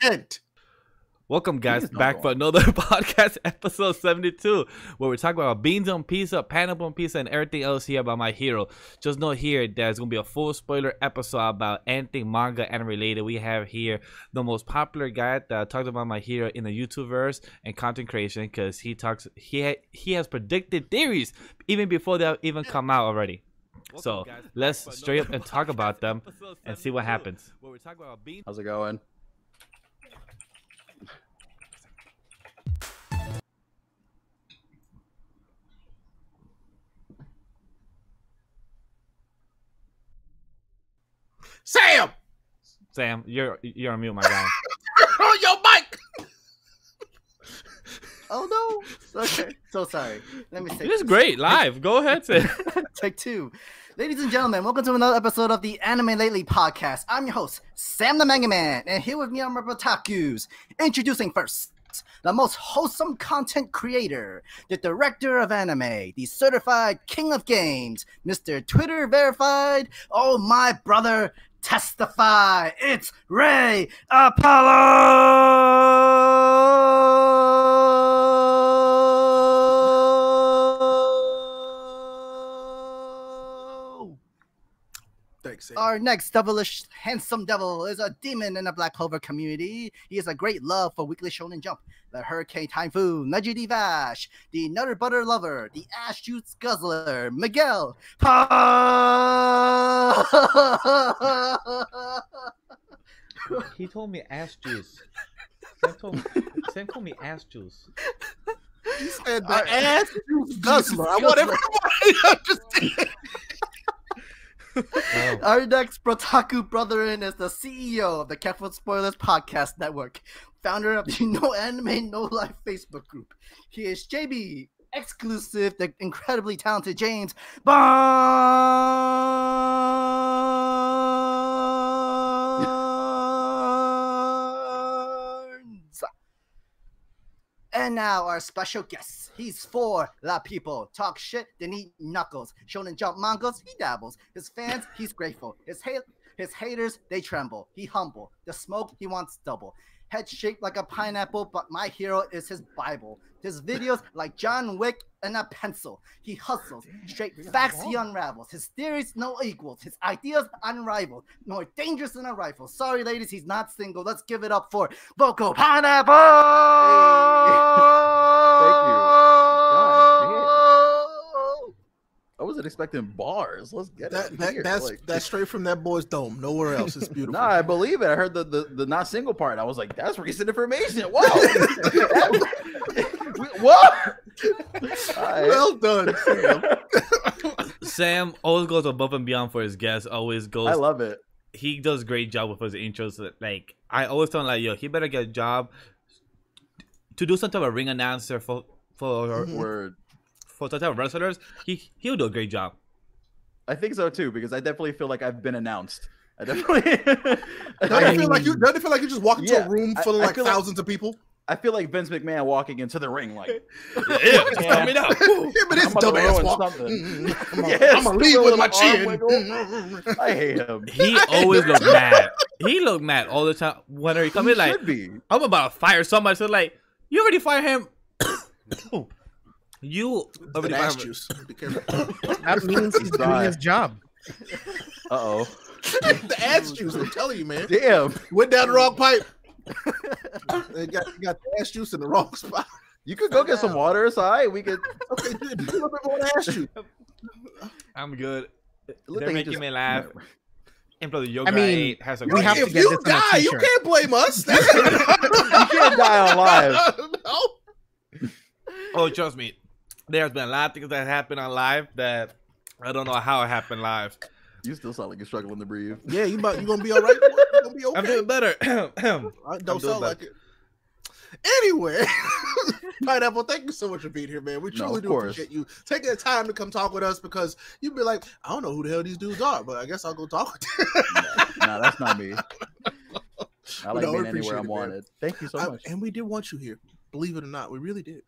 content. Welcome, guys, back go for another podcast, episode 72, where we're talking about beans on pizza, pineapple on pizza, and everything else here about my hero. Just know here there's going to be a full spoiler episode about anything manga and related. We have here the most popular guy that talks about my hero in the YouTubeverse and content creation because he talks, he, ha- he has predicted theories even before they even come out already. So let's straight up and talk about them and see what happens. How's it going? Sam, Sam, you're you're on mute, my guy. on your mic. Oh no! Okay, so sorry. Let me say This is great live. Go ahead, Sam. Take two. Ladies and gentlemen, welcome to another episode of the Anime Lately podcast. I'm your host, Sam the Manga Man, and here with me are my otakus. Introducing first, the most wholesome content creator, the director of anime, the certified king of games, Mr. Twitter verified. Oh my brother, testify! It's Ray Apollo. Thanks, Sam. Our next devilish, handsome devil is a demon in the Black Clover community. He has a great love for Weekly Shonen Jump, the Hurricane Typhoon, Neji Vash, the Nutter Butter Lover, the Ash Juice Guzzler, Miguel. He told me ass juice. Sam told me, Sam called me ass juice. He said the Alright. ass juice guzzler. I want everybody to understand. Oh. Our next Brotaku brother-in is the CEO of the Careful Spoilers Podcast Network, founder of the No Anime No Life Facebook group. He is JB, exclusive, the incredibly talented James Barnes. And now our special guest. He's for the people. Talk shit, then eat knuckles. Shonen Jump mangas, he dabbles. His fans, he's grateful. His his haters, they tremble. He humble. The smoke, he wants double. Head shaped like a pineapple, but my hero is his Bible. His videos like John Wick and a pencil. He hustles. Straight facts he unravels. His theories no equals. His ideas unrivaled. More dangerous than a rifle. Sorry, ladies, he's not single. Let's give it up for Vocal Pineapple. I wasn't expecting bars. Let's get That, it. that, here. that's Like- that's straight from that boy's dome. Nowhere else. It's beautiful. Nah, I believe it. I heard the, the, the not single part. I was like, that's recent information. Wow. what? Alright. well done, Sam. Sam always goes above and beyond for his guests. Always goes. I love it. he does a great job with his intros. Like I always tell him, like, yo, he better get a job to do some type of ring announcer for for Mhm. Word. For some type of wrestlers. He he'll do a great job. I think so too because I definitely feel like I've been announced. I definitely. Doesn't it feel like you? Doesn't it feel like you just walk into Yeah, a room full of like feel like- thousands of people? I feel like Vince McMahon walking into the ring like. Yeah, it's Yeah. coming out. Yeah, but it's I'm dumbass walk. Mm-mm. I'm Yeah, gonna it's leave with my little chin. arm mm, mm, mm, I hate him. He always look mad. He look mad all the time. Whenever he come He in, like be. I'm about to fire somebody. So like, you already fire him. you An already ass juice. Be careful. That means he's doing his job. Uh oh. the ass juice. I'm telling you, man. Damn. Went down the wrong pipe. they got, got the ass juice in the wrong spot. You could go get some water. It's all right. We could. Okay, dude, do a little bit more ass juice. I'm good. They're like making just- me laugh. And plus, the yoga I mean, has a we great. have to get you this die, you can't blame us. you can't die on live. no. Oh, trust me. There's been a lot of things that happened on live that I don't know how it happened live. You still sound like you're struggling to breathe. Yeah, you about you gonna be all right? You gonna be okay? I'm doing better. I don't doing sound like it. Anyway, Pineapple, thank you so much for being here, man. We truly of do course. appreciate you taking the time to come talk with us because you'd be like, I don't know who the hell these dudes are, but I guess I'll go talk with them. nah, that's not me. I like No, we being appreciate anywhere I'm wanted. Thank you so I- much. and we did want you here, believe it or not. We really did.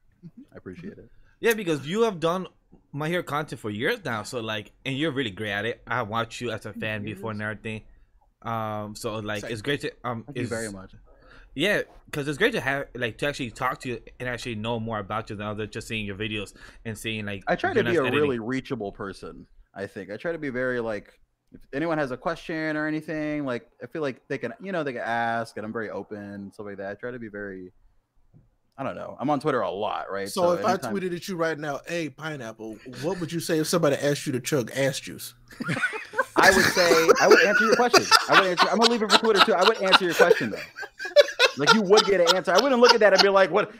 I appreciate it. Yeah, because you have done my hero content for years now. So like, and you're really great at it. I watched you as a fan before and everything. Um, so like, it's great to um, Thank you very much. Yeah, because it's great to have like to actually talk to you and actually know more about you than other just seeing your videos and seeing like. I try to be a editing. really reachable person. I think I try to be very like if anyone has a question or anything, like I feel like they can, you know, they can ask, and I'm very open, stuff like that. I try to be very. I don't know. I'm on Twitter a lot, right? So, if anytime- I tweeted at you right now, "Hey, pineapple," what would you say if somebody asked you to chug ass juice? I would say I would answer your question. I would answer. I'm gonna leave it for Twitter too. I would answer your question though. Like you would get an answer. I wouldn't look at that and be like, "What?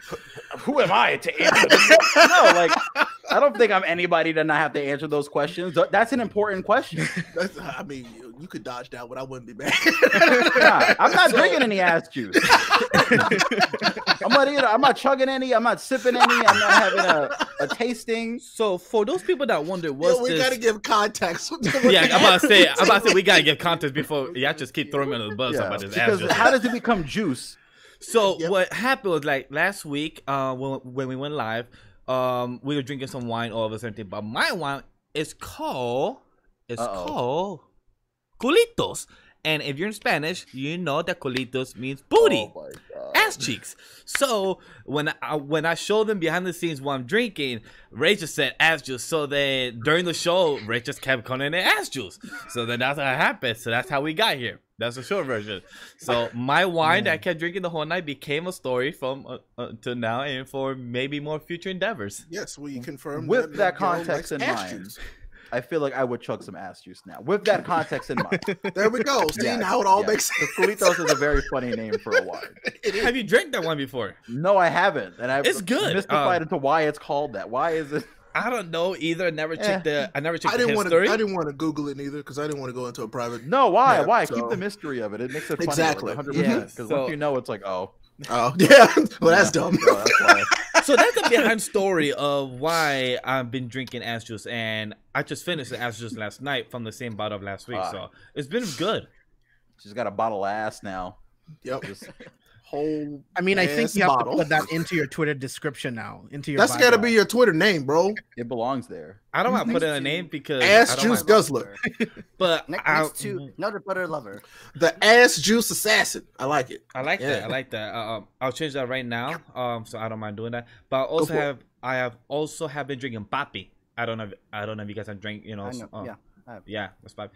Who am I to answer?" This? No, like I don't think I'm anybody to not have to answer those questions. That's an important question. That's, I mean, you, you could dodge that one. I wouldn't be mad. Nah, I'm not drinking any ass juice. I'm not eating. I'm not chugging any. I'm not sipping any. I'm not having a, a tasting. So for those people that wonder, what's Yo, we this? gotta give context. yeah, I'm about to say, I'm about to say, we gotta give context before y'all just keep throwing me under the bus Yeah, about this ass juice. how does it become juice? So Yep. what happened was like last week, uh, when when we went live, um, we were drinking some wine all of a certain, but my wine is called it's Uh-oh. called culitos, and if you're in Spanish, you know that culitos means booty. Oh ass cheeks. So when I when I show them behind the scenes while I'm drinking, Ray just said ass juice. So then during the show, Ray just kept calling it ass juice. So then that's how it happened. So that's how we got here. That's the short version. So my wine that I kept drinking the whole night became a story from uh, uh, to now and for maybe more future endeavors. yes, we confirm With that Miguel context in mind. I feel like I would chug some ass juice now. With that context in mind. There we go. See Yes, how it all yes. makes sense. The Culitos is a very funny name for a wine. Have you drank that one before? No, I haven't, and I've It's good. mystified Um, into why it's called that. Why is it? I don't know either. I never checked the. I never checked I didn't want history. to. I didn't want to Google it neither because I didn't want to go into a private. No, why? Yeah, why? so- Keep the mystery of it. It makes it funny. Exactly. Like 100. Yeah, Because so- once you know, it's like, oh, Oh yeah, well that's dumb. so that's so that's the behind story of why I've been drinking ass juice, and I just finished the ass juice last night from the same bottle of last week. Ah. so it's been good. She's got a bottle of ass now. Yep. Just Whole. I mean, I think ass you have bottle. to put that into your Twitter description now. Into your. That's got to be your Twitter name, bro. it belongs there. I don't want to put in a name because Ass juice want- guzzler. but Next, I, next to Nutter Butter Lover. The ass juice assassin. I like it. I like that. I like that. Uh, um, I'll change that right now. Um, so I don't mind doing that. But I also for it. have I have also have been drinking papi. I don't know. If, I don't know if you guys have drank. You know. I know. um, yeah. I have. Yeah, that's fine.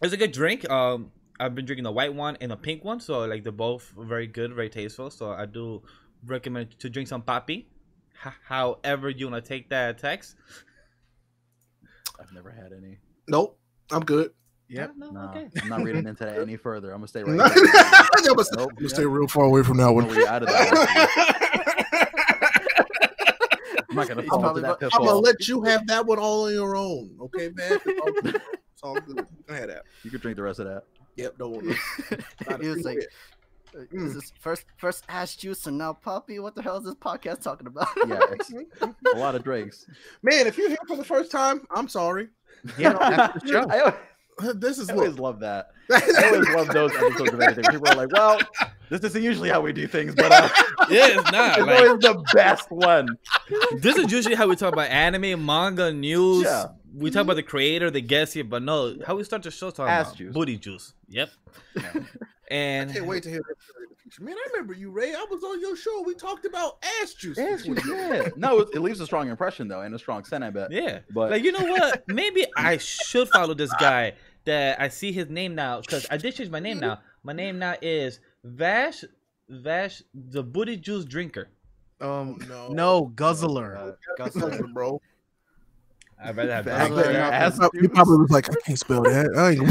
It's a good drink. Um, I've been drinking the white one and the pink one, so like they're both very good, very tasteful. So I do recommend to drink some papi. H- however you wanna take that text. I've never had any. Nope. I'm good. Yep. No, No, okay. I'm not reading into that any further. I'm gonna stay right. I'm gonna Nope. stay real far away from that one. We out of that. I'm not gonna fall into probably that bu- I'm gonna let you have that one all on your own, okay, man? It's all good. It's all good. Go ahead, that. You could drink the rest of that. Yep, don't worry. He was like, uh, Mm. "Is this first first ass juice and now puppy? What the hell is this podcast talking about?" Yeah, it's a lot of drinks. man, if you're here for the first time, I'm sorry. Yeah, that's the show. I, This is I look. always love that. I always love those episodes of anything. People are like, "Well, this isn't usually how we do things, but uh, Yeah, it's not. it's Like, always the best one." this is usually how we talk about anime, manga, news. Yeah. We talk about the creator, the guest here, but no, how we start the show talking Ass about juice. booty juice. Yep. And I can't wait to hear that story in the future. Man, I remember you, Ray. I was on your show. We talked about ass juice. Ass juice, yeah. No, it, it leaves a strong impression though, and a strong scent. I bet. Yeah, But- like you know what? Maybe I should follow this guy. That I see his name now because I did change my name now. My name now is Vash Vash the Booty Juice Drinker. Um, no. no, guzzler. Uh, Guzzler, bro. I rather have Vash Vash. the ass He juice. probably was like, I can't spell that. I ain't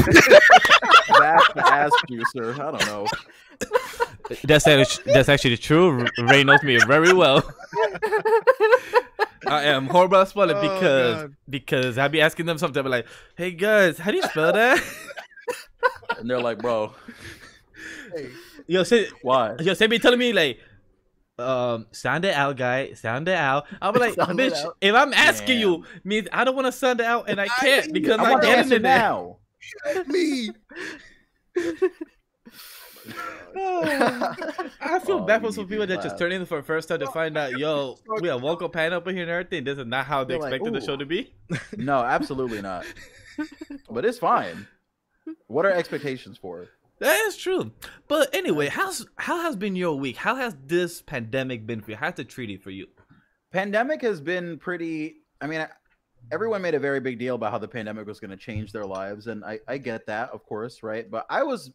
Vash the ass juicer. I don't know. That's actually, that's actually true. Ray knows me very well. I am horrible at spelling Oh, because God. because I be asking them something. I be like, "Hey guys, how do you spell that?" And they're like, "Bro, hey, yo, say why?" yo, say be telling me like, um, sound it out, guy, sound it out. I'm like, Sound bitch, if I'm asking you, means I don't want to sound it out, and I can't because I'm I the getting it now. me. I feel Oh, bad for some people to that just laugh. turn in for the first time to find out, yo, we have woke up pan up in here and everything. This is not how they They're like, expected the show to be. No, absolutely not. But it's fine. What are expectations for it? That is true. But anyway, how's how has been your week? How has this pandemic been for you? How's it treated for you? pandemic has been pretty i mean everyone made a very big deal about how the pandemic was going to change their lives and I, I get that of course right but i was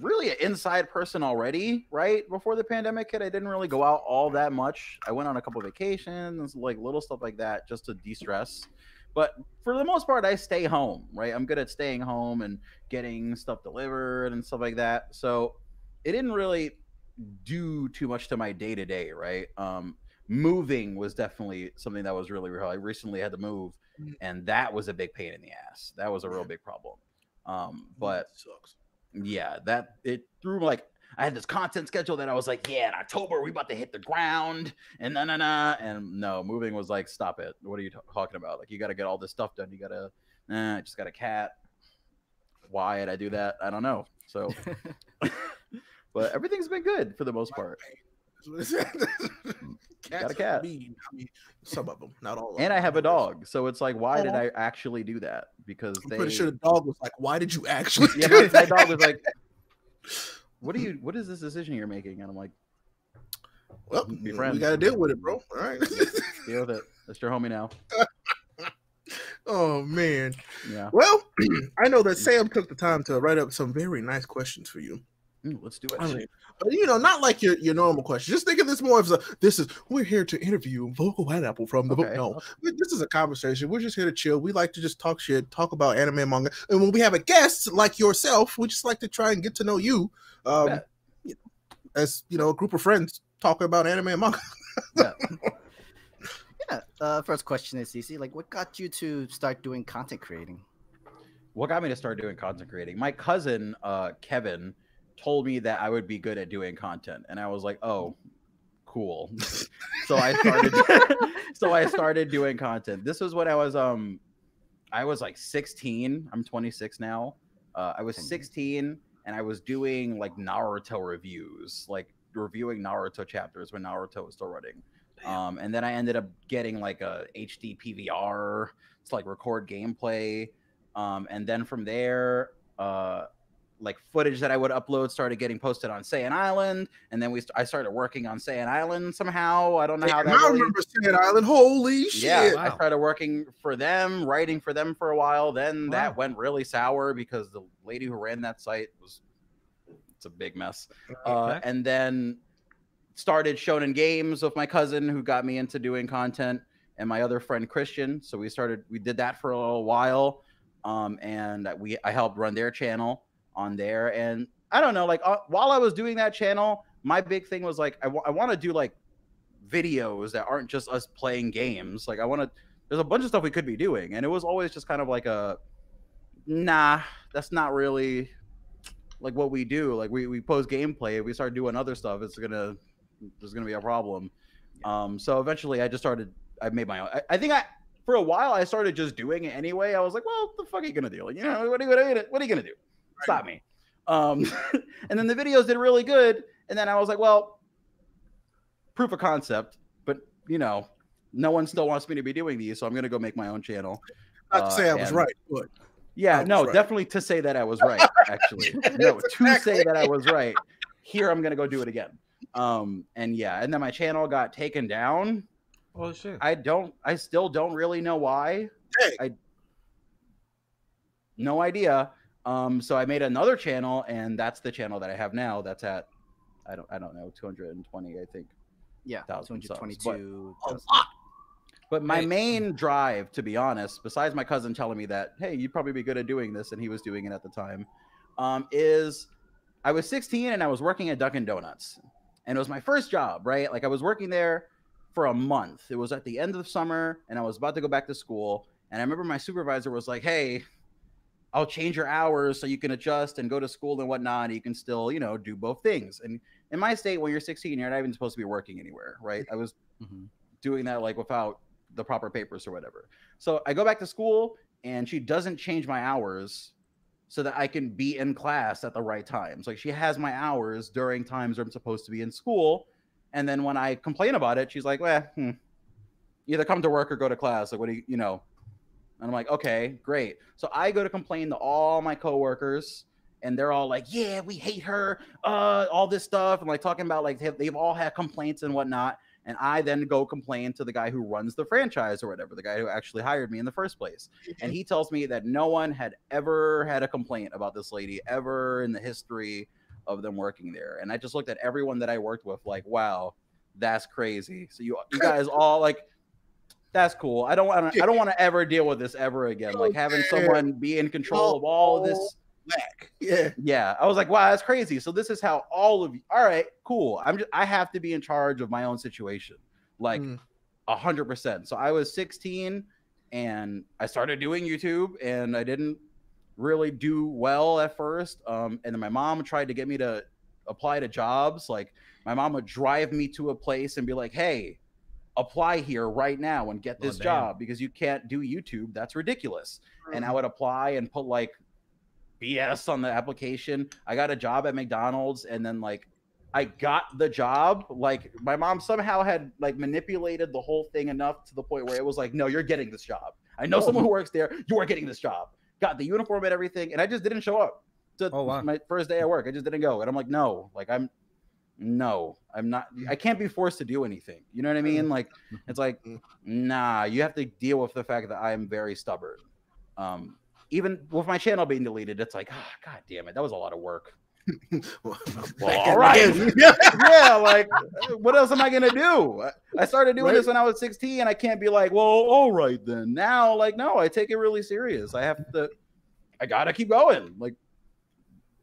really an inside person already right before the pandemic hit i didn't really go out all that much i went on a couple vacations like little stuff like that just to de-stress but for the most part i stay home right i'm good at staying home and getting stuff delivered and stuff like that so it didn't really do too much to my day to day right um moving was definitely something that was really real. I recently had to move, Mm. and that was a big pain in the ass. That was a real big problem. Um, but sucks. yeah, that it threw like I had this content schedule that I was like, yeah, in October we about to hit the ground, and na na na, and no, moving was like, stop it. What are you t- talking about? Like, you got to get all this stuff done. You got to, eh, I just got a cat. Why did I do that? I don't know. So, but everything's been good for the most part. Cats a cat. Mean. I mean, some of them, not all. Of and them. I have a dog. So it's like, why did I actually do that? Because I'm they, pretty sure the dog was like, "Why did you actually?" yeah, my, my dog was like, "What are you? What is this decision you're making?" And I'm like, "Well, be friends. we got to deal with it, bro." All right. "Deal with it. That's your homie now." oh man. Yeah, Well, I know that Sam took the time to write up some very nice questions for you. Mm, let's do it. I mean, you know, not like your, your normal question. Just think of this more as a this is we're here to interview Vocal Pineapple from the book. Okay. No, we- this is a conversation. We're just here to chill. We like to just talk shit, talk about anime and manga. And when we have a guest like yourself, we just like to try and get to know you. Um Bet. you know, as you know, a group of friends talking about anime and manga. Yeah. Yeah. Uh, first question is easy. Like, what got you to start doing content creating? What got me to start doing content creating? My cousin, uh, Kevin, told me that I would be good at doing content, and I was like, "Oh, cool." so I started. so I started doing content. This was when I was um, I was like 16. I'm 26 now. Uh, I was 16, and I was doing like Naruto reviews, like reviewing Naruto chapters when Naruto was still running. Um, and then I ended up getting like a HD PVR to like record gameplay. Um, and then from there, uh, like footage that I would upload started getting posted on Saiyan Island, and then we st- I started working on Saiyan Island somehow. I don't know how that. I really- remember Saiyan Island. Holy shit! yeah, I started working for them, writing for them for a while. Then that went really sour because the lady who ran that site was it's a big mess. Uh, and then started Shonen Games with my cousin who got me into doing content and my other friend Christian. So we started we did that for a little while. Um, and we I helped run their channel on there. And I don't know, like uh, while I was doing that channel, my big thing was like I want to do like videos that aren't just us playing games. Like I want to there's a bunch of stuff we could be doing. And it was always just kind of like a nah, that's not really like what we do. Like we, we post gameplay, if we start doing other stuff, it's gonna there's gonna be a problem. Um so eventually I just started I made my own I, I think I for a while I started just doing it anyway. I was like, well, the fuck are you gonna do? Like, you know, what are you, what are you, gonna- what are you gonna do? Stop me. Um and then the videos did really good. And then I was like, well, proof of concept, but you know, no one still wants me to be doing these, so I'm gonna go make my own channel. Not to Uh, say I was right, but Yeah, no, right. definitely to say that I was right, actually. no, That's to say that I was right. Here I'm gonna go do it again. Um, and yeah, and then my channel got taken down. Oh shit. I don't I still don't really know why. Dang. I no idea. Um, so I made another channel, and that's the channel that I have now. That's at I don't I don't know, 220, I think. Yeah, Thousand subs, but- 222. a lot. But my main drive, to be honest, besides my cousin telling me that, hey, you'd probably be good at doing this, and he was doing it at the time, um, is I was 16 and I was working at Dunkin' Donuts. And it was my first job, right? Like I was working there for a month. It was at the end of the summer, and I was about to go back to school. And I remember my supervisor was like, hey, I'll change your hours so you can adjust and go to school and whatnot. And you can still, you know, do both things. And in my state, when you're 16, you're not even supposed to be working anywhere, right? I was Mhm. doing that like without the proper papers or whatever. So I go back to school and she doesn't change my hours so that I can be in class at the right times. Like she has my hours during times where I'm supposed to be in school. And then when I complain about it, she's like, well, hmm, either come to work or go to class. Like, what do you, you know? And I'm like, okay, great. So I go to complain to all my coworkers and they're all like, "Yeah, we hate her," uh, all this stuff, and like talking about like they've, they've all had complaints and whatnot. And I then go complain to the guy who runs the franchise or whatever, the guy who actually hired me in the first place. And he tells me that no one had ever had a complaint about this lady ever in the history of them working there. And I just looked at everyone that I worked with, like, wow, that's crazy. So you you guys all like that's cool. I don't want to I don't want to ever deal with this ever again. Like having someone be in control of all of this Back. Yeah. yeah, I was like, wow, that's crazy. So this is how all of you. All right, cool. I'm just I have to be in charge of my own situation, like Mm. a hundred percent. So I was 16 and I started doing YouTube, and I didn't really do well at first. Um, and then my mom tried to get me to apply to jobs. Like my mom would drive me to a place and be like, hey. Apply here right now and get Oh, this damn. job because you can't do YouTube. That's ridiculous and mm. I would apply and put like BS on the application. I got a job at McDonald's and then like I got the job. Like my mom somehow had like manipulated the whole thing enough to the point where it was like, no, you're getting this job. I know oh. someone who works there. You are getting this job. Got the uniform and everything, and I just didn't show up to Oh, wow. my first day at work. I just didn't go, and I'm like, no, like I'm, no, I'm not. I can't be forced to do anything. You know what I mean? Like it's like, nah, you have to deal with the fact that I'm very stubborn. Um, even with my channel being deleted, it's like, ah, god damn it, that was a lot of work. Well, all right. Yeah. like what else am I gonna do? I- I started doing Right. this when I was 16. and I can't be like, well, all right then. Now, like, no, I take it really serious. I have to, I gotta keep going. Like,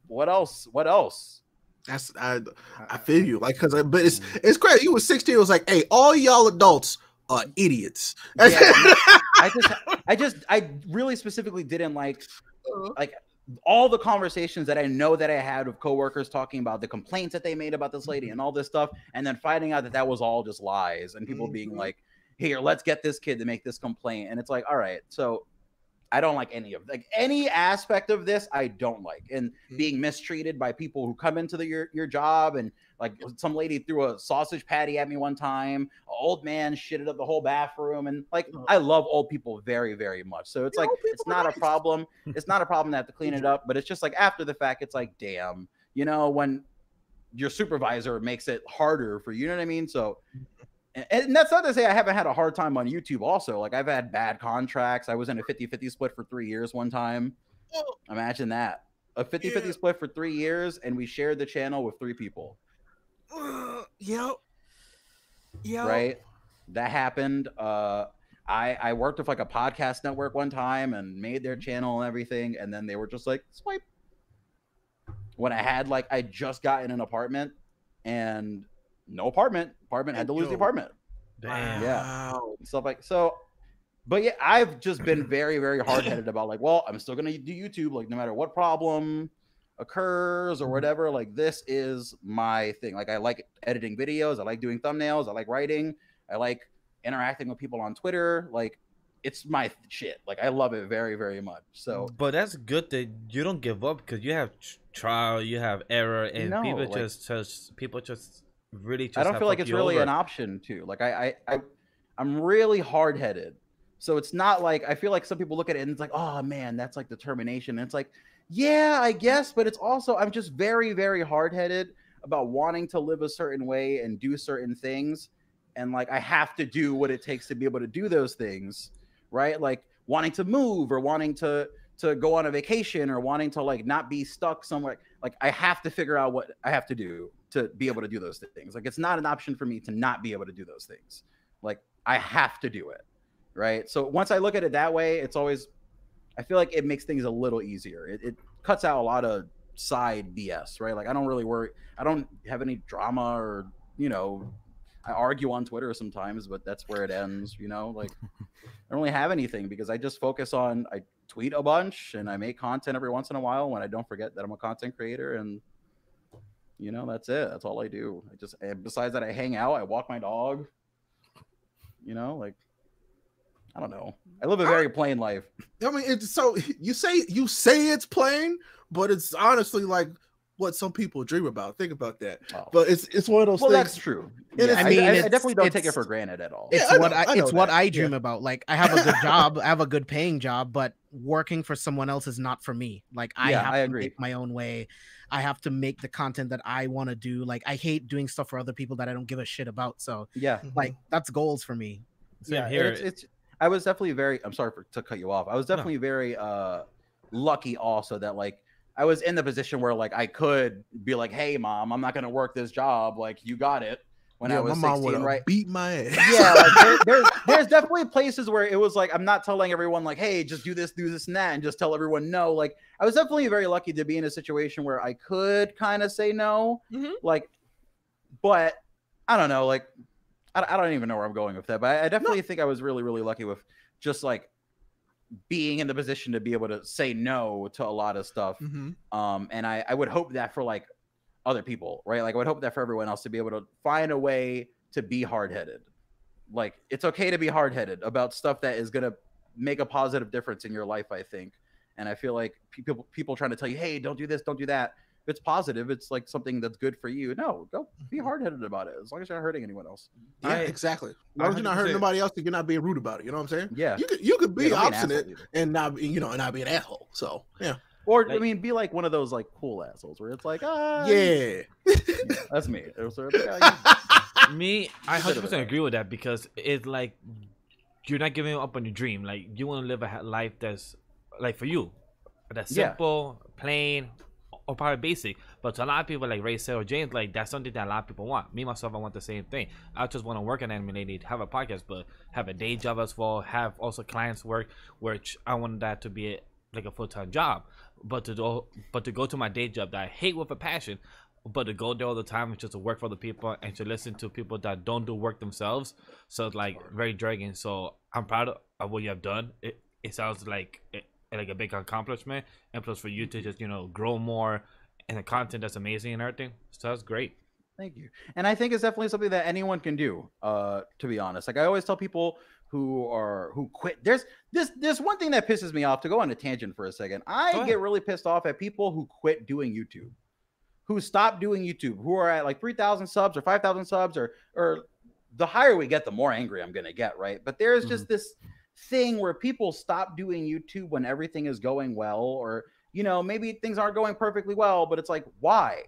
what else? What else? That's I I feel you. Like cause I, but it's mm-hmm. it's crazy. You was 16, it was like, hey, all y'all adults are idiots. Yeah, I just, I just, I really specifically didn't like, uh-huh. like all the conversations that I know that I had with coworkers talking about the complaints that they made about this lady mm-hmm. and all this stuff, and then finding out that that was all just lies and people being Mhm. like, "Here, let's get this kid to make this complaint," and it's like, all right, so. I don't like any of like any aspect of this. I don't like and Mhm. being mistreated by people who come into the, your your job and like some lady threw a sausage patty at me one time. An old man shitted up the whole bathroom, and like Oh. I love old people very very much. So it's Yeah, like it's not a problem. It's not a problem to have to clean it up, but it's just like after the fact, it's like damn, you know when your supervisor makes it harder for you. You know what I mean? So. And, that's not to say I haven't had a hard time on YouTube also. Like I've had bad contracts. I was in a 50-50 split for 3 years one time. Oh. Imagine that. A 50-50 Yeah. split for 3 years and we shared the channel with 3 people. Uh, yep. Yep. right? That happened. Uh, I I worked with like a podcast network one time and made their channel and everything, and then they were just like swipe. When I had like I just got in an apartment and no apartment, apartment had to lose the apartment. Damn. Yeah. Wow. stuff like so. But yeah, I've just been very very hard headed about like, well, I'm still gonna do YouTube like no matter what problem occurs or mm-hmm. whatever like this is my thing. Like i like editing videos. I like doing thumbnails. I like writing. I like interacting with people on twitter. Like it's my shit. Like i love it very very much. So But that's good that you don't give up because you have trial, you have error, and No, people like- just, just people just really just. i don't feel like it's really over. an option too. Like I, I i i'm really hard-headed. So it's not like i feel like some people look at it and it's like oh man that's like determination. And it's like yeah i guess but it's also i'm just very very hard-headed about wanting to live a certain way and do certain things. And like i have to do what it takes to be able to do those things right? Like wanting to move or wanting to to go on a vacation or wanting to like not be stuck somewhere. Like i have to figure out what i have to do to be able to do those things. Like it's not an option for me to not be able to do those things. Like i have to do it right? So once i look at it that way it's always i feel like it makes things a little easier. It, it cuts out a lot of side bs right? Like i don't really worry i don't have any drama or you know i argue on twitter sometimes but that's where it ends you know? Like i don't really have anything because i just focus on i tweet a bunch and i make content every once in a while when i don't forget that i'm a content creator and you know that's it that's all i do i just and besides that i hang out i walk my dog you know like i don't know i live a very plain life I mean, it's so you say you say it's plain, but it's honestly like what some people dream about. Think about that. Oh. But it's it's one of those well, things. that's true. Yeah, I, I mean, mean, I, I definitely don't take it for granted at all. Yeah, it's I what know- I, I know it's what that. I Yeah. dream about. Like I have a good job, I have a good paying job, but working for someone else is not for me. Like I Yeah, have I to agree. make my own way. I have to make the content that I want to do. Like I hate doing stuff for other people that I don't give a shit about. So Yeah, like that's goals for me. Same yeah. here. It's, it's. I was definitely very. I'm sorry for, to cut you off. I was definitely very uh lucky also that like I was in the position where like I could be like, hey mom, I'm not gonna work this job. Like you got it. When Yeah, I was my mom 16, right? beat my ass. yeah, like there, there's there's definitely places where it was like I'm not telling everyone like, hey, just do this, do this, and that, and just tell everyone no. Like I was definitely very lucky to be in a situation where I could kind of say no, Mhm. like, but I don't know, like I, I don't even know where I'm going with that, but I, I definitely think I was really really lucky with just like being in the position to be able to say no to a lot of stuff Mhm. um and i i would hope that for like other people right like i would hope that for everyone else to be able to find a way to be hard-headed like it's okay to be hard-headed about stuff that is going to make a positive difference in your life i think and i feel like people people trying to tell you hey don't do this don't do that if it's positive it's like something that's good for you no go be mm-hmm. hard-headed about it as long as you're not hurting anyone else Yeah, I- exactly. As long as you're not hurting 100%. nobody else, you're not being rude about it. You know what I'm saying? yeah You could you could be Yeah, don't an obstinate and not be, you know and not be an asshole. So yeah, or i mean be like one of those like cool assholes where it's like ah yeah. that's me It was sort of like, ah, you- Me, I It's a bit hundred percent agree with that because it's like you're not giving up on your dream. Like you want to live a life that's like for you, that's Yeah. simple, plain, or probably basic. But to a lot of people, like Ray said or James, like that's something that a lot of people want. Me myself, I want the same thing. I just want to work on Anime Lately, have a podcast, but have a day job as well. Have also clients work, which I want that to be like a full time job. But to do, but to go to my day job that I hate with a passion, but to go there all the time and just to work for the people and to listen to people that don't do work themselves. So it's like very dragging. So I'm proud of, what you have done. It it sounds like it, like a big accomplishment, and plus for you to just you know grow more and the content that's amazing and everything. So that's great. Thank you. And I think it's definitely something that anyone can do. Uh, to be honest, like I always tell people who are who quit. There's this this one thing that pisses me off. To go on a tangent for a second, I get really pissed off at people who quit doing YouTube, who stop doing YouTube, who are at like three thousand subs or five thousand subs, or or the higher we get, the more angry I'm gonna get, right? But there's just this thing where people stop doing YouTube when everything is going well, or you know maybe things aren't going perfectly well, but it's like why?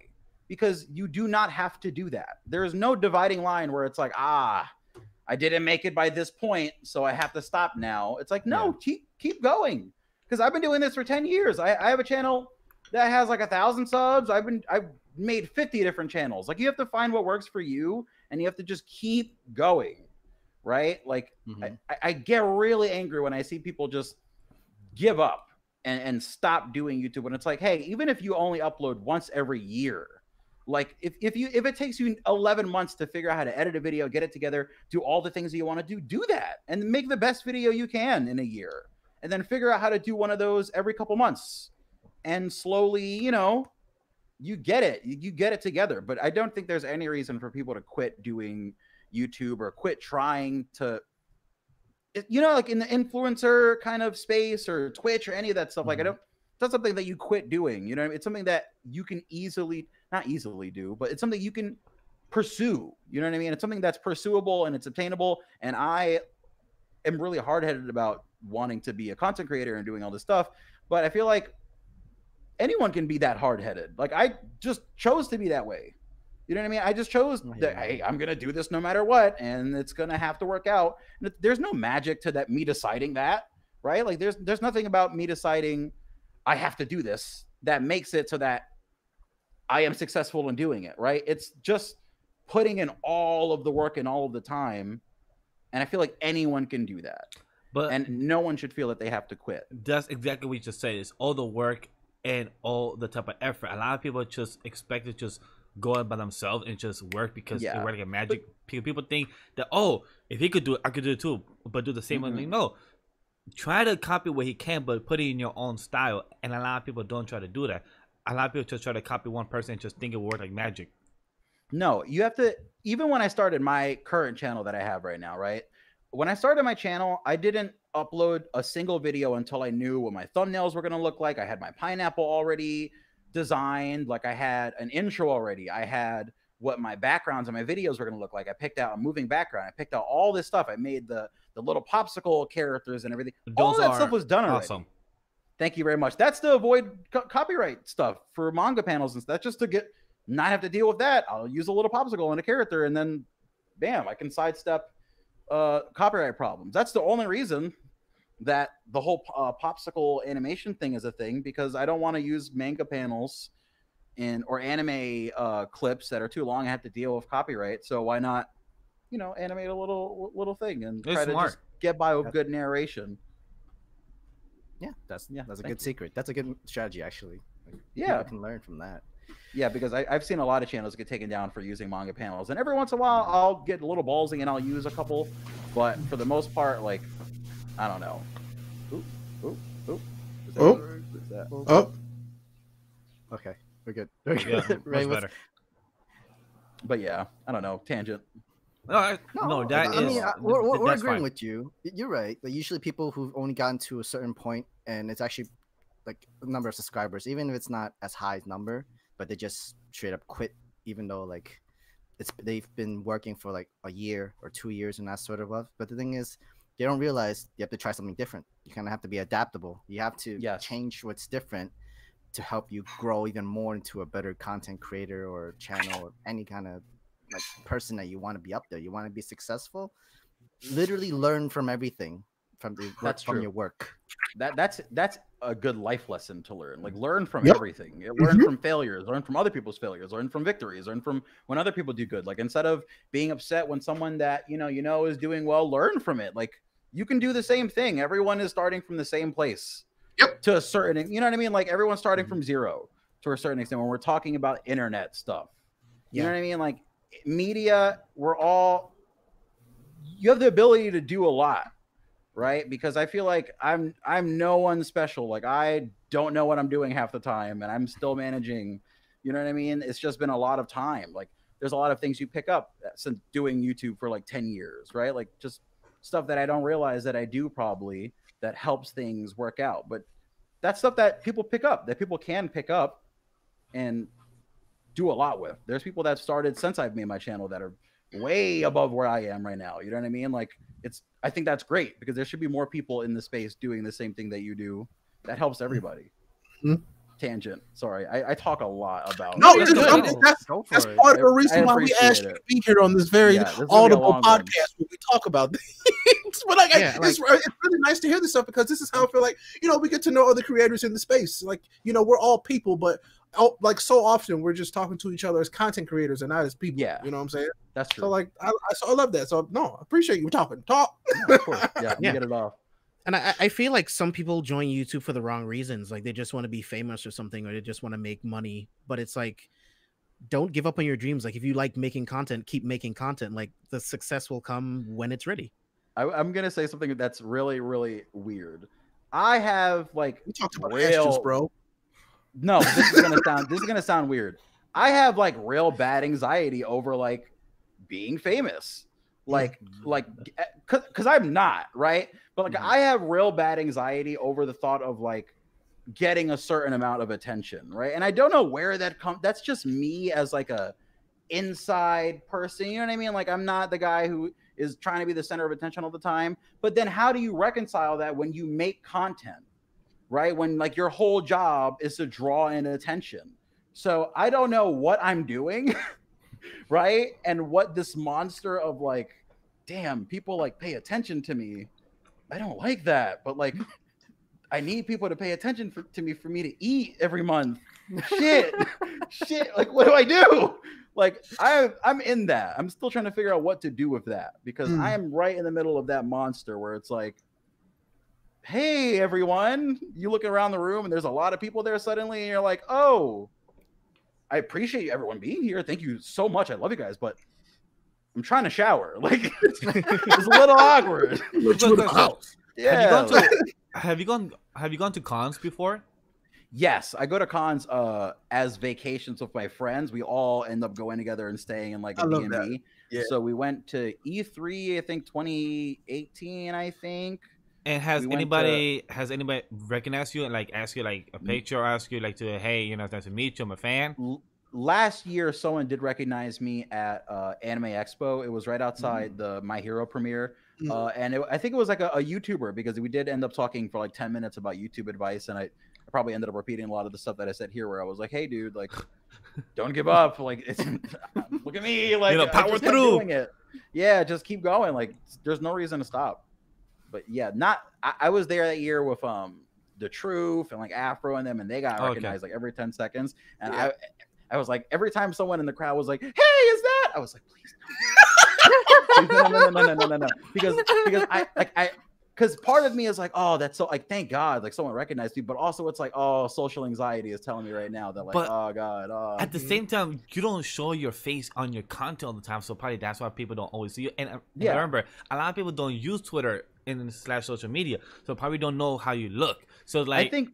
because you do not have to do that. There is no dividing line where it's like, ah, I didn't make it by this point, so I have to stop now. It's like, no, keep keep going. Because I've been doing this for 10 years. I, I have a channel that has like a thousand subs. I've been I've made 50 different channels. Like you have to find what works for you and you have to just keep going. Right? Like mm-hmm. I, I- I get really angry when I see people just give up and, and stop doing YouTube when it's like, hey, even if you only upload once every year, like if, if you if it takes you 11 months to figure out how to edit a video, get it together, do all the things that you want to do, do that and make the best video you can in a year. And then figure out how to do one of those every couple months. And slowly, you know, you get it. You, get it together. But I don't think there's any reason for people to quit doing YouTube or quit trying to you know, like in the influencer kind of space or Twitch or any of that stuff, like I Mhm. don't, not something that you quit doing. You know, I mean? it's something that you can easily, not easily do, but it's something you can pursue. You know what I mean? It's something that's pursuable and it's obtainable. And I am really hard headed about wanting to be a content creator and doing all this stuff. But I feel like anyone can be that hard headed. Like I just chose to be that way. You know what I mean? I just chose oh, that, Yeah. hey, I'm gonna do this no matter what, and it's gonna have to work out. And there's no magic to that me deciding that, right? Like there's there's nothing about me deciding I have to do this that makes it so that I am successful in doing it, right? It's just putting in all of the work and all of the time. And I feel like anyone can do that. But And no one should feel that they have to quit. that's exactly what you just said. It's all the work and all the type of effort. A lot of people just expect to just go out by themselves and just work because Yeah. works like a magic. People, people think that oh, if he could do it, I could do it too. But do the same Mhm. thing. No, try to copy what he can, but put it in your own style. And a lot of people don't try to do that. A lot of people just try to copy one person and just think it works like magic. No, you have to. Even when I started my current channel that I have right now, right? When I started my channel, I didn't upload a single video until I knew what my thumbnails were going to look like. I had my pineapple already designed. Like I had an intro already. I had what my backgrounds and my videos were going to look like. I picked out a moving background. I picked out all this stuff. I made the the little popsicle characters and everything. all that stuff was done already. Awesome. Thank you very much. That's to avoid co- copyright stuff for manga panels and stuff. Just to get not have to deal with that. I'll use a little popsicle and a character, and then bam, I can sidestep uh, copyright problems. That's the only reason that the whole uh, popsicle animation thing is a thing because I don't want to use manga panels in or anime uh, clips that are too long. I have to deal with copyright. So why not, you know, animate a little little thing and It's try to just get by with good narration. Yeah, that's Yeah, that's a good you. secret. That's a good strategy, actually. Like, Yeah. I can learn from that. Yeah, because I, I've seen a lot of channels get taken down for using manga panels, and every once in a while I'll get a little ballsy and I'll use a couple, but for the most part, like I don't know. Oop, oop, oop. Is that Oh. a? Is that- oh. oh, Okay, we're good. We're Yeah, good. Ray, much better. But yeah, I don't know. Tangent. No, I- no, that I is. mean, I, we're, we're, agreeing fine. with you. You're right. Like usually, people who've only gotten to a certain point, and it's actually like a number of subscribers, even if it's not as high as number, but they just straight up quit, even though like it's they've been working for like a year or two years and that sort of love. But the thing is, they don't realize you have to try something different. You kind of have to be adaptable. You have to Yes. change what's different to help you grow even more into a better content creator or channel or any kind of like person that you want to be up there. You want to be successful. Literally learn from everything from the That's from true. your work. That that's that's a good life lesson to learn. Like learn from Yep. everything. Yeah, Learn mm-hmm. from failures. Learn from other people's failures. Learn from victories. Learn from when other people do good. Like instead of being upset when someone that you know you know is doing well, learn from it. Like you can do the same thing. Everyone is starting from the same place. Yep. To a certain, you know what I mean? Like everyone's starting mm-hmm. from zero to a certain extent when we're talking about internet stuff. You know what I mean? Like media, we're all you have the ability to do a lot, right? Because I feel like I'm I'm no one special. Like I don't know what I'm doing half the time and I'm still managing. You know what I mean? It's just been a lot of time. Like there's a lot of things you pick up since doing YouTube for like 10 years, right? Like just stuff that I don't realize that I do probably that helps things work out. But that's stuff that people pick up, that people can pick up and do a lot with. There's people that started since I've made my channel that are way above where I am right now. You know what I mean? Like it's I think that's great because there should be more people in the space doing the same thing that you do. That helps everybody. Mhm. Tangent. Sorry, I, I talk a lot about. no, it's this is- good. that's, Go for that's it. part of the reason I why we appreciate asked you to be here on this very Yeah, this is gonna be a audible long one. podcast where we talk about things. but like, I- Yeah, it's, it's really nice to hear this stuff because this is how I feel like you know we get to know other creators in the space. Like you know we're all people, but oh, like so often we're just talking to each other as content creators and not as people. Yeah. you know what I'm saying. That's true. So like I, I so I love that. So no, I appreciate you talking. Talk. of course. Yeah, Yeah. get it off. And I, I feel like some people join YouTube for the wrong reasons. Like they just want to be famous or something, or they just want to make money. But it's like, don't give up on your dreams. Like if you like making content, keep making content. Like the success will come when it's ready. I, I'm gonna say something that's really, really weird. I have like We talked about Real- Astros, bro. No, this is gonna sound this is gonna sound weird. I have like real bad anxiety over like being famous. Like like cuz cuz I'm not, right? But like Mhm. I have real bad anxiety over the thought of like getting a certain amount of attention, right? And I don't know where that comes that's just me as like a inside person, you know what I mean? Like I'm not the guy who is trying to be the center of attention all the time. But then how do you reconcile that when you make content? right? When like your whole job is to draw in attention. So I don't know what I'm doing, right? And what this monster of like, damn, people like pay attention to me. I don't like that, but like, I need people to pay attention for, to me for me to eat every month. Shit, shit. Like, what do I do? Like, I I'm in that. I'm still trying to figure out what to do with that because Hmm. I am right in the middle of that monster where it's like, hey everyone you look around the room and there's a lot of people there suddenly and you're like oh i appreciate everyone being here thank you so much i love you guys but i'm trying to shower like it's, it's a little awkward Let's go to the house. yeah Have you gone to have you gone have you gone to cons before? yes i go to cons uh as vacations with my friends we all end up going together and staying in like a love B&B. Yeah. so we went to e3 i think 2018 i think and has we anybody has anybody recognized you and like asked you like Mm. a picture or ask you like to hey you know nice to meet you I'm a fan last year someone did recognize me at uh, Anime Expo. It was right outside the My Hero premiere. Mm. Uh, and it, I think it was like a, a YouTuber because we did end up talking for like 10 minutes about YouTube advice. And I, I probably ended up repeating a lot of the stuff that I said here, where I was like, hey, dude, like, don't give up. Like, it's, look at me. Like, know, power through. it. Yeah, just keep going. Like, there's no reason to stop. But yeah, not I, I was there that year with um the truth and like Afro and them, and they got recognized okay. like every 10 seconds. And yeah. I I was like, every time someone in the crowd was like, Hey, is that? I was like, please no, no, no, no, no, no, no. Because because I like I because part of me is like, oh, that's so like, thank God, like someone recognized me, but also it's like, oh, social anxiety is telling me right now that like, but oh God. Oh. At the same time, you don't show your face on your content all the time, so probably that's why people don't always see you. And yeah. remember, a lot of people don't use Twitter and slash social media. So probably don't know how you look. So like I think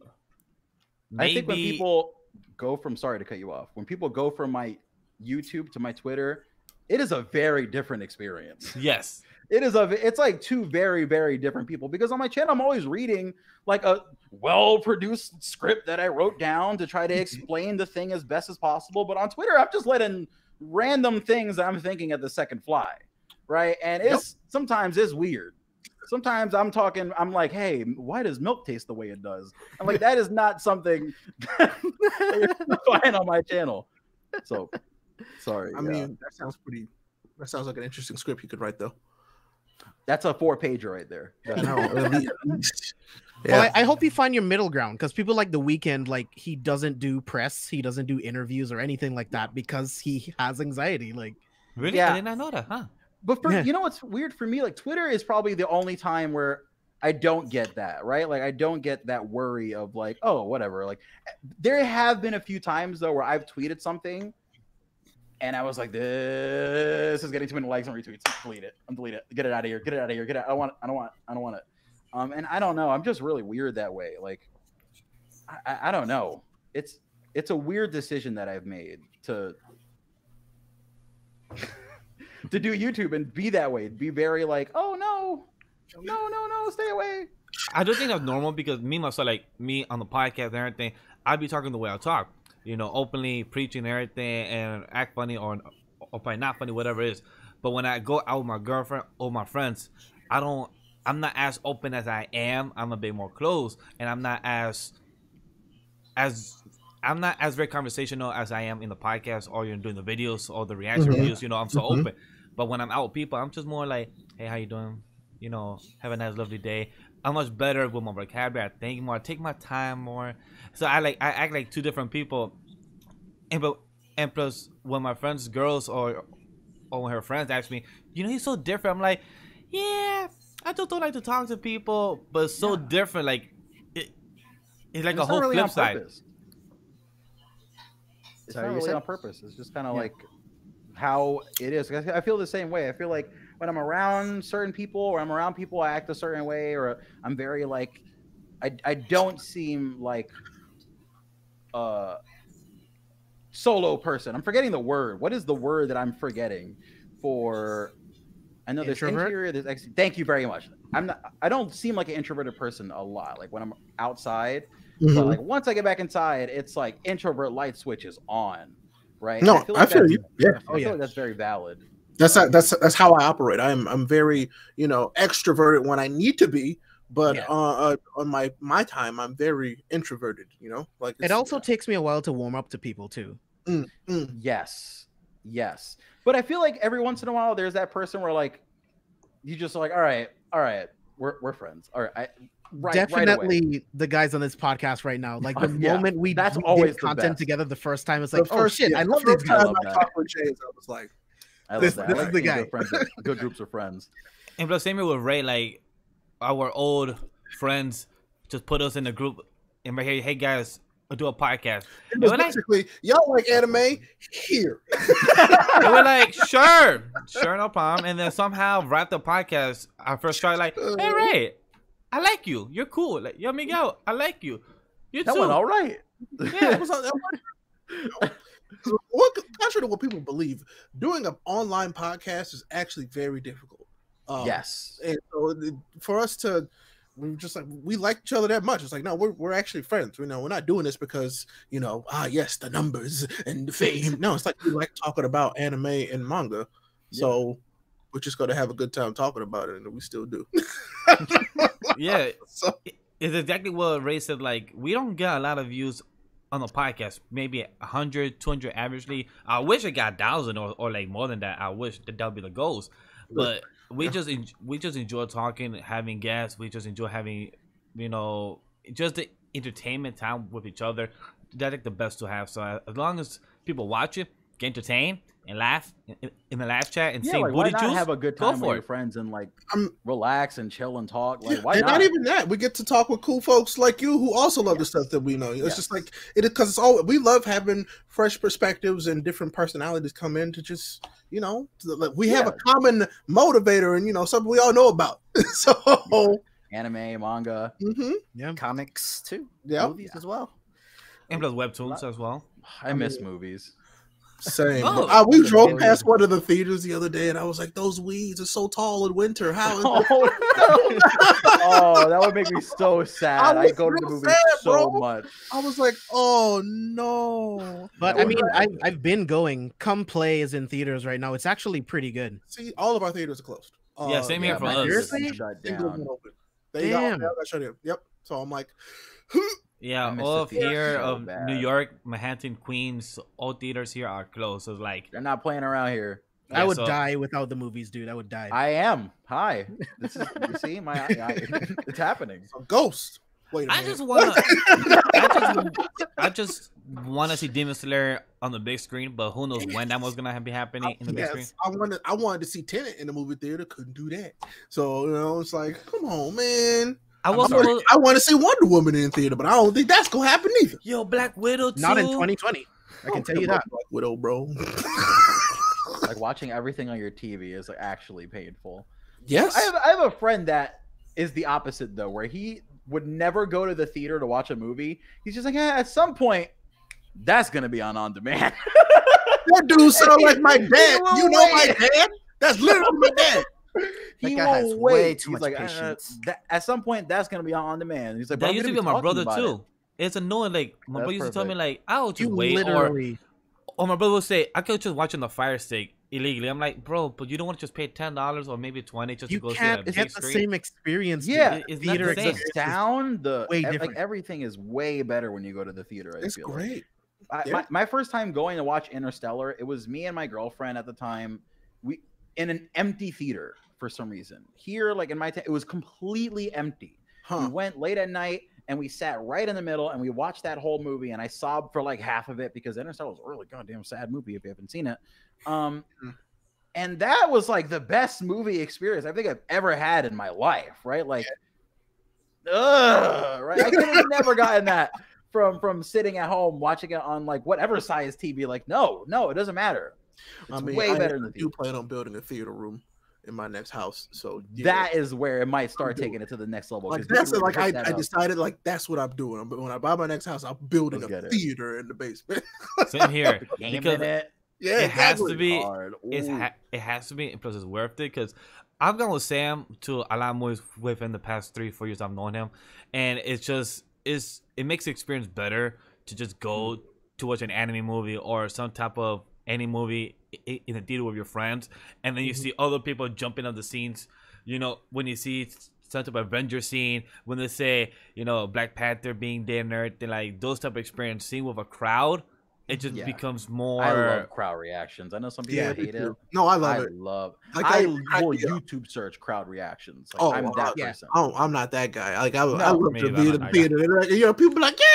maybe I think when people go from sorry to cut you off, when people go from my YouTube to my Twitter, it is a very different experience. yes. It is a it's like two very very different people because on my channel i'm always reading like a well produced script that i wrote down to try to explain the thing as best as possible. But on twitter i'm just letting random things i'm thinking at the second fly right? And it's sometimes it's weird sometimes i'm talking i'm like hey why does milk taste the way it does i'm like that is not something that you're find on my channel so sorry I yeah. mean, that sounds pretty. That sounds like an interesting script you could write, though. that's a four pager right there No, at least- at least. Well, Yeah. I, I hope you find your middle ground because people like the Weeknd, like he doesn't do press, he doesn't do interviews or anything like that because he has anxiety. Like, really Yeah. I did not know that huh But for Yeah. you know what's weird for me, like Twitter is probably the only time where I don't get that, right? Like I don't get that worry of like, oh, whatever. Like there have been a few times though where I've tweeted something and I was like, this is getting too many likes and retweets. Delete it. I'm delete it. Get it out of here. Get it out of here. Get it. I don't want I don't want I don't want it. Um and I don't know. I'm just really weird that way. Like I, I, I don't know. It's it's a weird decision that I've made to to do YouTube and be that way. Be very like, oh no, no, no, no, stay away. I don't think that's normal because me myself, like me on the podcast and everything, I'd be talking the way I talk, you know, openly preaching and everything, and act funny or or probably not funny, whatever it is. But when I go out with my girlfriend or my friends, I don't. I'm not as open as I am. I'm a bit more closed, and I'm not as as I'm not as very conversational as I am in the podcast or you're doing the videos or the reaction Mhm. videos. You know, I'm so Mhm. open. But when I'm out with people, I'm just more like, hey, how you doing? You know, have a nice, lovely day. I'm much better with my vocabulary. I think more. I take my time more. So I like I act like two different people. And but and plus when my friends, girls or or when her friends ask me, you know, he's so different. I'm like, yeah, I just don't like to talk to people, but so Yeah. different. Like it, it's like And a it's whole really flip side. purpose. It's not you really on purpose. It's just kind of Yeah. like how it is. I feel the same way. I feel like when I'm around certain people or I'm around people, I act a certain way, or I'm very like, I I don't seem like a solo person. I'm forgetting the word. What is the word that I'm forgetting for? I know there's interior. There's thank you very much. I'm not. I don't seem like an introverted person a lot. Like when I'm outside, but Mhm. like once I get back inside, it's like introvert light switch is on, right? No, And I feel that's- you. Yeah. I Oh, feel yeah. like that's very valid. That's how, that's that's how I operate. I'm I'm very you know extroverted when I need to be, but Yeah. uh, uh, on my my time I'm very introverted. You know, like it it's- also takes me a while to warm up to people too. mm, Yes, yes. But I feel like every once in a while, there's that person where like you just like, all right, all right, we're we're friends. All right, I, right, Definitely Right the guys on this podcast right now. Like the Yeah, moment we, that's we always did the content best. together the first time, it's the like, oh shit, yeah, I love this first guy. time love I that. talked with James, I was like, I love this- that. this I is the guy. Good, good groups of friends. And plus, same here with Ray, like our old friends just put us in a group and we're hey, hey guys, we'll do a podcast. it And was we're like, basically y'all like anime here. and we're like, sure, sure, no problem. And then somehow wrap the podcast. Our first try, like, hey Ray, I like you. You're cool. Like, yo, Miguel, I like you. You That too. went all right. Yeah. It was on- what contrary to what people believe, doing an online podcast is actually very difficult. Um, yes. and so for us to we were just like we like each other that much. It's like no, we're we're actually friends. You know, we're not doing this because you know ah yes the numbers and the fame. No, it's like we like talking about anime and manga. So we're just gonna have a good time talking about it, and we still do. Yeah, So it's exactly what Ray said. Like, we don't get a lot of views on the podcast. Maybe 100, 200 averagely. I wish it got thousand or, or like more than that. I wish that that would be the goals. But we just en- we just enjoy talking, having guests. We just enjoy having, you know, just the entertainment time with each other. That's like the best to have. So as long as people watch it, get entertained and laugh in, in the laugh chat and Yeah, sing like, why booty not juice, have a good go time for with it. your friends and like I'm relax and chill and talk? Like, Yeah, why and not? not even that. We get to talk with cool folks like you who also love the stuff that we know. It's Yes. just like it because it's all we love having fresh perspectives and different personalities come in to just you know to- like we have a common motivator and you know something we all know about. so Anime, manga. mhm, Yeah. Comics too. yeah, Movies as well. and plus webtoons as well. I miss movies. Same. Oh. Uh, we drove past one of the theaters the other day and I was like, those weeds are so tall in winter. How is Oh, no. oh, that would make me so sad. I, was go to the real movie sad, so bro. much. I was like, oh no. But I mean. I've, I've been going. Come play is in theaters right now. It's actually pretty good. See, all of our theaters are closed. Yeah, Uh, same here for us. Seriously? Shut Single down. open. They got, Damn. they all got shut in. Yep. So I'm like, Yeah, all of theater here so of bad. New York, Manhattan, Queens, all theaters here are closed. So it's like They're not playing around here. Yeah, I would so- die without the movies, dude. I would die. I am. Hi. This is you see my I, I, it's happening. a ghost. Wait a I minute. I just wanna, I just, I just wanna see Demon Slayer on the big screen, but who knows when that was gonna be happening in the big screen. I wanted I wanted to see Tenet in the movie theater. Couldn't do that. So you know, it's like, come on, man. I I was want, supposed, I want to see Wonder Woman in theater, but I don't think that's gonna happen either. yo Black Widow too. Not in 2020. I can tell you that. Black Widow, bro. Like watching everything on your TV is like actually painful. yes. I have I have a friend that is the opposite though, where he would never go to the theater to watch a movie. He's just like, eh, at some point, that's gonna be on on demand. that dude sound like my dad. You know my dad? That's literally my dad. He guy won't has wait. way too He's much like, uh, patience. that, at some point, that's gonna be on on demand. He's like, That used to gonna be my brother too. it. It's annoying. Like my That's brother used to tell me, like, "I'll just You wait," or literally. or my brother would say, "I could just watch on the Fire Stick illegally." I'm like, "Bro, but you don't want to just pay ten dollars or maybe twenty just You to go see can't a big get the screen?" same experience. Yeah, It- it's theater the The same. sound, the way ev- like everything is way better when you go to the theater. I It's feel like. great. I, my, my first time going to watch Interstellar, it was me and my girlfriend at the time. We in an empty theater for some reason. Here, like in my town, it was completely empty. We went late at night and we sat right in the middle and we watched that whole movie. And I sobbed for like half of it because Interstellar was a really goddamn sad movie if you haven't seen it. Um, Mhm. and that was like the best movie experience I think I've ever had in my life. Right, like, ugh, right. I could have never gotten that from from sitting at home watching it on like whatever size TV. Like, no, no, it doesn't matter. It's I mean, way I, better the do plan on building a theater room in my next house. So yeah. That is where it might start doing taking it to the next level. like 'cause we that's it. Like I, that I decided like that's what I'm doing. But when I buy my next house, I'm building Let's a get it. theater in the basement. Same here. Game because in it. yeah, it has to be. hard. It's ha- it has to be. Plus, it's worth it because I've gone with Sam to a lot more within the past three, four years I've known him, and it's just it's it makes the experience better to just go hmm. to watch an anime movie or some type of any movie in a theater with your friends, and then you see other people jumping on the scenes. You know, when you see some type of Avenger scene, when they say you know Black Panther being there and everything, like those type of experience, seeing with a crowd, it just Yeah. becomes more. I love crowd reactions. I know some people Yeah, hate it. No, I love I it. love. Like, I, I- will I- yeah. YouTube search crowd reactions. Like, Oh, I'm uh, that yeah. person. Oh, I'm not that guy. Like I, I No, love to be in the theater. And like, you know, people be like, yeah,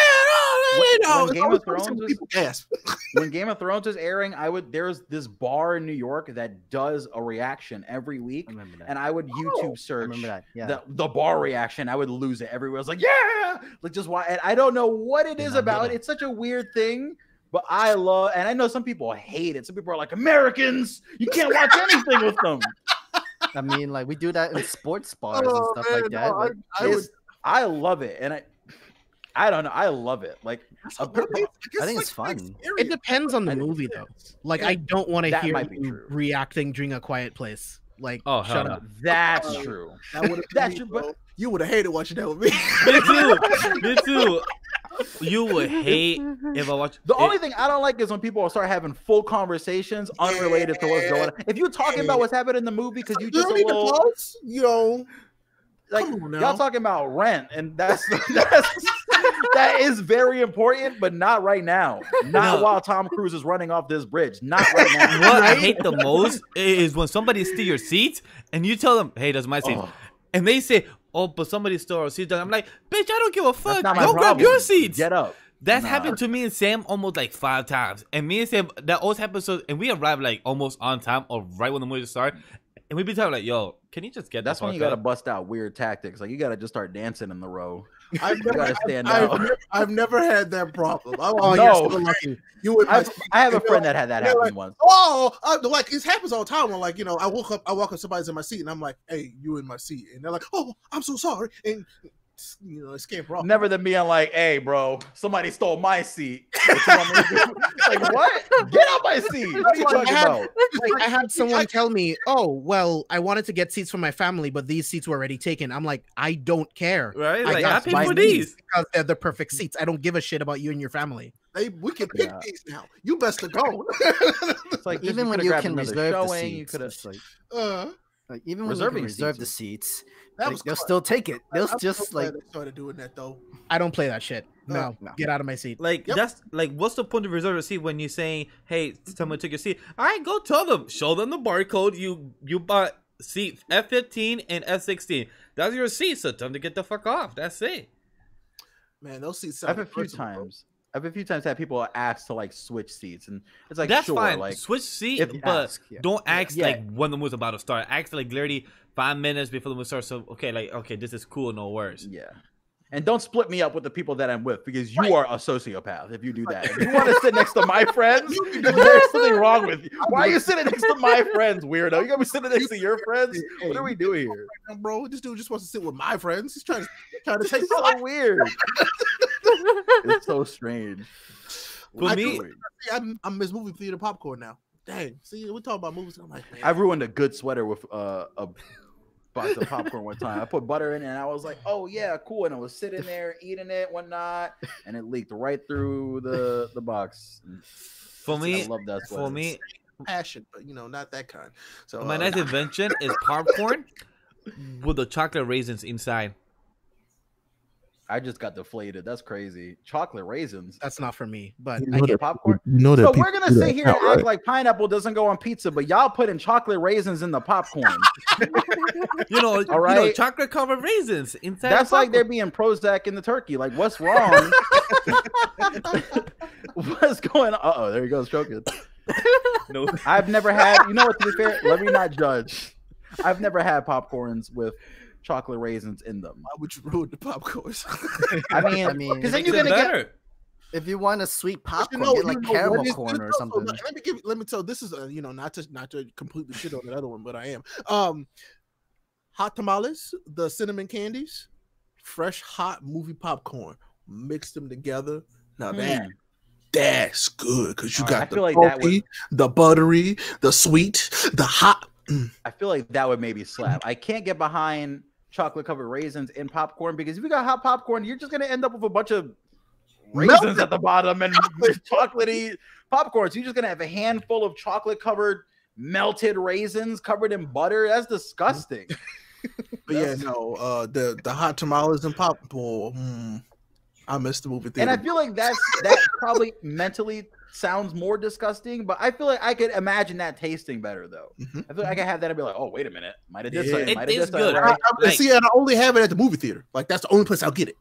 know, when Game of always fun to see Thrones when was- people gasp. when Game of Thrones is airing, I would there's this bar in New York that does a reaction every week, I and I would Oh, YouTube I search. Yeah. the the bar reaction. I would lose it everywhere. I was like, yeah, like just why? And I don't know what it is Yeah, about get it. it. It's such a weird thing. But I love, and I know some people hate it. Some people are like, Americans, you can't watch anything with them. I mean, like we do that in sports bars and Oh, stuff man, like that. no, I, I. I love it, and I, I don't know, I love it. Like a I think, per- I think it's fun. It depends on the I movie though. Like Yeah, I don't want to hear you reacting during a quiet place. Like Oh, shut no. up. that's Uh, true. That That's true, but you would have hated watching that with me. Me too. Me too. You would hate if I watch. The it- only thing I don't like is when people start having full conversations unrelated to what's going on. If you're talking about what's happening in the movie because you You just don't a need the little pause, you know. like Come on now. y'all talking about rent, and that's that's that is very important, but not right now. Not No. while Tom Cruise is running off this bridge. Not right now. what I hate the most is when somebody steal your seat and you tell them, "Hey, that's my seat," Oh. and they say, "Oh, but somebody stole our seat." I'm like, "Bitch, I don't give a fuck. Go grab your seats." Get up. That's Nah. happened to me and Sam almost like five times. And me and Sam, that always happens. So, and we arrived like almost on time or right when the movie started. And we be talking like, "Yo, can you just get That's when you gotta bust out weird tactics. Like you gotta just start dancing in the row. I've never, I've, never, I've never had that problem. I, Oh, No. you're so lucky. you would. I've, a friend that had that happen like, once. Oh, uh, like it happens all the time. When like you know, I woke up, I walk up, somebody's in my seat, and I'm like, "Hey, you in my seat?" And they're like, "Oh, I'm so sorry," and you know, escape off. Never than being like, "Hey, bro, somebody stole my seat." What you want me to do? like what? Get out my seat! What are you talking I had- about? Like I had someone tell me, "Oh, well, I wanted to get seats for my family, but these seats were already taken." I'm like, "I don't care Right? I Like, got I pay my for seats these. because they're the perfect seats. I don't give a shit about you and your family." They, we can pick Yeah. these now. You best to go. It's like this, even when you can another reserve the showing, you seats, coulda- it's like, uh, like even when you Reserving can reserve the seats, that like, was they'll clever. still take it. They'll I'm just glad like they started doing that though. I don't play that shit. Uh, No, no. get out of my seat. Like Yep. that's like, what's the point of reserve a seat when you're saying, "Hey, someone took your seat"? All right, go tell them. Show them the barcode. You you bought seat F15 and F16. That's your seat. So tell them to get the fuck off. That's it. Man, those seats. I've sound a few personal, bro. times. I've a few times had people ask to like switch seats, and it's like That's sure, fine. like Switch seat, if but ask, yeah. don't ask Yeah. like when the movie's about to start. Ask like literally five minutes before the movie starts. So okay, like okay, this is cool. No worries. yeah. And don't split me up with the people that I'm with because you are a sociopath if you do that. If you want to sit next to my friends, there's something wrong with you. Why are you sitting next to my friends, weirdo? You gotta be sitting next to your friends. What are we doing here? bro. This dude just wants to sit with my friends. He's trying to trying to take It's so weird. It's so strange. For I me, I'm I'm Miss Movie Theater popcorn now. Dang. See, we talk about movies. I'm like, man, I ruined a good sweater with uh, a box of popcorn one time. I put butter in it and I was like, oh yeah, cool. And I was sitting there eating it, whatnot, and it leaked right through the the box. for me, I love that sweater. for me, passion, but you know, not that kind. So my uh, next invention is popcorn with the chocolate raisins inside. I just got deflated. That's crazy. Chocolate raisins. That's not for me. But You I get that popcorn. You know that So we're gonna do sit here now, and right? act like pineapple doesn't go on pizza, but y'all putting chocolate raisins in the popcorn. You know, you know, chocolate covered raisins inside. That's like they're being Prozac in the turkey. Like, what's wrong? what's going on? Uh oh, there he goes choking. no. I've never had. You know what? To be fair, let me not judge. I've never had popcorns with chocolate raisins in them. why would you ruin the popcorn? I mean, I mean, because then you're gonna get. if you want a sweet popcorn, you know- get like you know caramel what is- corn or so- so something. Let me give. Let me tell. This is uh, you know not to not to completely shit on the other one, but I am. Um, hot tamales, the cinnamon candies, fresh hot movie popcorn. Mix them together. Now that Hmm. that's good because you All right, got I the feel like that salty, the buttery, the sweet, the hot. Mm. I feel like that would maybe slap. I can't get behind chocolate covered raisins in popcorn because if you got hot popcorn, you're just gonna end up with a bunch of raisins Melted. at the bottom and chocolatey popcorn. So you're just gonna have a handful of chocolate covered melted raisins covered in butter. That's disgusting. But yeah, no, uh, the the hot tamales and popcorn. Mm, I missed the movie theater. And. I feel like that's that probably mentally sounds more disgusting, but I feel like I could imagine that tasting better though. Mhm. I feel like I could have that and be like, oh wait a minute, might have did Yeah. something. It might have is good. right. I, I, Like- see, and I only have it at the movie theater. Like that's the only place I'll get it,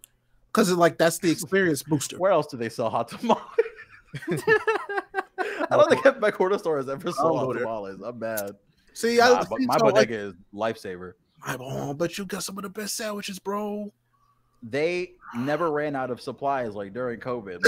because like that's the experience booster. Where else do they sell hot tamales? I don't think my corner store has ever sold hot there. tamales. I'm bad. See, I Nah, but see, my so, like, bodega is lifesaver. I, oh, but you got some of the best sandwiches, bro. They never ran out of supplies like during COVID.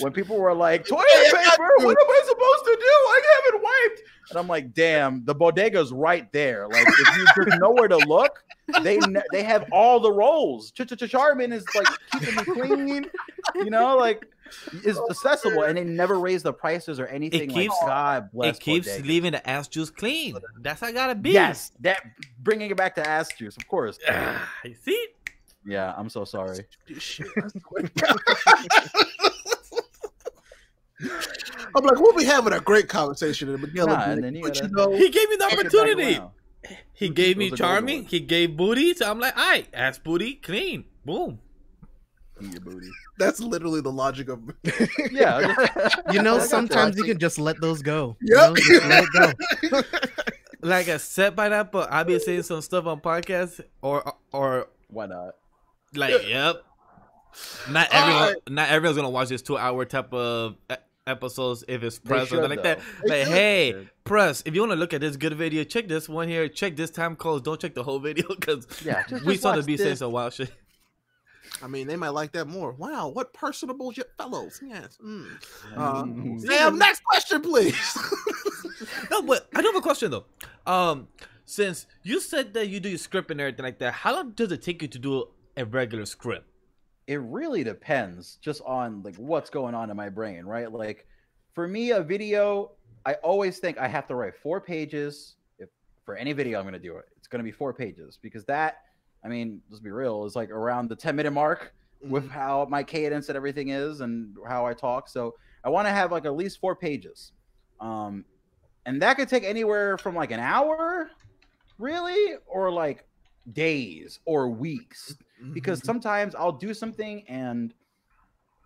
When people were like, toilet paper, what am I supposed to do? I haven't wiped. And I'm like, damn, the bodega's right there. Like, if you there's nowhere to look, they they have all the rolls. Ch- Ch- Ch- Charmin is like keeping me clean. You know, like is oh, accessible, and they never raise the prices or anything. It keeps- like, God bless. it keeps bodegas. leaving the ass juice clean. That's how I gotta be. Yes, that bringing it back to ass juice, of course. You see? Yeah, I'm so sorry. Shit, I swear to God. I'm like, we'll be having a great conversation in the beginning, Nah, and then you but you gotta- know, He gave me the Take it back opportunity. He gave me Those Charmin. He gave booty. So I'm like, all right, ass booty, clean. Boom. Eat your booty. that's literally the logic of. Yeah, You know, I got you. sometimes you can just let those go. you know? Just let it go. Like I said by that, but I'll be saying some stuff on podcasts or or why not? Like, yep. Not everyone, right. not everyone's gonna watch this two-hour type of episodes if it's press or should, something like that. They Like, should. hey, should. press, if you want to look at this good video, check this one here. Check this time codes. Don't check the whole video because Yeah, just- we just saw the watch be saying this. some wild shit. I mean, they might like that more. Wow, what personable y- fellows. Yes. Mm. Mm. Sam, next question, please. No, but I do have a question though. Um, since you said that you do your script and everything like that, how long does it take you to do a regular script? it really depends just on like what's going on in my brain right? Like for me a video i always think i have to write four pages. If for any video i'm going to do it. It's going to be four pages because that i mean let's be real is like around the 10 minute mark with how my cadence and everything is and how i talk. So i want to have like at least four pages. Um and that could take anywhere from like an hour really or like days or weeks because sometimes I'll do something and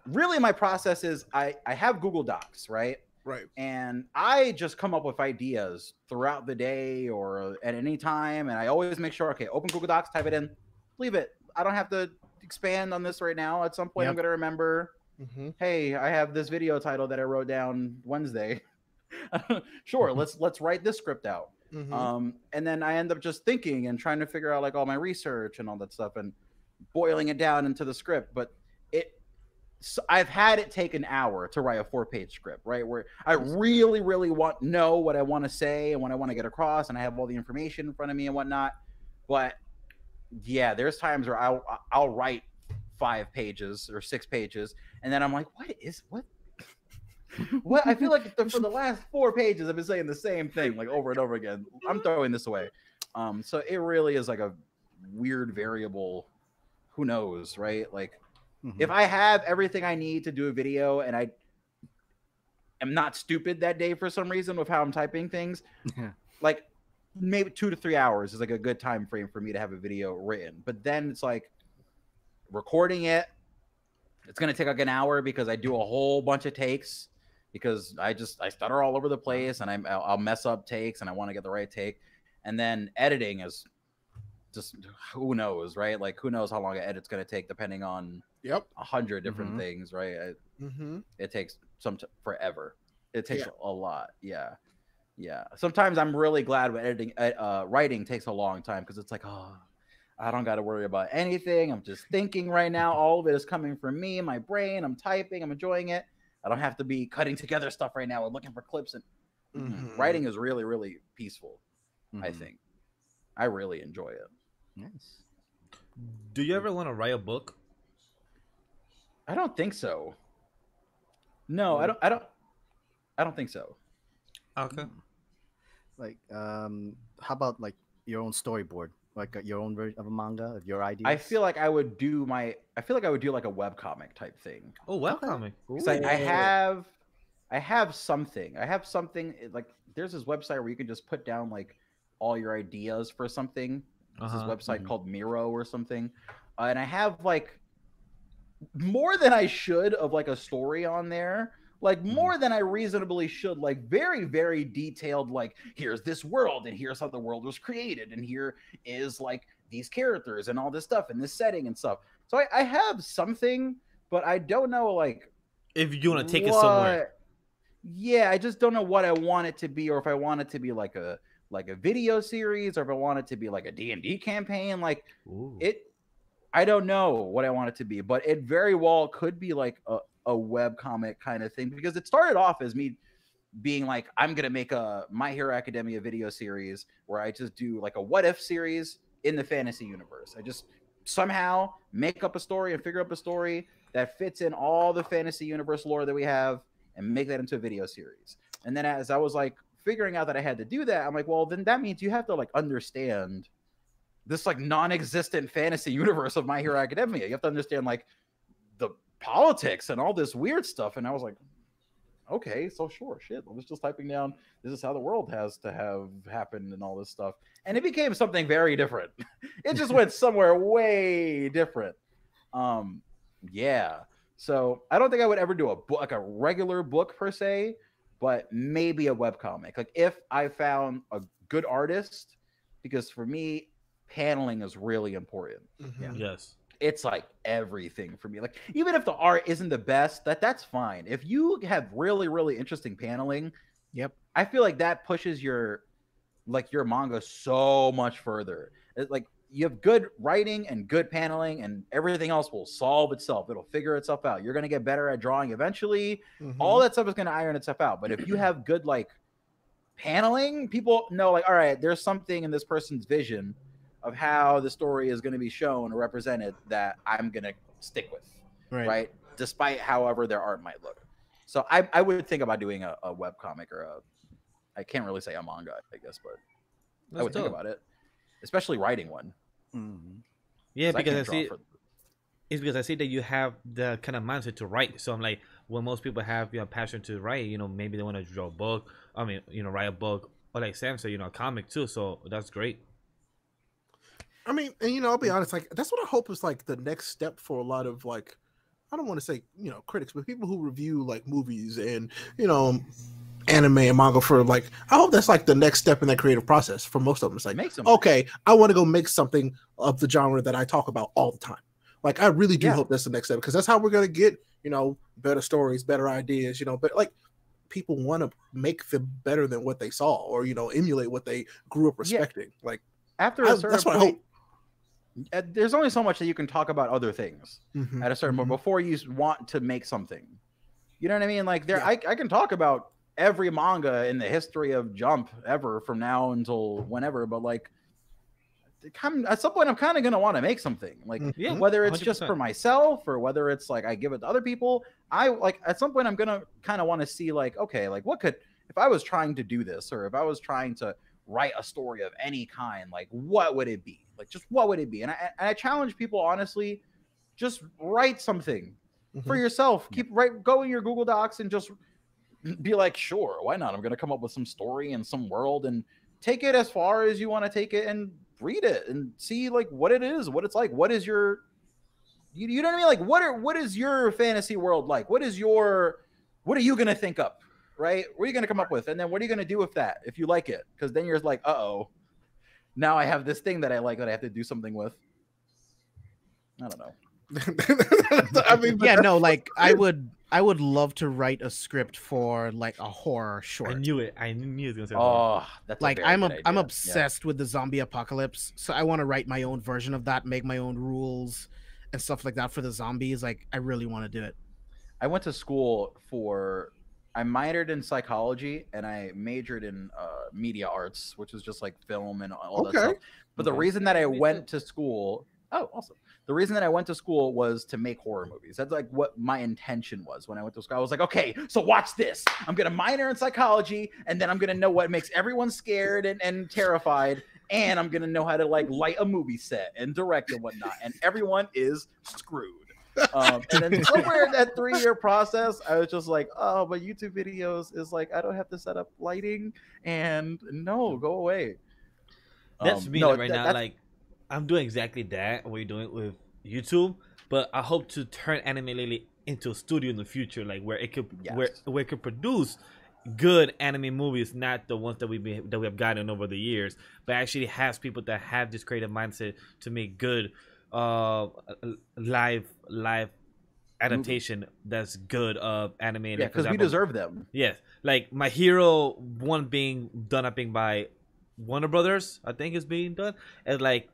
really my process is I I have Google Docs, right? right. And I just come up with ideas throughout the day or at any time and I always make sure okay, open Google Docs, type it in, leave it. I don't have to expand on this right now. At some point I'm going to remember, Mm-hmm. hey, I have this video title that I wrote down Wednesday. sure, let's let's write this script out. Mm-hmm. Um, and then I end up just thinking and trying to figure out like all my research and all that stuff and boiling it down into the script. But it, so I've had it take an hour to write a four-page script, right? Where I really, really want know what I want to say and what I want to get across, and I have all the information in front of me and whatnot. But yeah, there's times where I'll I'll write five pages or six pages, and then I'm like, what is what? What I feel like the, for the last four pages, I've been saying the same thing like over and over again. I'm throwing this away. Um, so it really is like a weird variable. Who knows, right? Like if mm-hmm. I have everything I need to do a video and I am not stupid that day for some reason with how I'm typing things, like maybe two to three hours is like a good time frame for me to have a video written. But then it's like recording it. It's gonna take like an hour because I do a whole bunch of takes because I just I stutter all over the place and I'm I'll, I'll mess up takes and I want to get the right take. And then editing is just who knows, right? Like who knows how long an edit's gonna take depending on Yep. a hundred different Mhm. things, right? It, Mm-hmm. it takes some t- forever. It takes Yeah. a lot. Yeah, yeah. Sometimes I'm really glad when editing, uh, writing takes a long time because it's like, oh, I don't got to worry about anything. I'm just thinking right now. All of it is coming from me, my brain. I'm typing. I'm enjoying it. I don't have to be cutting together stuff right now and looking for clips. And Mhm. writing is really, really peaceful. I Mhm. think. I really enjoy it. Nice. Do you ever want to write a book? I don't think so. No, I don't. I don't. I don't think so. Okay. Like, um, how about like your own storyboard, like uh, your own version of a manga, of your ideas? I feel like I would do my. I feel like I would do like a webcomic type thing. Oh, welcome. 'Cause I, I have, I have something. I have something like there's this website where you can just put down like all your ideas for something. Uh-huh. this website Mhm. called Miro or something, uh, and I have like more than I should of like a story on there. Like more than I reasonably should, like very, very detailed. Like here's this world, and here's how the world was created, and here is like these characters and all this stuff, and this setting and stuff. So I, I have something, but I don't know like If you want to take it somewhere. Yeah, I just don't know what I want it to be, or if I want it to be like a like a video series, or if I want it to be like a D and D campaign. Like Ooh. it, I don't know what I want it to be, but it very well could be like a a web comic kind of thing because it started off as me being like I'm gonna make a My Hero Academia video series where I just do like a what if series in the fantasy universe. I just somehow make up a story and figure up a story that fits in all the fantasy universe lore that we have and make that into a video series. And then as I was like figuring out that I had to do that, I'm like, well, then that means you have to like understand this like non-existent fantasy universe of My Hero Academia. You have to understand like the politics and all this weird stuff. And I was like, okay, so sure, shit. I was just typing down this is how the world has to have happened and all this stuff. And it became something very different. it just went somewhere way different. Um, yeah. So I don't think I would ever do a book like a regular book per se, but maybe a web comic. Like if I found a good artist, because for me, paneling is really important. Mhm. Yes. It's like everything for me. Like even if the art isn't the best, that that's fine. If you have really really interesting paneling, Yep. I feel like that pushes your like your manga so much further. It's like you have good writing and good paneling and everything else will solve itself. It'll figure itself out. You're going to get better at drawing eventually. Mhm. All that stuff is going to iron itself out. But if you have good like paneling, people know like all right, there's something in this person's vision of how the story is going to be shown or represented that I'm going to stick with Right. right? Despite however their art might look. So I, I would think about doing a, a web comic or a I can't really say a manga, I guess, but I That's would think about it. Especially writing one. Mm-hmm. Yeah, 'cause because I, can't see for- it's because I see that you have the kind of mindset to write. So I'm like, when most people have you know passion to write, you know, maybe they want to draw a book. I mean, you know, write a book or like Sam said, you know, a comic too. So that's great. I mean, and you know, I'll be mm. honest, like that's what I hope is like the next step for a lot of like I don't want to say, you know, critics, but people who review like movies and, you know, anime and manga for like I hope that's like the next step in that creative process for most of them. It's like, Make some okay, I want to go make something of the genre that I talk about all the time. Like I really do Yeah. hope that's the next step because that's how we're gonna get, you know, better stories, better ideas, you know, but like people want to make them better than what they saw or you know emulate what they grew up Yeah. respecting like after I- a certain that's what I point, uh, there's only so much that you can talk about other things mhm, at a certain point mhm. before you want to make something. You know what I mean? Like there, Yeah. I, I can talk about every manga in the history of Jump ever from now until whenever, but like, it kind at some point, I'm kind of gonna want to make something. Like Yeah, whether it's just 100%. for myself or whether it's like I give it to other people. I like at some point I'm gonna kind of want to see like, okay, like what could if I was trying to do this or if I was trying to write a story of any kind, like what would it be? Like just what would it be? And I and I challenge people honestly, just write something for Mhm. yourself. Keep right go in your Google Docs and just be like, sure, why not? I'm gonna come up with some story and some world and take it as far as you want to take it and read it and see like what it is, what it's like. What is your you, you know what I mean? Like what are what is your fantasy world like? What is your what are you gonna think up? Right? What are you gonna come up with? And then what are you gonna do with that if you like it? Because then you're like, uh oh, now I have this thing that I like that I have to do something with. I don't know. I mean, yeah, no, like I would I would love to write a script for like a horror short. I knew it. I knew it was gonna say. that. Oh, that's a Like very I'm good a, I'm idea. Yeah. obsessed with the zombie apocalypse, so I want to write my own version of that, make my own rules and stuff like that for the zombies. Like I really want to do it. I went to school for I minored in psychology and I majored in uh, media arts, which is just like film and all that Okay. stuff. But the reason that I went to school, oh, awesome. The reason that I went to school was to make horror movies. That's like what my intention was when I went to school. I was like, okay, so watch this. I'm gonna minor in psychology, and then I'm gonna know what makes everyone scared and, and terrified, and I'm gonna know how to like light a movie set and direct and whatnot. And everyone is screwed. Um, and then somewhere in that three year process, I was just like, oh, but YouTube videos is like, I don't have to set up lighting and no, go away. That's Um, me no, right that- now. Like, I'm doing exactly that. What you're doing with YouTube, but I hope to turn Anime Lately into a studio in the future, like where it could, where Yes. where it could produce good anime movies, not the ones that we be, that we have gotten over the years, but actually has people that have this creative mindset to make good, uh, live live adaptation that's good of anime. yeah, because we deserve them. Yes, like my hero one being done up being by Warner Brothers, I think is being done, and like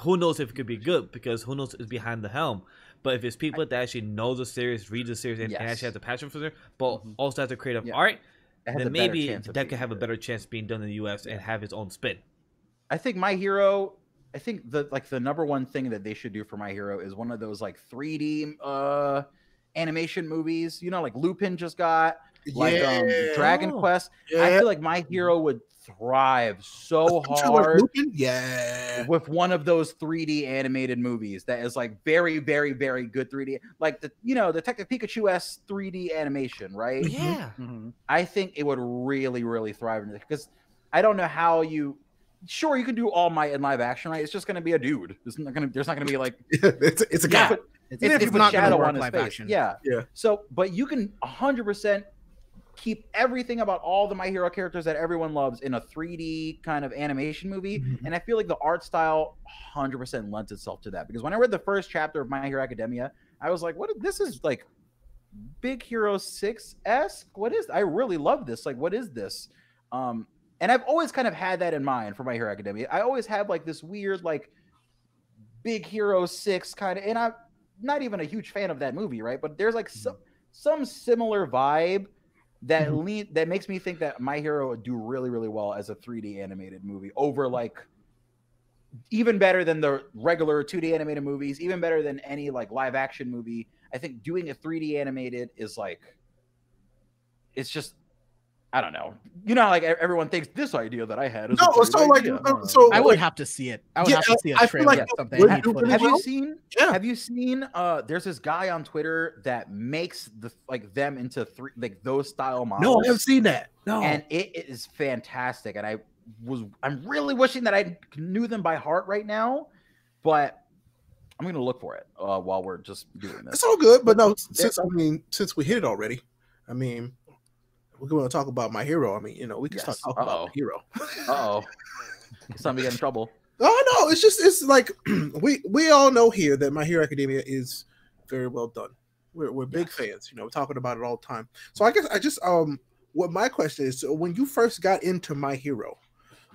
who knows if it could be good because who knows is behind the helm. But if it's people that actually know the series, read the series, and, and actually have the passion for it, but Mhm. also has the creative Yeah. art, It then maybe that could have a better chance being done in the U.S. and have its own spin. I think my hero I think the like the number one thing that they should do for My Hero is one of those like 3D uh animation movies. You know, like Lupin just got like um Dragon Oh. Quest. I feel like My Hero would thrive so Some like hard Yeah. with one of those 3D animated movies that is like very, very, very good 3D, like the you know Detective Pikachu s 3D animation, right? Yeah. Mhm. I think it would really, really thrive in it because I don't know how you. Sure, you can do all might in live action, right? It's just going to be a dude. There's not going to. There's not going to be like it's, it's a Yeah. guy. It's, even it's not gonna shadow work on his live face. action. Yeah, Yeah. So, but you can 100 percent keep everything about all the My Hero characters that everyone loves in a 3D kind of animation movie, Mhm. and I feel like the art style 100 percent lends itself to that because when I read the first chapter of My Hero Academia, I was like, what? This is like Big Hero Six esque. What is? I really love this. Like, what is this?" Um, and I've always kind of had that in mind for My Hero Academia. I always have like this weird like Big Hero Six kind of, and I'm not even a huge fan of that movie, right? But there's like some some similar vibe that Mhm. lean that makes me think that My Hero would do really really well as a 3D animated movie over like even better than the regular 2D animated movies, even better than any like live action movie. I think doing a 3D animated is like it's just I don't know. You know, like everyone thinks this idea that I had is No, great so like, uh, so I would like, have to see it. I would Yeah, have to see a I trailer like or something. would any do footage. have well. you seen Yeah. have you seen uh there's this guy on twitter that makes the like them into three like those style models no, I haven't seen that. No, and it is fantastic and i was i'm really wishing that i knew them by heart right now but i'm gonna look for it uh while we're just doing this it's all good. But no, since I mean, since we hit it already, I mean, we're going to talk about my hero. I mean, you know, we can start talking Uh-oh. about hero. time to get in trouble Oh no, it's just it's like we we all know here that My Hero Academia is very well done. We're we're big fans, you know, we're talking about it all the time. So I guess I just um what my question is so when you first got into My Hero,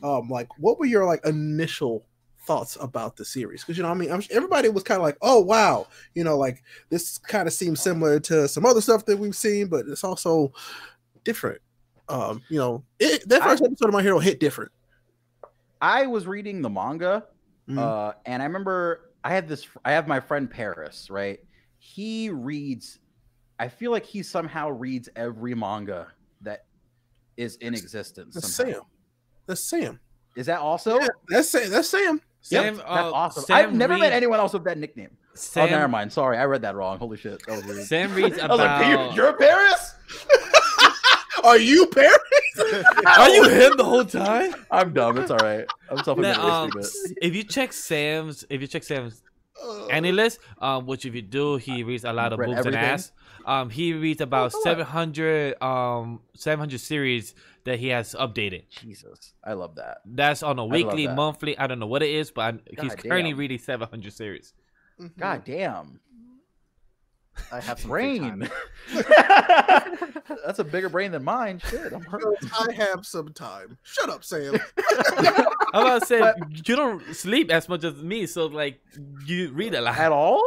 um like what were your like initial thoughts about the series? Because you know, I mean, I'm, everybody was kind of like, oh wow, you know, like this kind of seems similar to some other stuff that we've seen, but it's also different. Um, you know, it, that first episode of My Hero hit different. i was reading the manga Mhm. Uh, and I remember I had this. I have my friend Paris, right? He reads. I feel like he somehow reads every manga that is in existence. That's somehow. Sam. That's Sam. Is that also? Yeah, that's Sam. That's Sam. Sam, That's uh, awesome. Sam I've never met anyone else with that nickname. Sam, oh, never mind. Sorry, I read that wrong. Holy shit, that was weird. Sam reads I was like, "You're- you're Paris? Are you Paris? Are you him the whole time? I'm dumb. It's all right. I'm self Nah, admitting um, if you check Sam's, if you check Sam's Uh, AniList, um, which if you do, he reads a lot of Read boobs and ass. Um, he reads about Oh, 700, um, 700 series that he has updated. Jesus, I love that. That's on a weekly, that. monthly. I don't know what it is, but I, he's God currently reading 700 series. mhm. God damn, I have some free time. brain. That's a bigger brain than mine. Shit, I'm hurt. I have some time. Shut up, Sam. I'm about to say you don't sleep as much as me, so like you read a lot. At all?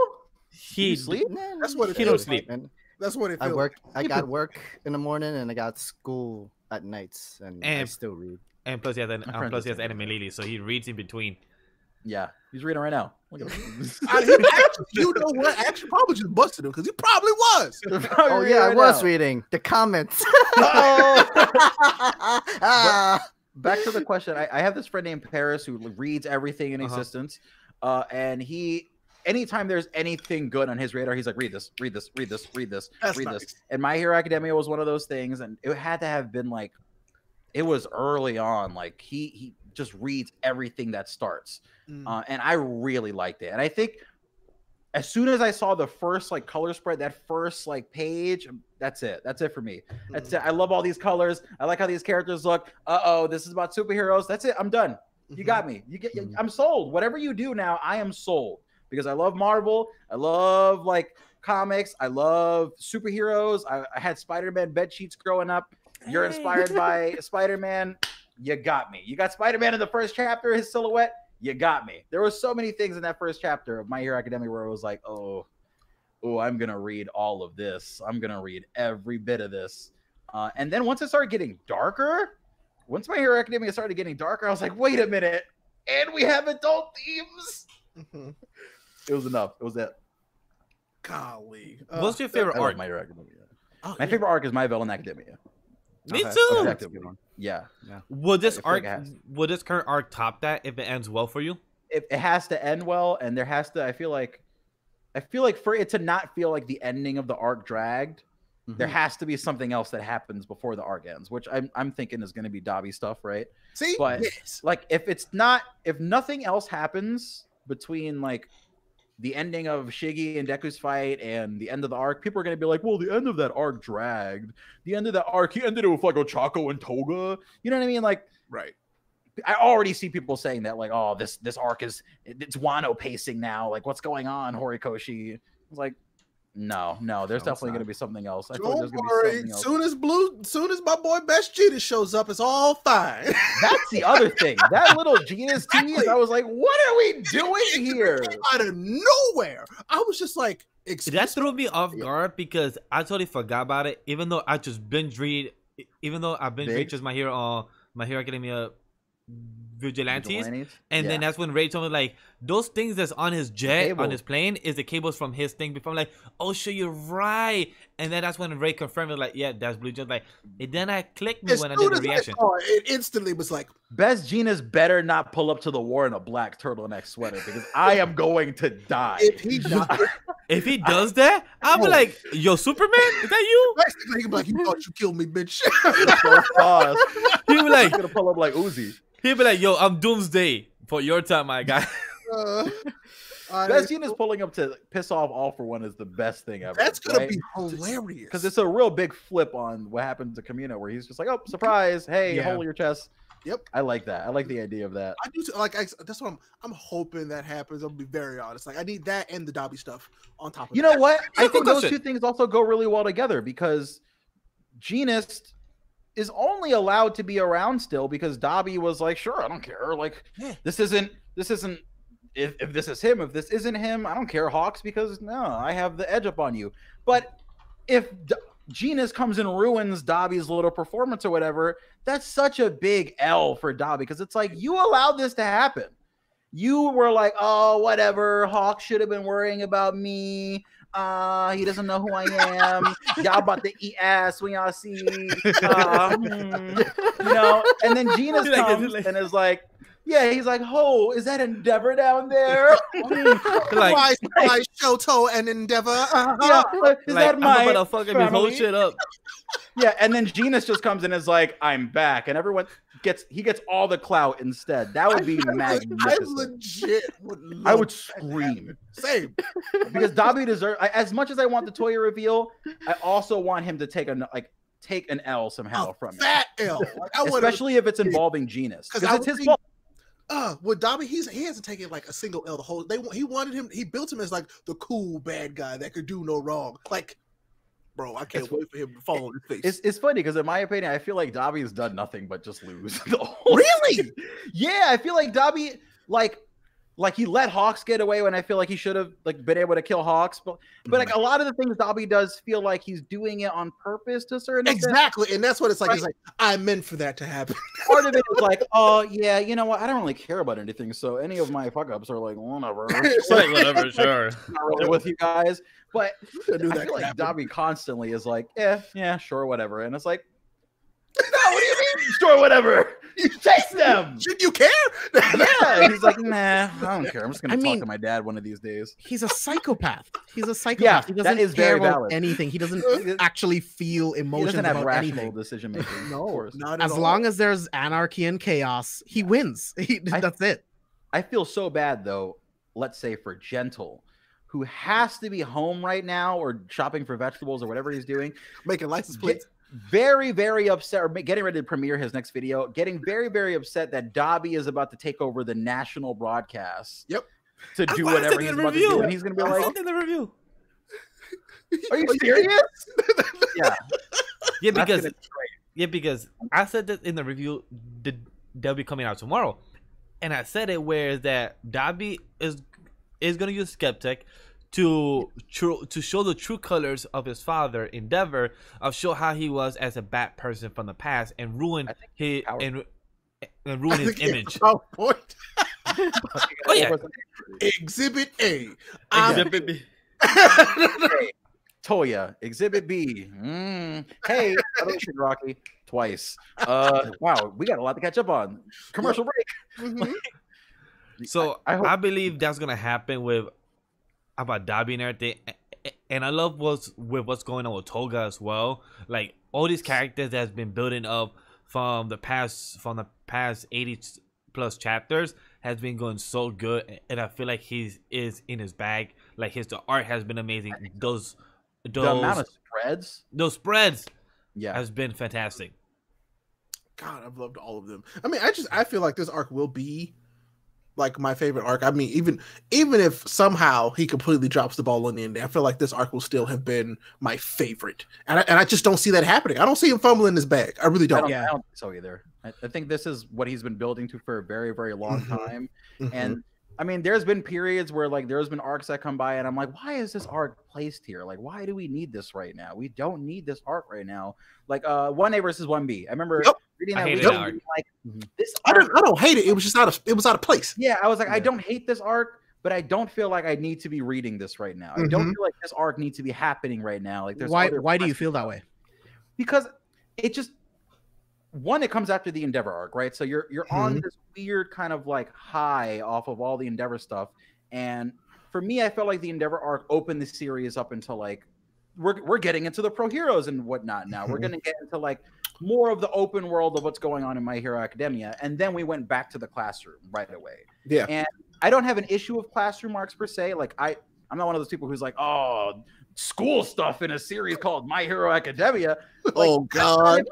He you sleep? That's what it He don't feels sleep. And That's what it I feels. work. I got work in the morning, and I got school at nights, and, I And- still read. and plus he has an, My um, plus he has Anime Lately, so he reads in between. Yeah, he's reading right now. Look at him. I, actually, you know what? Actually, probably just busted him because he probably was. Oh yeah, I was reading the comments. Back to the question. I, I have this friend named Paris who reads everything in Uh-huh. existence, uh, and he. Anytime there's anything good on his radar, he's like, "Read this, read this, read this, read this, That's read nice. this." And My Hero Academia was one of those things, and it had to have been like, it was early on. Like he he just reads everything that starts. Mm. uh, and I really liked it. And I think as soon as I saw the first like color spread, that first like page, that's it. That's it for me. That's it. I love all these colors. I like how these characters look. Uh oh, this is about superheroes. That's it. I'm done. You got me. You get. Mhm. I'm sold. Whatever you do now, I am sold because I love Marvel. I love like comics. I love superheroes. I, I had Spider-Man bed sheets growing up. You're Hey. inspired by Spider-Man. You got me. You got Spider-Man in the first chapter. His silhouette. You got me. There were so many things in that first chapter of My Hero Academia where it was like, oh, oh, I'm gonna read all of this. I'm gonna read every bit of this. Uh, and then once it started getting darker, once My Hero Academia started getting darker, I was like, wait a minute, and we have adult themes. Mhm. It was enough. It was it. Golly. What's Uh, your favorite I arc? My Hero Academia. oh, My yeah. favorite arc is My Villain Academia. Me Okay. too. Objective one. Yeah. Would this I like arc, it has. would this current arc top that if it ends well for you? It, it has to end well, and there has to. I feel like, I feel like for it to not feel like the ending of the arc dragged, there mm-hmm. has to be something else that happens before the arc ends, which I'm I'm thinking is going to be Dabi stuff, right? See, but- yes. like if it's not if nothing else happens between like the ending of Shiggy and Deku's fight and the end of the arc, people are gonna be like, well, the end of that arc dragged. The end of that arc, he ended it with like Ochako and Toga. You know what I mean? Like right. I already see people saying that, like, oh, this this arc is it's Wano pacing now. Like, what's going on, Horikoshi? It's like, no, no, there's No, definitely gonna be something else. I Don't there's worry. be else. Soon as Blue, soon as my boy Best Jeanist shows up, it's all fine. That's the other thing. That little genius tease, I was like, what are we doing here? Out of nowhere, I was just like, That threw me off guard because I totally forgot about it. Even though I just binge read, even though I binge read Big? just my hero, uh, my hero academia vigilantes, Vigilantes? and then that's when Ray told me like those things that's on his jet on his plane is the cables from his thing. Before I'm like, oh shit, you're right. And then that's when Ray confirmed it, like, yeah, that's Blue Just like, and then I clicked me as when I did the reaction. saw it, it instantly was like, Best Jeanist better not pull up to the war in a black turtleneck sweater because I am going to die. if he died, If he does that, I'll be Oh. like, yo, Superman, is that you? basically, he'd be like, you thought you killed me, bitch. so fast. He'll be like, gonna pull up like Uzi. He'll be like, yo, I'm Doomsday for your time, my guy. Uh, I- Best Jeanist pulling up to piss off all for one is the best thing ever. that's gonna right? be hilarious. because it's a real big flip on what happened to Kamino, where he's just like, "Oh, surprise! Hey, Yeah. hold your chest." Yep. I like that. I like the idea of that. I do too- like. I, that's what I'm. I'm hoping that happens. I'll be very honest. Like I need that and the Dabi stuff on top of. You that. know what? I think those two things also go really well together because Jeanist is only allowed to be around still because Dabi was like, "Sure, I don't care. Like, this isn't. This isn't." If, if this is him, if this isn't him, I don't care, Hawks, because no, I have the edge up on you. But if D- Jeanist comes and ruins Dabi's little performance or whatever, that's such a big L for Dabi because it's like you allowed this to happen. You were like, oh, whatever. Hawks should have been worrying about me. Uh, he doesn't know who I am. y'all about to eat ass when y'all see, uh, you know. And then Jeanist Like, is it comes like- and is like, yeah, he's like, oh, is that Endeavor down there? like, why, why Shoto and Endeavor? Uh-huh. yeah, like, is like that I'm my about to fuck up whole shit up. Yeah, and then Jeanist just comes in and is like, I'm back, and everyone gets he gets all the clout instead. That would be I magnificent. legit would. I would scream. Same. because Dabi deserves. As much as I want the Toya reveal, I also want him to take a like take an L somehow A from it, fat L. Like, I especially if it's involving Jeanist 'Cause because I it's his fault. uh with Dabi, he's he hasn't taken like a single L the whole they he wanted him he built him as like the cool bad guy that could do no wrong. Like, bro, I can't It's- wait for him to fall on his face. It's, it's funny because in my opinion, I feel like Dabi has done nothing but just lose. the whole really? Yeah, I feel like Dabi, like, like he let Hawks get away when I feel like he should have like been able to kill Hawks, but but like a lot of the things Dabi does feel like he's doing it on purpose to a certain extent. Exactly. And that's what it's like. It's like I meant for that to happen. Part of it is like, oh yeah, you know what? I don't really care about anything, so any of my fuck ups are like whatever. Like, whatever, sure. not really with you guys, but I I feel like happen. Dabi constantly is like, yeah, yeah, sure, whatever, and it's like, no, what do you mean, sure, whatever? You chase them. Should you care? Yeah, he's like, nah, I don't care. I'm just gonna I talk mean- to my dad one of these days. He's a psychopath. He's a psychopath. Yeah, he doesn't is care very about valid. anything. He doesn't actually feel He emotions doesn't have about rational anything. decision making. no, not As all. long as there's anarchy and chaos, he wins. He, I- that's it. I feel so bad though. Let's say for Gentle, who has to be home right now or shopping for vegetables or whatever he's doing. making license plates. Very, very upset or getting ready to premiere his next video. Getting very, very upset that Dabi is about to take over the national broadcast. Yep. To do watched whatever it he's in about to do, and he's gonna be I like, said in the review. "Are you serious?" yeah, Yeah, because be yeah, because I said that in the review, the, they'll be coming out tomorrow, and I said it where that Dabi is is gonna use Skeptic to tru- to show the true colors of his father Endeavor, of show how he was as a bad person from the past and ruin his powerful. and and ruin his think he has image. a point. Oh, yeah. Exhibit A. I'm- Exhibit B. Toya, Exhibit B. Mm. Hey, Revolution Rocky, twice. Uh, wow, we got a lot to catch up on. Commercial break. Mhm. So I I, hope- believe that's gonna happen with about Dabi and everything. A- a- And I love what's with what's going on with Toga as well. Like all these characters that's been building up from the past from the past eighty plus chapters has been going so good, and I feel like he's is in his bag. Like his the art has been amazing. Those The amount those of spreads. those spreads Yeah. has been fantastic. God, I've loved all of them. I mean, I just I feel like this arc will be like my favorite arc. I mean, even even if somehow he completely drops the ball on the end, I feel like this arc will still have been my favorite. And I, and I just don't see that happening. I don't see him fumbling his bag. I really don't. don't, Yeah. I don't think so either. I, I think this is what he's been building to for a very, very long Mhm. time. Mhm. And I mean, there's been periods where like there's been arcs that come by, and I'm like, why is this arc placed here? Like, why do we need this right now? We don't need this arc right now. Like, uh, one A versus one B. I remember Yep. Reading I that hated week that arc. being like Mhm. this. I don't I don't hate it. It was just out of it was out of place. yeah, I was like, I don't hate this arc, but I don't feel like I need to be reading this right now. I don't Mhm. feel like this arc needs to be happening right now. Like, there's why why do you feel that way? because it just one it comes after the endeavor arc right so you're you're on Mhm. this weird kind of like high off of all the endeavor stuff and for me i felt like the endeavor arc opened the series up until like we're, we're getting into the pro heroes and whatnot now we're Mhm. going to get into like more of the open world of what's going on in my hero academia and then we went back to the classroom right away Yeah. and i don't have an issue with classroom arcs per se like i i'm not one of those people who's like oh school stuff in a series called my hero academia oh God.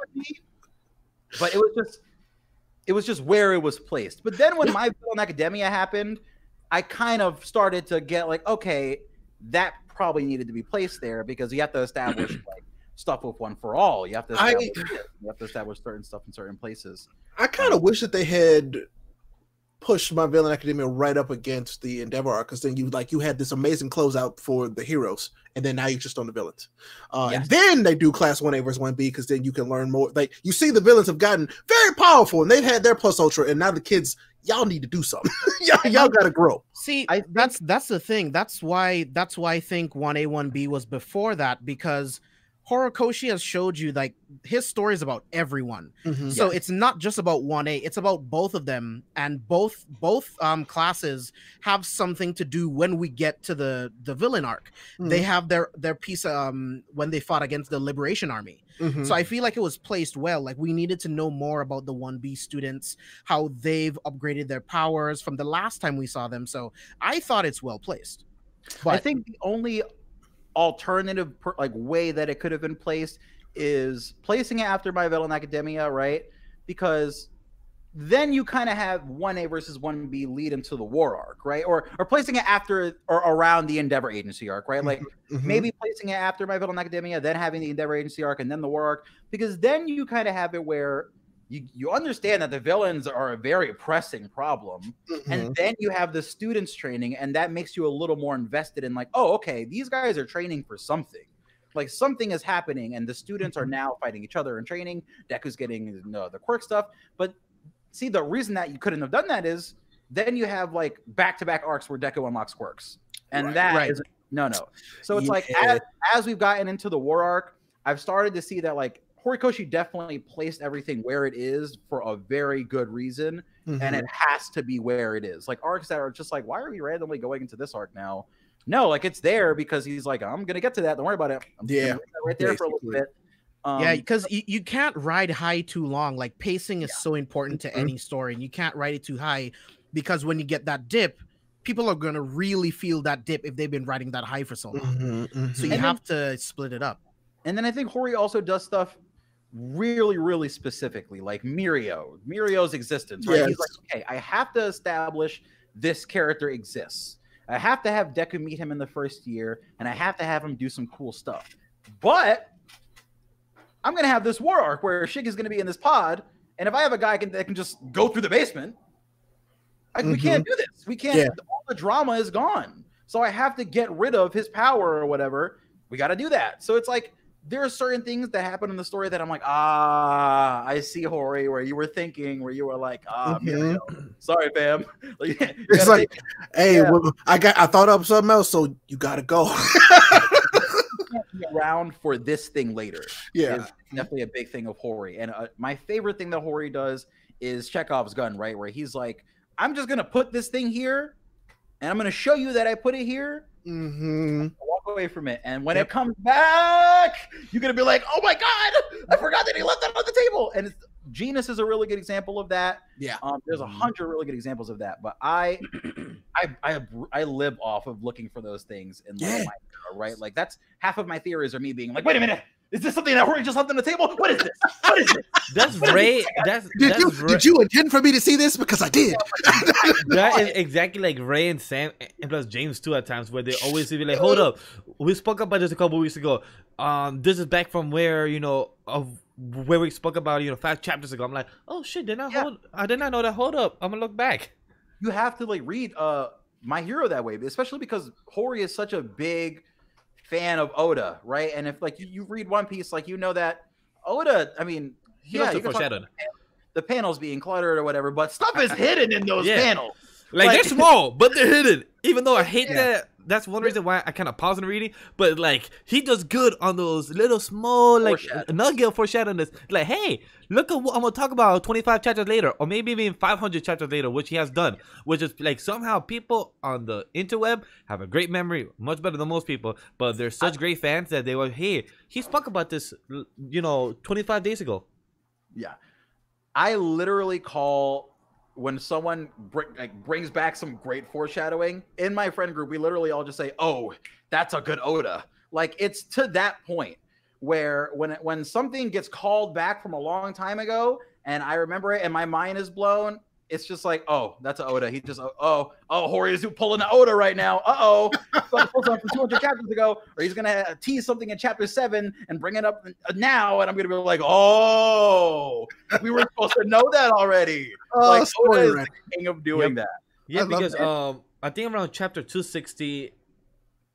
but it was just it was just where it was placed. But then when my Villain Academia happened, I kind of started to get like, okay, that probably needed to be placed there because you have to establish like stuff with one for all. You have to establish, this. you have to establish certain stuff in certain places. I kind of wish that they had pushed my villain academia right up against the endeavor arc because then you like you had this amazing closeout for the heroes and then now you're just on the villains uh Yes. and then they do class 1a versus 1b because then you can learn more like you see the villains have gotten very powerful and they've had their plus ultra and now the kids y'all need to do something y'all, y'all gotta grow See, I that's that's the thing. That's why that's why I think one A one B was before that because Horikoshi has showed you like his story is about everyone. So it's not just about 1A, it's about both of them and both both um classes have something to do when we get to the the villain arc. They have their their piece um when they fought against the Liberation Army. Mhm. So I feel like it was placed well. Like we needed to know more about the 1B students, how they've upgraded their powers from the last time we saw them. So I thought it's well placed. But I think the only alternative per, like way that it could have been placed is placing it after My Villain Academia, right? Because then you kind of have 1A versus 1B lead into the war arc, right? Or or placing it after or around the Endeavor Agency arc, right? Like Mhm. maybe placing it after My Villain Academia, then having the Endeavor Agency arc and then the war arc, because then you kind of have it where you, you understand that the villains are a very pressing problem Mhm. and then you have the students training and that makes you a little more invested in like oh okay these guys are training for something like something is happening and the students are now fighting each other and training deku's getting you know, the quirk stuff but see the reason that you couldn't have done that is then you have like back-to-back arcs where deku unlocks quirks and Right. that Right. is no no so it's like as, as we've gotten into the war arc i've started to see that like horikoshi definitely placed everything where it is for a very good reason and Mhm. it has to be where it is. Like arcs that are just like, why are we randomly going into this arc now? No, like it's there because he's like, I'm gonna get to that. Don't worry about it. I'm Yeah, gonna leave that right there for a little bit. Um, yeah, because you, you can't ride high too long. Like pacing is so important to Mhm. any story, and you can't ride it too high because when you get that dip, people are gonna really feel that dip if they've been riding that high for so long. Mhm, mhm. So you And then- have to split it up. and then I think Hori also does stuff really, really specifically, like Mirio, Mirio's existence. Right? He's like, okay, I have to establish this character exists. I have to have Deku meet him in the first year, and I have to have him do some cool stuff. But I'm gonna have this war arc where Shige's gonna be in this pod, and if I have a guy can, that can just go through the basement, I, we can't mm-hmm. do this. We can't. Yeah. All the drama is gone, so I have to get rid of his power or whatever. We got to do that. So it's like there are certain things that happen in the story that I'm like, ah, I see Hori where you were thinking, where you were like, ah, Mhm. Mirio, sorry, fam. Like, you like, take- hey, Yeah. well, I got I thought up something else, so you gotta go. around for this thing later. yeah. definitely a big thing of Hori. And uh, my favorite thing that Hori does is Chekhov's gun, right? Where he's like, I'm just gonna put this thing here, and I'm gonna show you that I put it here. hmm Walk away from it, and when Yep. it comes back, you're gonna be like, "Oh my god, I forgot that he left that on the table." And it's, Jeanist is a really good example of that. Yeah. Um, there's a Mhm. hundred really good examples of that, but I, I, I, I live off of looking for those things in like, Yeah. my right? Like that's half of my theories are me being like, "Wait a minute, is this something that Hori just left on the table? What is this? What is this?" That's Ray. That's Did that's you Ray- did you intend for me to see this? Because I did. That is exactly like Ray and Sam, and plus James too at times, where they always be like, "Hold up, we spoke about this a couple weeks ago. Um, this is back from where you know of where we spoke about you know five chapters ago." I'm like, "Oh shit, did I Yeah. hold? I did not know that. Hold up, I'm gonna look back." you have to like read uh my hero that way especially because hori is such a big fan of oda right and if like you, you read one piece like you know that oda i mean He yeah also can talk the panels being cluttered or whatever but stuff is hidden in those Yeah. panels Like, Like- they're small, but they're hidden. Even though I hate Yeah. that. That's one reason why I kind of pause in reading. But like, he does good on those little small like nugget foreshadowing this. Like, hey, look at what I'm gonna talk about 25 chapters later, or maybe even 500 chapters later, which he has done. Which is like somehow people on the interweb have a great memory, much better than most people. But they're such great fans that they were, hey, he spoke about this, you know, 25 days ago. yeah i literally call when someone br- like brings back some great foreshadowing in my friend group we literally all just say oh that's a good oda. Like it's to that point where when when something gets called back from a long time ago and i remember it and my mind is blown it's just like oh that's a oda. He just oh oh hori is pulling an oda right now. Uh-oh. Pull something from 200 chapters ago or he's gonna tease something in chapter 7 and bring it up now and i'm gonna be like oh we were supposed to know that already. Oh, like Oda is alert. the king of doing that. Yeah, I because um, I think around chapter two sixty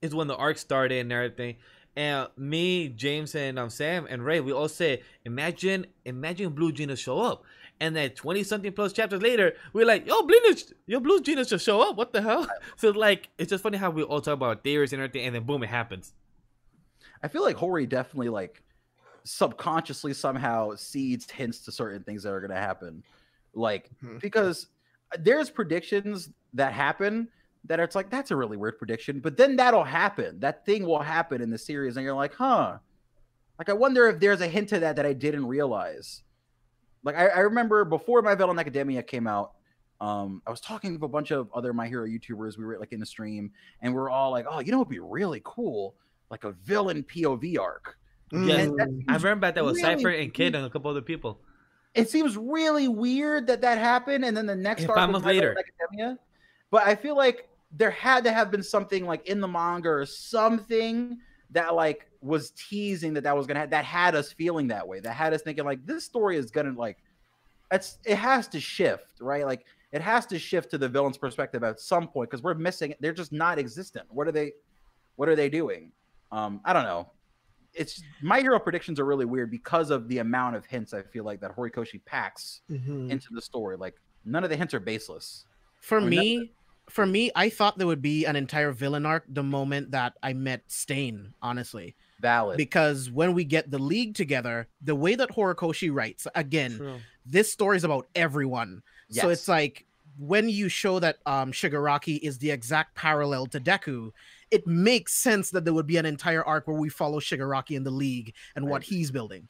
is when the arc started and everything. And me, James, and um, Sam and Ray, we all say, imagine, imagine Blue Genius show up, and then twenty something plus chapters later, we're like, yo, Blue Genius, yo, Blue Genius just show up. What the hell? So like, it's just funny how we all talk about theories and everything, and then boom, it happens. I feel like Hori definitely like subconsciously somehow seeds hints to certain things that are going to happen. Like Mhm. because there's predictions that happen that it's like that's a really weird prediction, but then that'll happen. That thing will happen in the series and you're like, "Huh." Like I wonder if there's a hint to that that I didn't realize. Like I, I remember before My Villain Academia came out, um, I was talking with a bunch of other My Hero YouTubers. We were like in the stream, and we are all like, "Oh, you know, it'd be really cool, like a villain POV arc." Yeah, And that I seems remember that was really Cypher and Kid and a couple other people. It seems really weird that that happened, and then the next And arc five was months later. Academia. But I feel like there had to have been something like in the manga or something that like was teasing that that was gonna ha- that had us feeling that way. That had us thinking like this story is gonna like it's it has to shift, right? Like it has to shift to the villain's perspective at some point because we're missing. They're just not existent. What are they? What are they doing? Um, I don't know. It's my hero predictions are really weird because of the amount of hints I feel like that Horikoshi packs Mhm. into the story. Like none of the hints are baseless. For I mean, that's me, for me, I thought there would be an entire villain arc the moment that I met Stain, honestly. Valid. Because when we get the league together, the way that Horikoshi writes, again, this story is about everyone. So it's like when you show that um Shigaraki is the exact parallel to Deku, it makes sense that there would be an entire arc where we follow Shigaraki in the league and what he's building.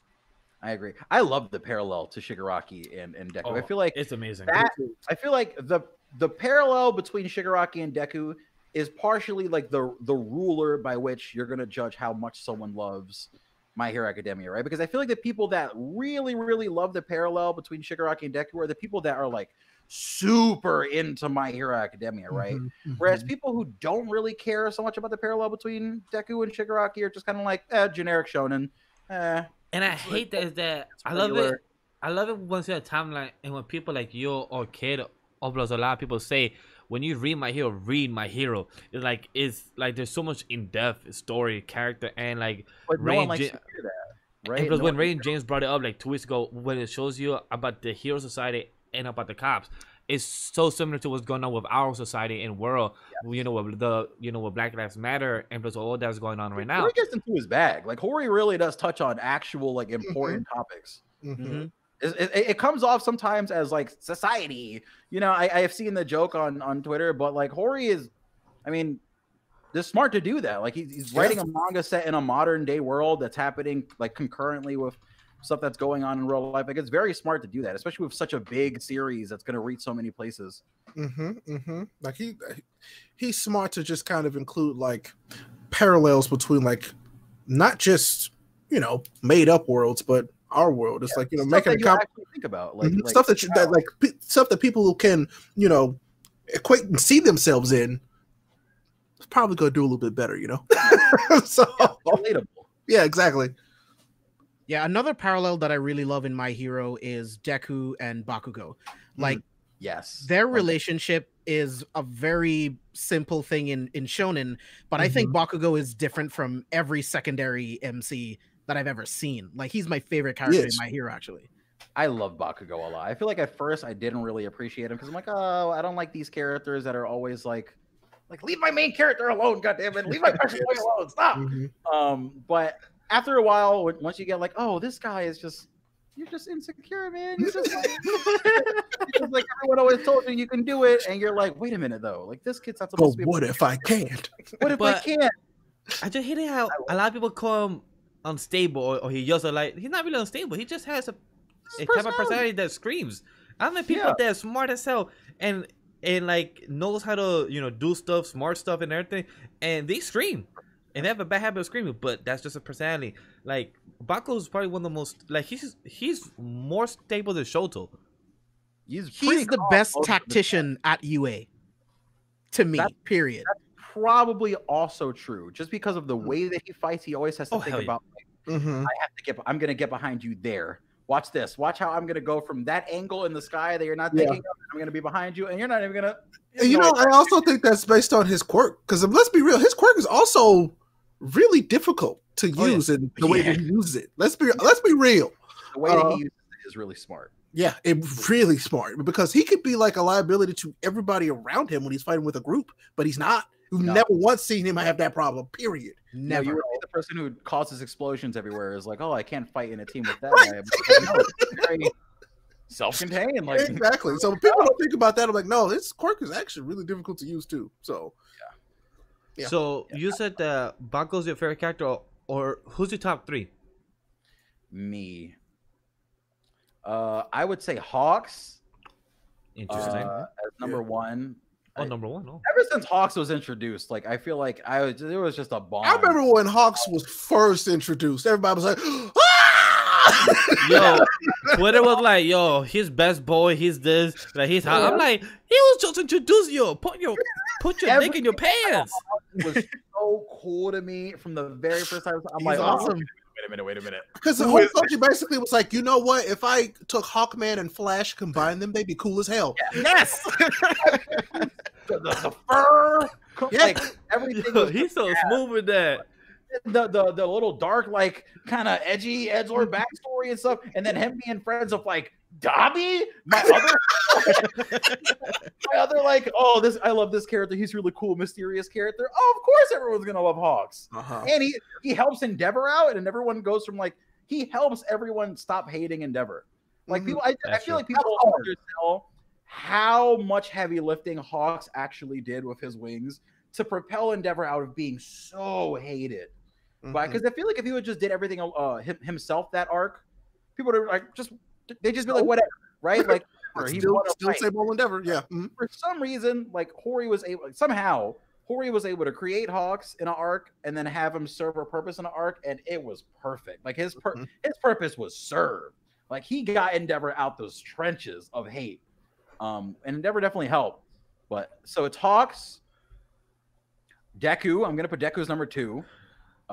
I agree. I love the parallel to Shigaraki and, and Deku. I Oh, feel like it's amazing. that I feel like the the parallel between Shigaraki and Deku is partially like the the ruler by which you're gonna judge how much someone loves My Hero Academia, right? Because I feel like the people that really, really love the parallel between Shigaraki and Deku are the people that are like super into My Hero Academia, right? Mhm, mhm. Whereas people who don't really care so much about the parallel between Deku and Shigaraki are just kind of like, eh, generic shonen. Eh, And I It's like- hate that is that I love it. I love it once in a timeline and when people like you or kid or plus a lot of people say when you read My Hero, read My Hero. It's like it's like there's so much in depth story, character, and like But no Ray one likes Ja- to hear that, right? and plus No when Ray and James brought it up like two weeks ago, when it shows you about the Hero Society and about the cops, it's so similar to what's going on with our society and world. You know, with the you know with Black Lives Matter and plus all that's going on right now. Hori gets into his bag. Like Hori really does touch on actual like important topics. Mhm. It, it, comes off sometimes as like society. You know, I, I have seen the joke on on Twitter, but like Hori is, I mean, they're smart to do that. Like he's, he's writing a manga set in a modern day world that's happening like concurrently with stuff that's going on in real life. Like it's very smart to do that, especially with such a big series that's going to reach so many places. Mm-hmm. Mm-hmm. Like he he's smart to just kind of include like parallels between like not just you know made up worlds, but our world. It's like you know Stuff making that a you comp- actually think about, like, Mhm. like stuff that you, that like pe- stuff that people can you know equate and see themselves in. It's probably gonna do a little bit better, you know. so relatable. yeah, exactly. Yeah, another parallel that I really love in My Hero is Deku and Bakugo. Like Yes, their Like, relationship is a very simple thing in in shonen, but I think Bakugo is different from every secondary MC that I've ever seen. Like he's my favorite character in. My Hero actually. I love Bakugo a lot. I feel like at first I didn't really appreciate him because I'm like, oh, I don't like these characters that are always like, like leave my main character alone, goddammit, leave my best boy alone, stop. Mhm. Um, but after a while, once you get like, oh, this guy is just, you're just insecure, man. You're just like, because like everyone always told you you can do it, and you're like, wait a minute though, like this kid's not But supposed to be. what if I can't? What if But- I can't? I just hate it how a lot of people call him unstable or, or he just a like he's not really unstable. He just has a, a type of personality that screams. I met people Yeah. that are smart as hell and and like knows how to you know do stuff, smart stuff and everything, and they scream. And they have a bad habit of screaming, but that's just a personality. Like Baku's probably one of the most like he's he's more stable than Shoto. He's He's the best most the tactician at UA. To me, That's- period. Probably also true, just because of the way that he fights. He always has to Oh, think hell yeah. about Mhm. I have to get. I'm gonna get behind you there. Watch this. Watch how I'm gonna go from that angle in the sky that you're not Yeah. thinking of. I'm gonna be behind you, and you're not even gonna. And you know, I also think that's based on his quirk. Because let's be real, his quirk is also really difficult to Oh, yeah. use in the way Yeah. that he uses it. Let's be let's be real. the way that uh, he uses it is really smart. Yeah, it really smart because he could be like a liability to everybody around him when he's fighting with a group, but he's not. We've No. never once seen him have that problem. Period. No, Never. you were the person who causes explosions everywhere. Is like, oh, I can't fight in a team with that Right. guy. No, self-contained. Like, exactly. So people don't think about that. I'm like, no, this quirk is actually really difficult to use too. So Yeah. So you said that Baku's your favorite character, or, or who's your top three? me. Uh, I would say Hawks Interesting. uh, as number one. Oh, number one. Oh. Ever since Hawks was introduced, like I feel like I was, it was just a bomb. I remember when Hawks was first introduced. Everybody was like, ah! Yo, Twitter was like, yo, his best boy, he's this, like he's hot. I'm like, he was just introduced Yo, Put your put your dick in your pants. It was so cool to me from the very first time. I'm He's like, oh, awesome. Wait a minute, wait a minute. Because the whole is country basically was like, you know what? If I took Hawkman and Flash, combined them, they'd be cool as hell. Yes. The, the, the fur, Yeah. like everything. Yo, he's so smooth with that. the, the the little dark, like kind of edgy Edgelord backstory and stuff, and then him being friends with like Dabi, my other, my other like, oh, this I love this character. He's really cool, mysterious character. Oh, of course, everyone's gonna love Hawks. Uh-huh. and he he helps Endeavor out, and everyone goes from like he helps everyone stop hating Endeavor. Like Mhm. people, I, I feel true. like people That's don't understand how much heavy lifting Hawks actually did with his wings to propel Endeavor out of being so hated. Mhm. Because I feel like if he would just did everything uh, himself that arc, people would like just they just be like whatever, right? Like he still, still fight. same endeavor. Yeah. Mhm. for some reason, like Hori was able somehow Hori was able to create Hawks in an arc and then have him serve a purpose in an arc, and it was perfect. Like his pur- Mhm. his purpose was served. Like he got Endeavor out those trenches of hate. Um, and Endeavor definitely helped. But so it's Hawks, Deku. I'm gonna put Deku as number two.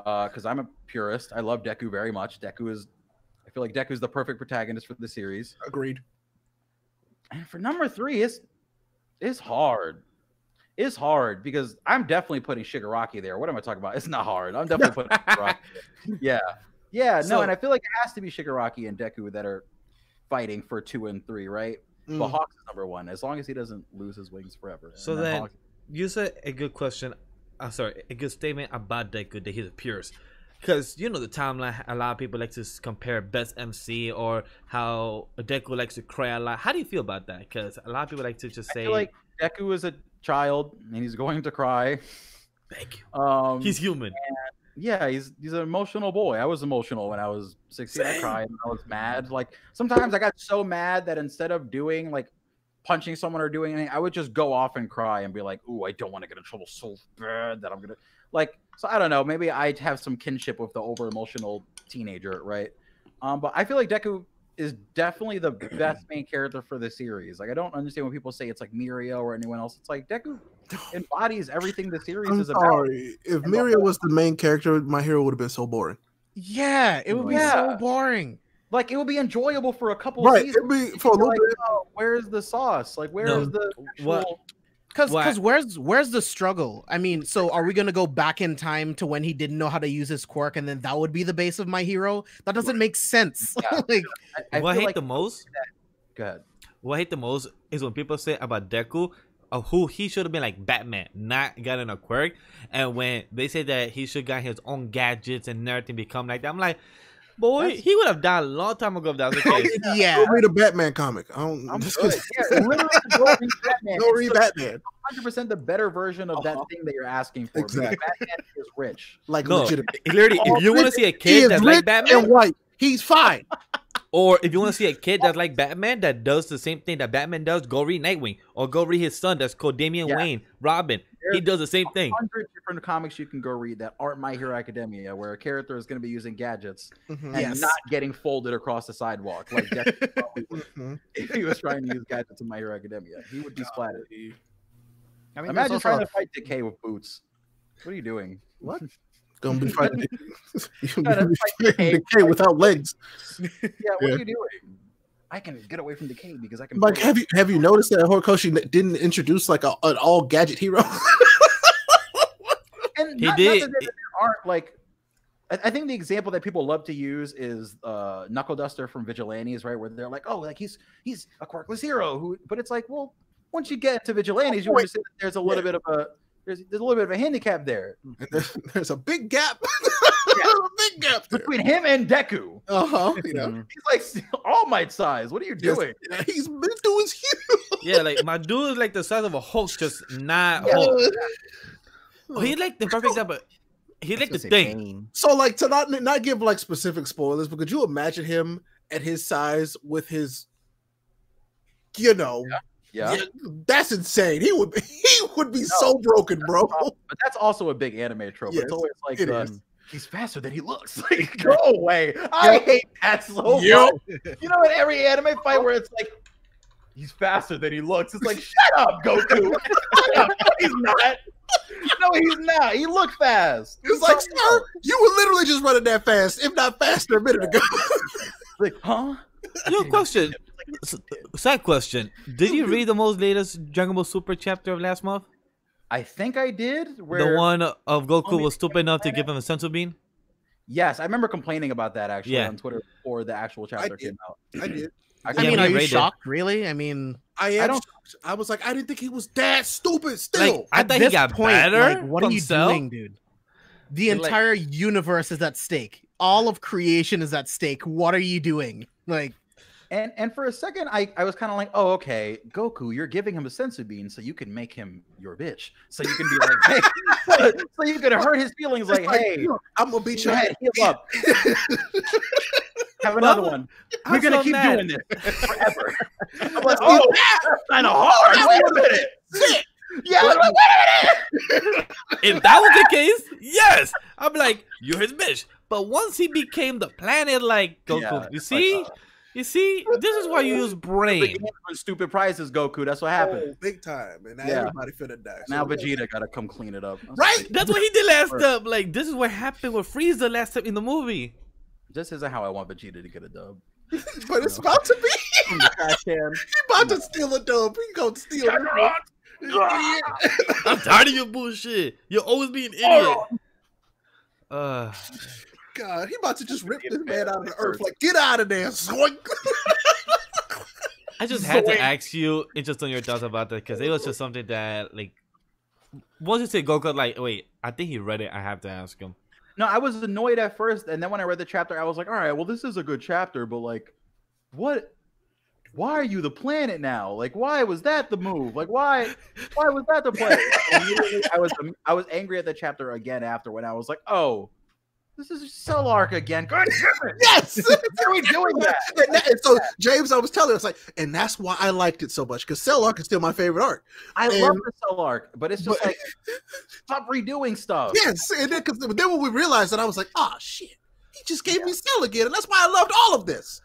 Uh, because I'm a purist. I love Deku very much. Deku is I feel like Deku is the perfect protagonist for the series. Agreed. And for number three, it's it's hard. It's hard because I'm definitely putting Shigaraki there. What am I talking about? It's not hard. I'm definitely putting Shigaraki. there. Yeah, yeah. No, and I feel like it has to be Shigaraki and Deku that are fighting for two and three, right? Mm. But Hawks is number one as long as he doesn't lose his wings forever. So And then- Hawks- you said a good question. I'm sorry, a good statement about Deku that he's a purist. Because you know the timeline, a lot of people like to compare best MC or how Deku likes to cry a lot. How do you feel about that? Because a lot of people like to just say, like Deku is a child and he's going to cry. "Thank you." Um, He's human. yeah, he's he's an emotional boy. I was emotional when I was 16. I cried and I was mad. Like sometimes I got so mad that instead of doing like punching someone or doing anything, I would just go off and cry and be like, "Ooh, I don't want to get in trouble so bad that I'm gonna like." So I don't know. Maybe I have some kinship with the over emotional teenager, right? Um, but I feel like Deku is definitely the best main character for the series. Like I don't understand when people say it's like Mirio or anyone else. It's like Deku embodies everything the series I'm is about. sorry. If And the was the main character, my hero would have been so boring. Yeah, it would be so boring. Like it would be enjoyable for a couple Right. of seasons. It'd be for a little like, bit. oh, where's the sauce? Like where's No, the what- actual- Cause, Why- cause where's where's the struggle? I mean, so are we gonna go back in time to when he didn't know how to use his quirk, and then that would be the base of my hero? That doesn't make sense. Yeah. like, I, I what I hate like the most, go ahead. what I hate the most is when people say about Deku, uh, who he should have been like Batman, not gotten a quirk, and when they say that he should got his own gadgets and everything become like that, I'm like, boy, That's- he would have died a long time ago if that was the case. yeah, Go read a Batman comic. I don't. I'm just good. 'cause- Yeah, literally go read Batman. Go read Batman. Hundred percent the better version of that Uh-huh. thing that you're asking for. Exactly. Batman is rich. Like No, legitimate. literally, if you want to see a kid that's like Batman, and white. He's fine. Or if you want to see a kid that's like Batman that does the same thing that Batman does, go read Nightwing. Or go read his son that's called Damian Yeah. Wayne, Robin. He does the same thing. Hundred different comics you can go read that aren't My Hero Academia, where a character is going to be using gadgets Mhm. and Yes. not getting folded across the sidewalk like Deku probably would Mhm. if he was trying to use gadgets in My Hero Academia. He would be splattered. I mean, Imagine trying also to fight Decay with boots. What are you doing? What? Gonna be fighting. Gotta gonna be fight fighting Decay without legs. Yeah, what Yeah. are you doing? I can get away from Decay because I can. Like, have you have you noticed that Horikoshi didn't introduce like a, an all gadget hero? and He not, did- Not that there aren't like. I, I think the example that people love to use is uh, Knuckle Duster from Vigilantes, right? Where they're like, "Oh, like he's he's a quirkless hero," who. But it's like, well, once you get to Vigilantes, you Wait. understand that there's a little bit of a there's, there's a little bit of a handicap there there's, there's a big gap. There's a big gap there. between him and Deku. Uh huh. You know, He's like All Might size. What are you Yes. doing? Yeah, he's been doing huge. Yeah, like my dude is like the size of a Hulk, just not Yeah. Hulk. Oh, he's like the perfect example. He's like the thing. So, like, to not not give like specific spoilers, but could you imagine him at his size with his, you know, Yeah. Yeah, that's insane. He would be, he would be so broken, bro. But that's also a big anime trope. Yes, it's always like it the, is. Um, he's faster than he looks. Like, go away. I Yep. hate that so Yep. much. You know, in every anime fight where it's like, he's faster than he looks. It's like, shut up, Goku. shut up. No, he's not. No, he's not. He looked fast. It's like, sir, you were literally just running that fast, if not faster, a minute ago. Like, huh? Yo, question. S- Side question. Did you read the most latest Dragon Ball Super chapter of last month? I think I did. Where The one of Goku was stupid enough to give him a senzu bean? Yes, I remember complaining about that actually Yeah. on Twitter before the actual chapter came out. I did. I Yeah, mean, are you rated. shocked? Really? I mean, I am. I don't- shocked. I was like, I didn't think he was that stupid. Still, Like, I thought he got point, better. like, what are you Cell? doing, dude? The And, like- entire universe is at stake. All of creation is at stake. What are you doing? Like, And and for a second, I, I was kind of like, oh, okay, Goku, you're giving him a senzu bean so you can make him your bitch. So you can be like, hey, so, so you can hurt his feelings like, like, hey, I'm gonna beat your ahead, head. heal up. Have another Well, one. I'm We're gonna so keep mad. doing this forever. I'm like, oh, that's kind of hard. Wait a minute. Yeah, I'm like, wait a minute. If that was the case, yes. I'm like, you're his bitch. But once he became the planet, like Goku, Yeah, you it's like, see, uh, you see, this is why you use brain. stupid prizes, Goku. That's what happened. Oh, big time, and now Yeah. everybody finna die. Now So, Vegeta got to come clean it up. I was Right? like, That's what he did last Or- time. Like this is what happened with Frieza last time in the movie. This isn't how I want Vegeta to get a dub. but it's about to be. From the trash can. He about to steal a dub. He gonna steal it. I'm tired of your bullshit. You're always being an idiot. Uh, God, he about to just rip this man out of the earth. Like, get out of there, zoink. I just had Zoink. to ask you and just on your thoughts about that because it was just something that like once you say Goku, like wait, I think he read it. I have to ask him. No, I was annoyed at first, and then when I read the chapter, I was like, all right, well, this is a good chapter, but like, what? Why are you the planet now? Like, why was that the move? Like, why? Why was that the play? Immediately, I was I was angry at the chapter again after when I was like, oh, this is Cell Arc again. God damn it! yes. Why are we doing that? and, that- and so James, I was telling, us like, and that's why I liked it so much because Cell Arc is still my favorite arc. I And- love the Cell Arc, but it's just But- like stop redoing stuff. Yes, and then because then when we realized that, I was like, oh shit, he just gave me Cell again, and that's why I loved all of this.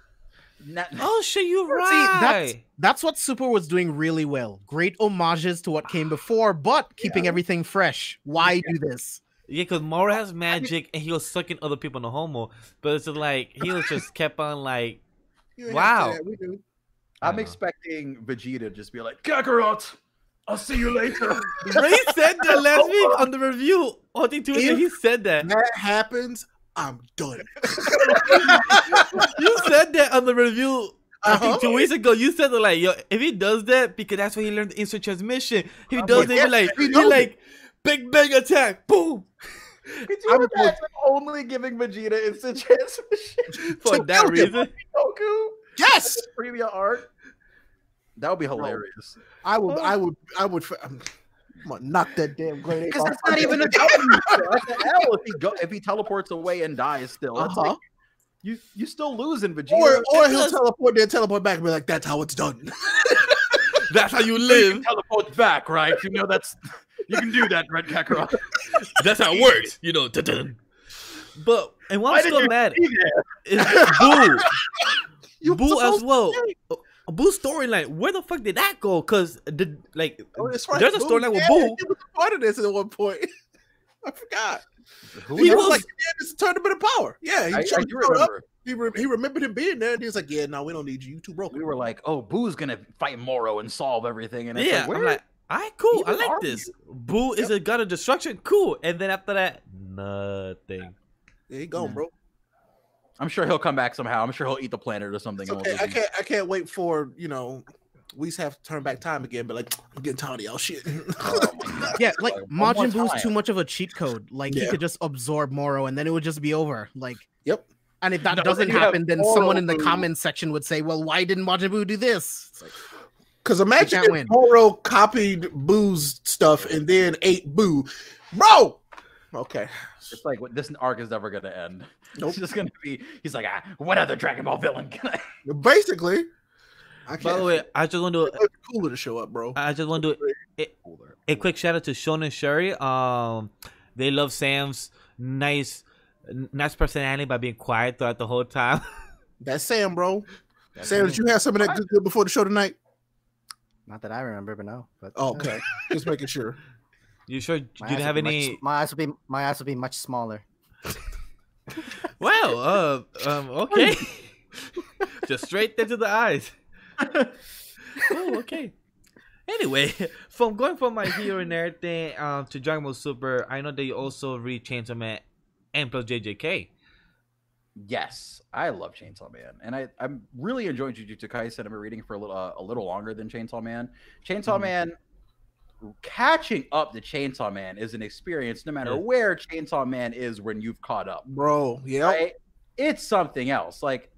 Not- Oh shit, you See, right. that's that's what Super was doing really well. Great homages to what came before, but keeping everything fresh. Why do this? Yeah, because Moro has magic and he was sucking other people in the homo, but it's just like he was just kept on like Wow. have to say that, we do. I'm Uh-huh. expecting Vegeta to just be like, Kakarot, I'll see you later. Ray said that last week on the review. I think Tuesday If- he said that. That happens, I'm done. You said that on the review. I Uh-huh. think two weeks ago, you said that like, yo, if he does that, because that's when he learned the instant transmission. If he does like, it, yeah, he like, he he like, big bang attack, boom. Could you I'm imagine only giving Vegeta instant transmission For To that kill him. reason, Goku? yes, Premium art? That would be hilarious. I would, I would, I would. I'm, I'm gonna knock that damn grade. Because that's not even a W. That's an L if he go if he teleports away and dies still. That's Uh-huh. like, you you still lose in Vegeta. Or, or he'll Because- teleport, then teleport back and be like, "That's how it's done." that's how you you live. can teleport back, right? You know that's you can do that, Red Kakarot. That's how it works, you know. dun-dun. But and what Why I'm did still mad see that? is Buu. You Buu as well. to say. Buu's storyline, where the fuck did that go? Cause the like, Oh, right. there's a Buu, storyline with Buu. He was part of this at one point. I forgot. Who He He was was- like, "Yeah, this is tournament of power." Yeah, he, I, I showed- do showed up. He, re- he remembered him being there, and he's like, "Yeah, no, we don't need you. You too broke." We were like, oh, Buu's gonna fight Moro and solve everything. And it's Yeah, like, where? I'm like, all right, cool. I like are this. Buu is a god of destruction. Cool. And then after that, nothing. There you go, Yeah. bro. I'm sure he'll come back somehow. I'm sure he'll eat the planet or something. Okay. I can't. I can't wait for you know. We just have to turn back time again, but like I'm getting tired of y'all shit. Oh. Yeah, like One more Majin Buu's time. too much of a cheat code. Like he could just absorb Moro and then it would just be over. Like Yep. And if that No, doesn't then you have happen, then Moro someone in the Buu. comments section would say, "Well, why didn't Majin Buu do this?" It's like, Because imagine can't if win. Moro copied Buu's stuff and then ate Buu, bro. Okay. It's like what- this arc is never gonna end. Nope. It's just gonna be. He's like, ah, what other Dragon Ball villain can I? Basically, I can't. By the way, I just want to it's cooler to show up, bro. I just want to do a, a quick shout out to Sean and Sherry. Um, they love Sam's nice, nice personality by being quiet throughout the whole time. That's Sam, bro. Sam, did you have some of that good, good before the show tonight? Not that I remember, but no. But Oh, okay. Just making sure. You sure you My didn't have any? Much, my eyes would be my eyes would be much smaller. Wow. Uh, um, okay. just straight into the eyes. oh, okay. Anyway, from going from my hero and everything um, to Dragon Ball Super, I know that you also read Chainsaw Man and plus JJK. Yes, I love Chainsaw Man, and I I'm really enjoying Jujutsu Kaisen. I've been reading for a little uh, a little longer than Chainsaw Man. Chainsaw Mhm. Man, catching up to Chainsaw Man is an experience, no matter where Chainsaw Man is when you've caught up. Bro, yeah. Right? It's something else. Like,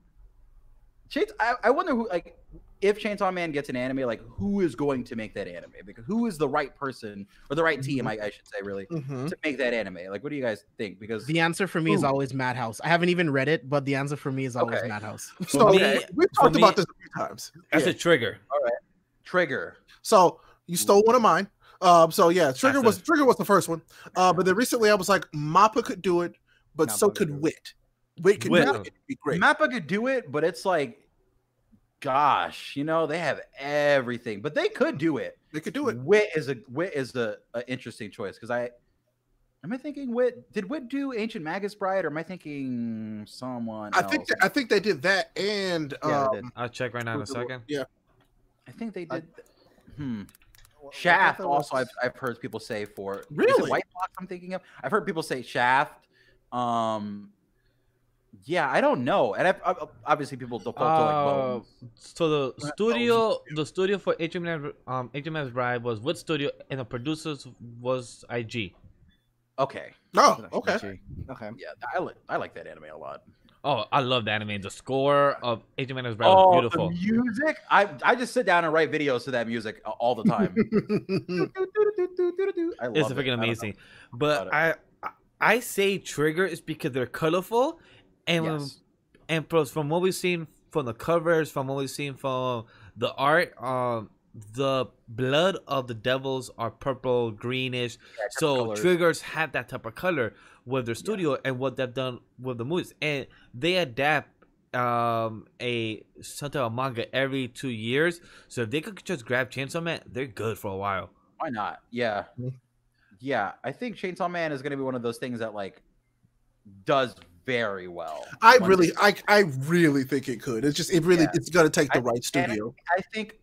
Chains- I, I wonder who like if Chainsaw Man gets an anime, like who is going to make that anime? Because who is the right person or the right team, I, I should say, really, hmm to make that anime? Like, what do you guys think? Because the answer for me is always Madhouse. I haven't even read it, but the answer for me is always Okay. Madhouse. So me- we've talked me- about this a few times. That's Yeah. a trigger. All right, trigger. So you stole one of mine. Um, so yeah, Trigger That's was a- Trigger was the first one. Uh, but then recently I was like, Mappa could do it, but so Mappa could could. Wit. Wit could Wit. do it. It'd be great. Mappa could do it, but it's like, gosh, you know, they have everything, but they could do it. They could do it. Wit is a Wit is a, a interesting choice because I am I thinking Wit did Wit do Ancient Magus Bride or am I thinking someone? I think else? that, I think they did that and Yeah, they um, I'll check right now in a second. Yeah. I think they I- did. hmm. What- what if Shaft also I've, I've heard people say for is it Really? White Box I'm thinking of. I've heard people say Shaft. Um yeah, I don't know. And I've, I've- obviously people default to like Uh, Bones. so the studio, the studio for HMS, um, HMS Bride was what studio, and the producers was IG. Okay. Oh, okay. Okay. Yeah, I like I like that anime a lot. Oh, I love the anime. The score of HMS Bride Oh, was beautiful. the music! I I just sit down and write videos to that music all the time. It's freaking don't know. amazing. But I, I, I say trigger is because they're colorful, and when- Yes. and plus from what we've seen from the covers, from what we've seen from the art, um, the blood of the devils are purple, greenish. Yeah, so colors. triggers have that type of color with their studio and what they've done with the movies, and they adapt um a some type of manga every two years. So if they could just grab Chainsaw Man, they're good for a while. Why not? Yeah. Mhm. Yeah, I think Chainsaw Man is going to be one of those things that like does very well. I really, I, I really think it could. It's just, it really, Yeah. it's gonna take the I- right studio, I think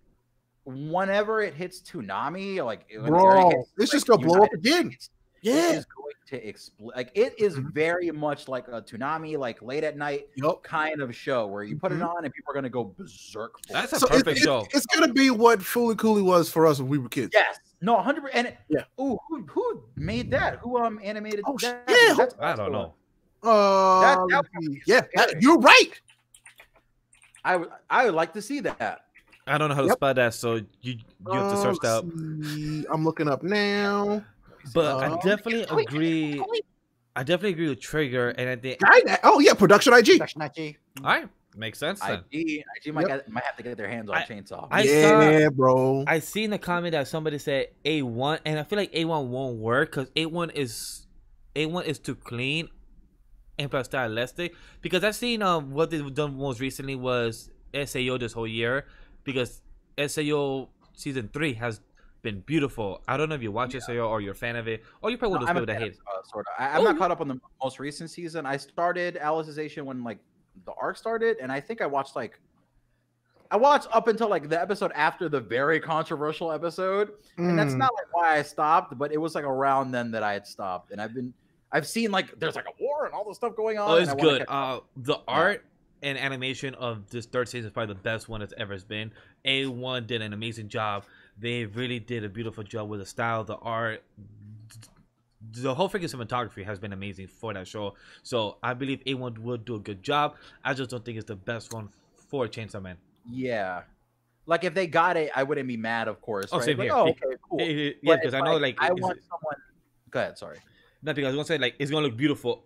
whenever it hits Toonami, like when Eri bro. hits, It's like, just gonna blow up again. Yeah. it is going to explode. Like it is Mhm. very much like a Toonami, like late at night Yup. kind of show where you put it Mhm. on and people are going to go berserk. For That's it. a So perfect it- show. It's gonna be what Fooly Cooly was for us when we were kids. Yes. No, 100 and Yeah. Oh, who who made that? Who um animated Oh, that? yeah, That's I don't also- know. Uh, That- that let's would see. be yeah, that- you're right. I would I would like to see that. I don't know how to Yep. spell that, so you you have to Uh, search let's that. see. I'm looking up now. But I Uh, definitely agree. I definitely agree with Trigger, and I think Guy- Oh yeah, production IG. Section IG. all right makes sense. Then. IG, IG might, Yep. get, might have to get their hands on I- Chainsaw. I yeah, bro. I seen a comment that somebody said A one, and I feel like A one won't work because A one is A one is too clean and plus stylistic. Because I've seen um what they've done most recently was SAO this whole year because SAO season three has been beautiful. I don't know if you watch SAO or you're a fan of it, or you probably No, one of I'm people that hate. of, uh, sort of. I, I'm Oh, not you- caught up on the most recent season. I started Alicization when like the arc started, and I think I watched like I watched up until like the episode after the very controversial episode, and that's Mm. not like why I stopped, but it was like around then that I had stopped, and I've been I've seen like there's like a war and all this stuff going on. Oh, and it's I good. Uh, the art and animation of this third season is probably the best one it's ever been. A one did an amazing job. They really did a beautiful job with the style, the art. The whole freaking cinematography has been amazing for that show. So I believe A one will do a good job. I just don't think it's the best one for Chainsaw Man. yeah. Like if they got it, I wouldn't be mad, of course. Oh, right? same Like, here. oh, okay, cool. Yeah, because I know like I want someone. Go ahead. Sorry. Not because I was gonna say like it's gonna look beautiful,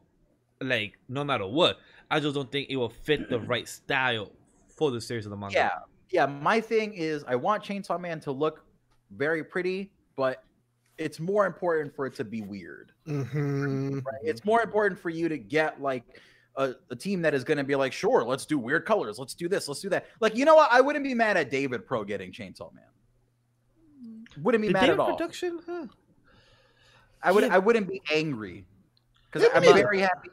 like no matter what. I just don't think it will fit the right style for the series of the manga. Yeah, yeah. My thing is, I want Chainsaw Man to look very pretty, but it's more important for it to be weird. Mhm. Right? It's more important for you to get like a, a team that is going to be like, sure, let's do weird colors, let's do this, let's do that. Like, you know what? I wouldn't be mad at David Pro getting Chainsaw Man. Wouldn't be The mad David at all. production, huh? I would. Yeah. I wouldn't be angry because I'm me very happy.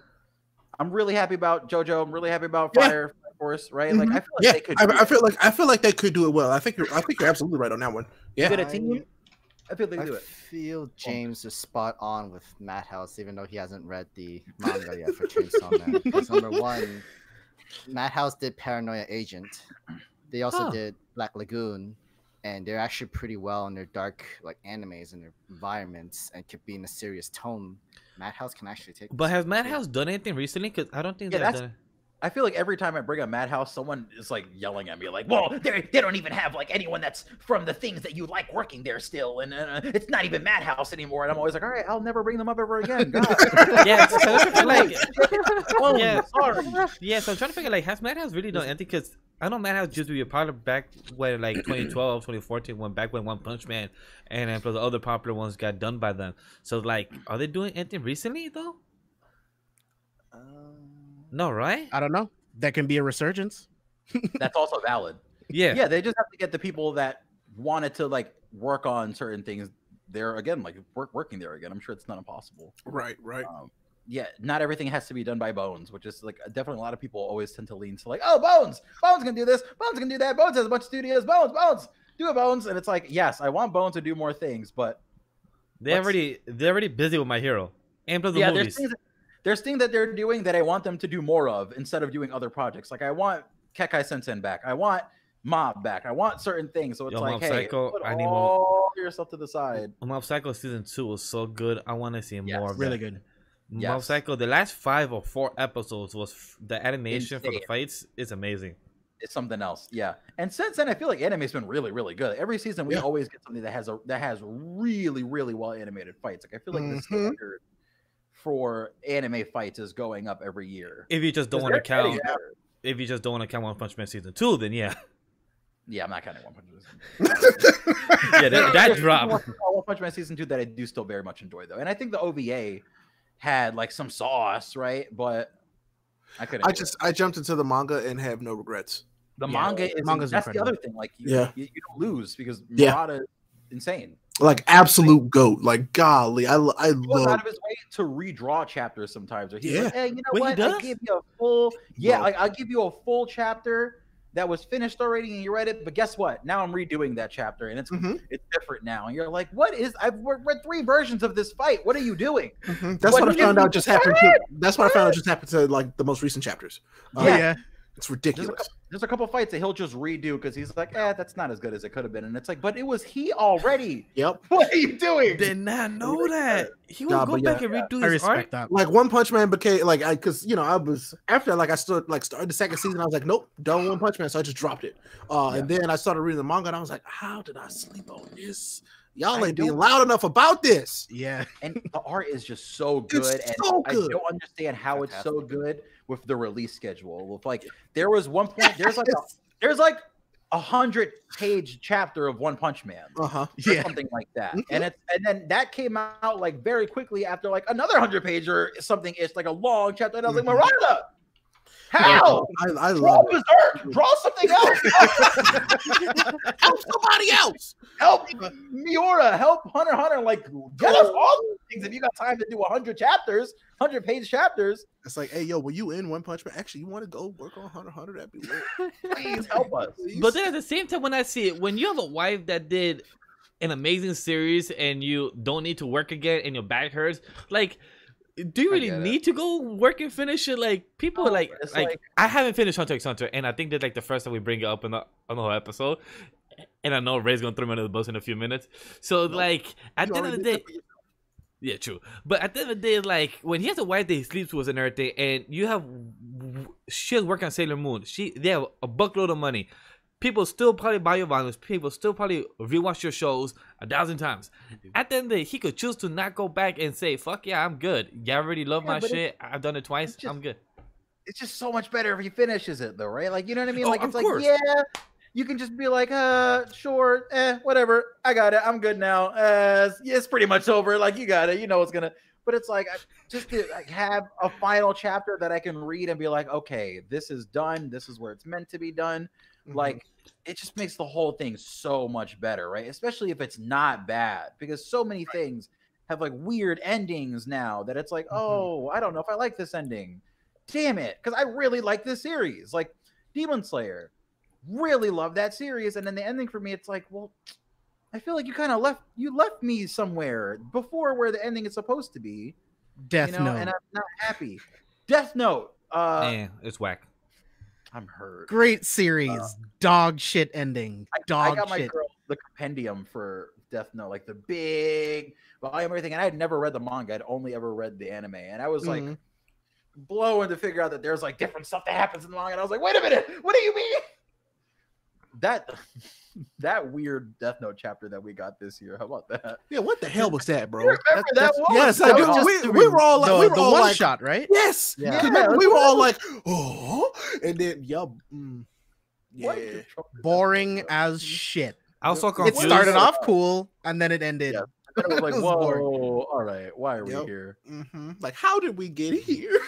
I'm really happy about JoJo. I'm really happy about Yeah. Fire Force. Right? Like, Mhm. I feel like yeah, they could. do I, I it. feel like I feel like they could do it well. I think you're I think you're absolutely right on that one. Yeah. Get a I- team. I feel they I could do it. feel James is spot on with Madhouse, even though he hasn't read the manga yet for Chainsaw Man. Because number one, Madhouse did Paranoia Agent. They also Huh. did Black Lagoon, and they're actually pretty well in their dark like animes and their environments, and could be in a serious tone. Madhouse can actually take. But has. Madhouse done anything recently? Because I don't think Yeah, they've that's- done it. I feel like every time I bring up Madhouse, someone is like yelling at me, like, "Well, they they don't even have like anyone that's from the things that you like working there still, and uh, it's not even Madhouse anymore." And I'm always like, "All right, I'll never bring them up ever again." God. Yeah, so I'm trying to figure, like, Oh, Yeah. sorry. yeah, so I'm trying to figure like has Madhouse really done anything? Because I know Madhouse just to be a popular back when like 2012, 2014, when back when One Punch Man and then plus the other popular ones got done by them. So like, are they doing anything recently though? Um, No, right? I don't know. That can be a resurgence. That's also valid. Yeah. Yeah, they just have to get the people that wanted to like work on certain things there again, like work working there again. I'm sure it's not impossible. Right, right. Um, yeah, not everything has to be done by Bones, which is like definitely a lot of people always tend to lean to like, oh, Bones, Bones can do this, Bones can do that, Bones has a bunch of studios, Bones, Bones, do it, Bones. And it's like, yes, I want Bones to do more things, but They're already they're already busy with my hero and plus the yeah, movies. there's things, there's things that they're doing that I want them to do more of instead of doing other projects. Like I want Kekkai Sensen back. I want Mob back. I want certain things. So it's Yo, like, Mob hey, Psycho, put I need more- all yourself to the side. Mob Psycho season two was so good. I want to see Yes. more. Of Really that. good. Mob Yes. Psycho. The last five or four episodes was f- the animation for the fights is amazing. It's something else. Yeah. And since then, I feel like anime's been really, really good. Every season, we Yeah. always get something that has a that has really, really well animated fights. Like I feel like the Mhm. standard for anime fights is going up every year. If you just don't want to count, if you just don't want to count One Punch Man season two, then yeah, Yeah, I'm not counting One Punch Man. yeah, that, that drop. One One Punch Man season two that I do still very much enjoy though, and I think the OVA had like some sauce, right? But I couldn't. I do it. just I jumped into the manga and have no regrets. the Yeah, manga is manga's that's incredible. the other thing. Like you, Yeah. you, you don't lose because Yeah. Murata is insane. Like absolute goat. Like golly, I I He goes love. out of his way to redraw chapters sometimes. Or he's Yeah. like, hey, you know Wait, he what? I'll give you a full yeah, Bro. like, I'll give you a full chapter that was finished already and you read it. But guess what? Now I'm redoing that chapter and it's Mhm. it's different now. And you're like, what is I've read three versions of this fight. What are you doing? Mhm. That's What what I found out just happened. To, that's what I found out just happened to like the most recent chapters. Uh, Yeah. yeah. It's ridiculous. Couple, there's a couple fights that he'll just redo because he's like, eh, that's not as good as it could have been. And it's like, but it was he already. Yep. What are you doing? Did not know that. He would Nah, go back yeah, and redo I his art. that. Like One Punch Man became like I because you know I was after like I started like started the second season. I was like, nope, done One Punch Man, so I just dropped it. Uh, and then I started reading the manga, and I was like, how did I sleep on this? Y'all I ain't being loud enough about this. Yeah. and the art is just so It's good and so i don't understand how it's so good with the release schedule with like there was one point there's like a, there's like a hundred page chapter of one punch man Uh huh. or Yeah. something like that Mhm. and it's and then that came out like very quickly after like another hundred page or something it's like a long chapter and i was like Mhm. Murata, how I, I draw love it. draw something else Help somebody else. help miura help hunter x hunter like get us all these things if you got time to do 100 chapters 100 page chapters It's like, hey, yo, were you in One Punch Man? Actually, you want to go work on Hunter x Hunter? That'd be lit. please help us But then at the same time, when I see it, when you have a wife that did an amazing series and you don't need to work again and your back hurts, like, do you really get it. need to go work and finish it? Like, people No, like, like, like- I haven't finished Hunter x Hunter, and I think that like the first time we bring it up in the on the whole episode. And I know Ray's gonna throw me under the bus in a few minutes. So like at the end of the day, that for yourself. yeah, true. But at the end of the day, like when he has a wife that he sleeps with and everything, and you have she's working on Sailor Moon, she they have a buckload of money. People still probably buy your volumes. People still probably rewatch your shows a thousand times. At the end of the day, he could choose to not go back and say, "Fuck yeah, I'm good. Yeah, I already love Yeah, my shit. I've done it twice. just- I'm good." it's just so much better if he finishes it though, right? Like you know what I mean? Oh, like it's like yeah, you can just be like, uh, sure, eh, whatever. I got it. I'm good now. Uh, yeah, it's pretty much over. Like you got it. You know what's gonna. But it's like just to like have a final chapter that I can read and be like, okay, this is done. This is where it's meant to be done. Mhm. Like it just makes the whole thing so much better, right? Especially if it's not bad, because so many things have like weird endings now that it's like, Mhm. oh, I don't know if I like this ending. Damn it, because I really like this series. Like Demon Slayer, really love that series, and then the ending for me, it's like, well, I feel like you kind of left you left me somewhere before where the ending is supposed to be, Death you know, Note. and I'm not happy. Death Note, uh, Eh, it's whack. I'm hurt. Great series. dog shit ending. I, Dog I got my shit. girl the compendium for Death Note, like the big volume, everything. And I had never read the manga; I'd only ever read the anime, and I was like Mhm. blowing to figure out that there's like different stuff that happens in the manga. And I was like, wait a minute, what do you mean? That that weird Death Note chapter that we got this year. How about that? yeah, what the hell was that, bro? You remember that that's- one? Yes, I do. was We, we were all like, the, we were the all one like, shot, right? yes, Yeah. 'Cause remember, Yeah, we were all like, oh, and then yup, mm, yeah. Boring as shit. I was so It started off cool and then it ended. Yeah. And I was like, whoa, boring. all right, why are we Yep. here? hmm Like, how did we get here?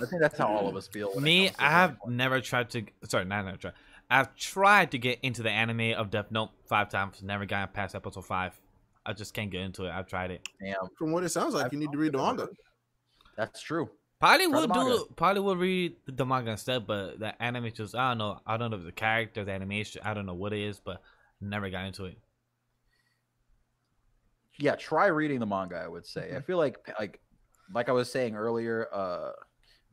I think that's how all of us feel. Me, I have never tried to. Sorry, not never tried. I've tried to get into the anime of Death Note five times. Never gotten past episode five. I just can't get into it. I've tried it. Damn, From what it sounds like, I've you need to read the manga. heard of it. That's true. Probably Try the would do. Probably would read the manga instead, but the anime just I don't know. I don't know if the character, the animation. I don't know what it is, but Never got into it. yeah, try reading the manga. I would say. I Mm-hmm. feel like like like I was saying earlier, uh,